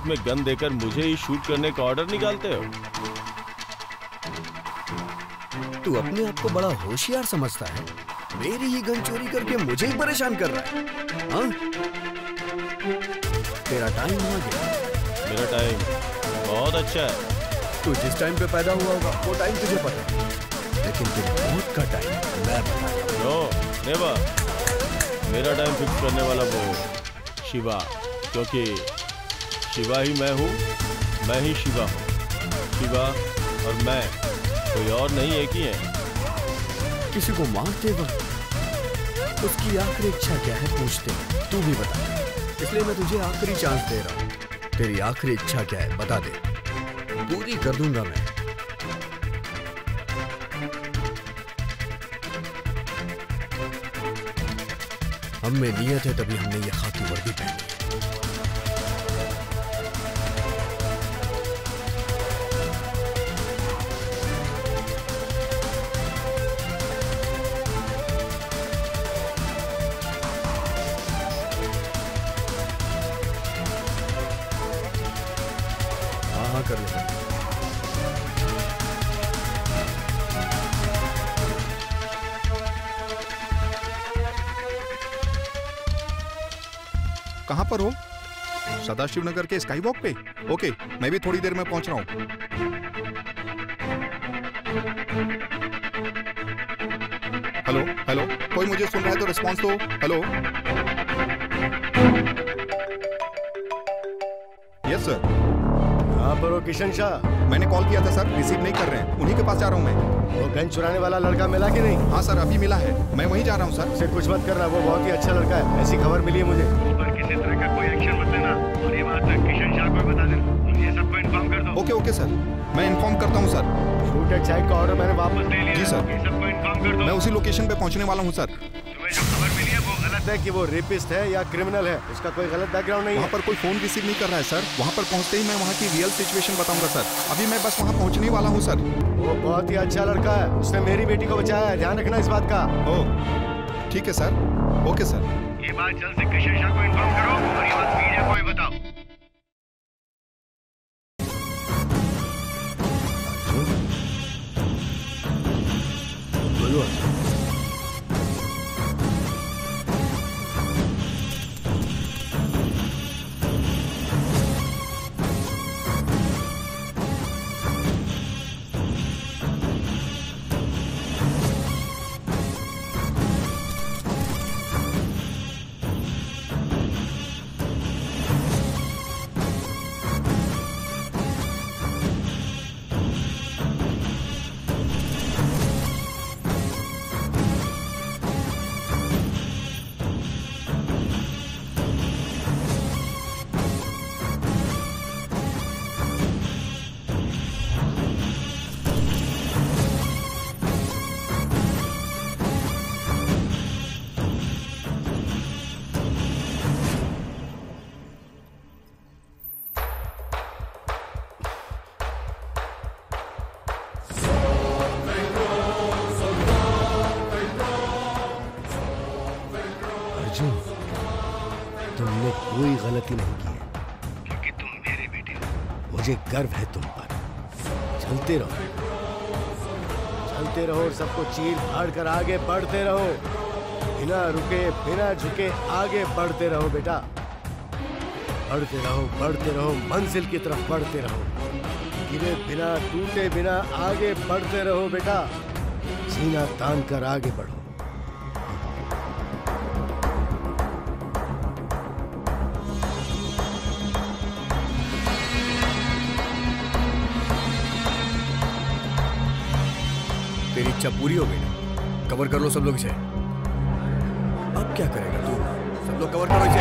हाथ में गन देकर मुझे ही शूट करने का ऑर्डर निकालते हो? तू अपने आप को बड़ा होशियार समझता है। मेरी ही गन चोरी करके मुझे ही परेशान कर रहा है। हाँ? तेरा टाइम आ गया। मेरा टाइम बहुत अच्छा है। तू जिस टाइम पे पैदा हुआ होगा वो टाइम तुझे पता है। लेकिन मौत का टाइम मैं नो नेवर मेरा टाइम फिक्स करने वाला वो शिवा क्योंकि शिवा ही मैं हूँ, मैं ही शिवा हूँ। शिवा और मैं कोई और नहीं एक ही है। किसी को मारते वक्त उसकी आखिरी इच्छा क्या है पूछते तू भी बता इसलिए मैं तुझे आखिरी चांस दे रहा हूँ। तेरी आखिरी इच्छा क्या है बता दे। पूरी कर दूँगा मैं। हम में नियत है तभी हमने ये खाकी वर्दी पहनी। सदाशिव नगर के स्काई वॉक पे। ओके मैं भी थोड़ी देर में पहुँच रहा हूँ। हेलो हेलो कोई मुझे सुन रहा है तो रिस्पॉन्स दो। हेलो। यस सर कहाँ पर हो किशन शाह। मैंने कॉल किया था सर रिसीव नहीं कर रहे हैं। उन्हीं के पास जा रहा हूँ मैं। वो गन चुराने वाला लड़का मिला कि नहीं? हाँ सर अभी मिला है। मैं वहीं जा रहा हूँ सर उसे कुछ मत करना वो बहुत ही अच्छा लड़का है। ऐसी खबर मिली है मुझे। पर किसी तरह का कोई एक्शन मत लेना। और ये बात किशन शाह को बता देना। और ये सबको इन्फॉर्म कर दो। Okay okay sir. मैं इन्फॉर्म करता हूँ सर। शूट एट साइड का ऑर्डर मैंने वापस ले लिया। जी सर सबको इन्फॉर्म कर दो। मैं उसी लोकेशन पे पहुँचने वाला हूँ सर। तुम्हें जो खबर मिली है वो गलत है कि वो रेपिस्ट है या क्रिमिनल है। उसका कोई गलत बैकग्राउंड नहीं वहाँ है। पर कोई फ़ोन रिसीव नहीं कर रहा है सर। वहाँ पर पहुँचते ही मैं वहाँ की रियल सिचुएशन बताऊँगा सर। अभी मैं बस वहाँ पहुँचने वाला हूँ सर। वो बहुत ही अच्छा लड़का है। उसने मेरी बेटी को बचाया है। ध्यान रखना इस बात का। ओ ठीक है सर। Okay sir. ये बात जल्द से किशन शाह को इन्फॉर्म करो। गर्व है तुम पर। चलते रहो। चलते रहो सबको चीर फाड़ कर आगे बढ़ते रहो। बिना रुके, बिना झुके आगे बढ़ते रहो बेटा। बढ़ते रहो बढ़ते रहो, मंजिल की तरफ़ बढ़ते रहो। गिरे बिना, टूटे बिना आगे बढ़ते रहो बेटा। सीना तान कर आगे बढ़ो। पूरी हो गई ना। कवर कर लो सब लोग इसे। अब क्या करेगा तू? सब लोग कवर करो इसे।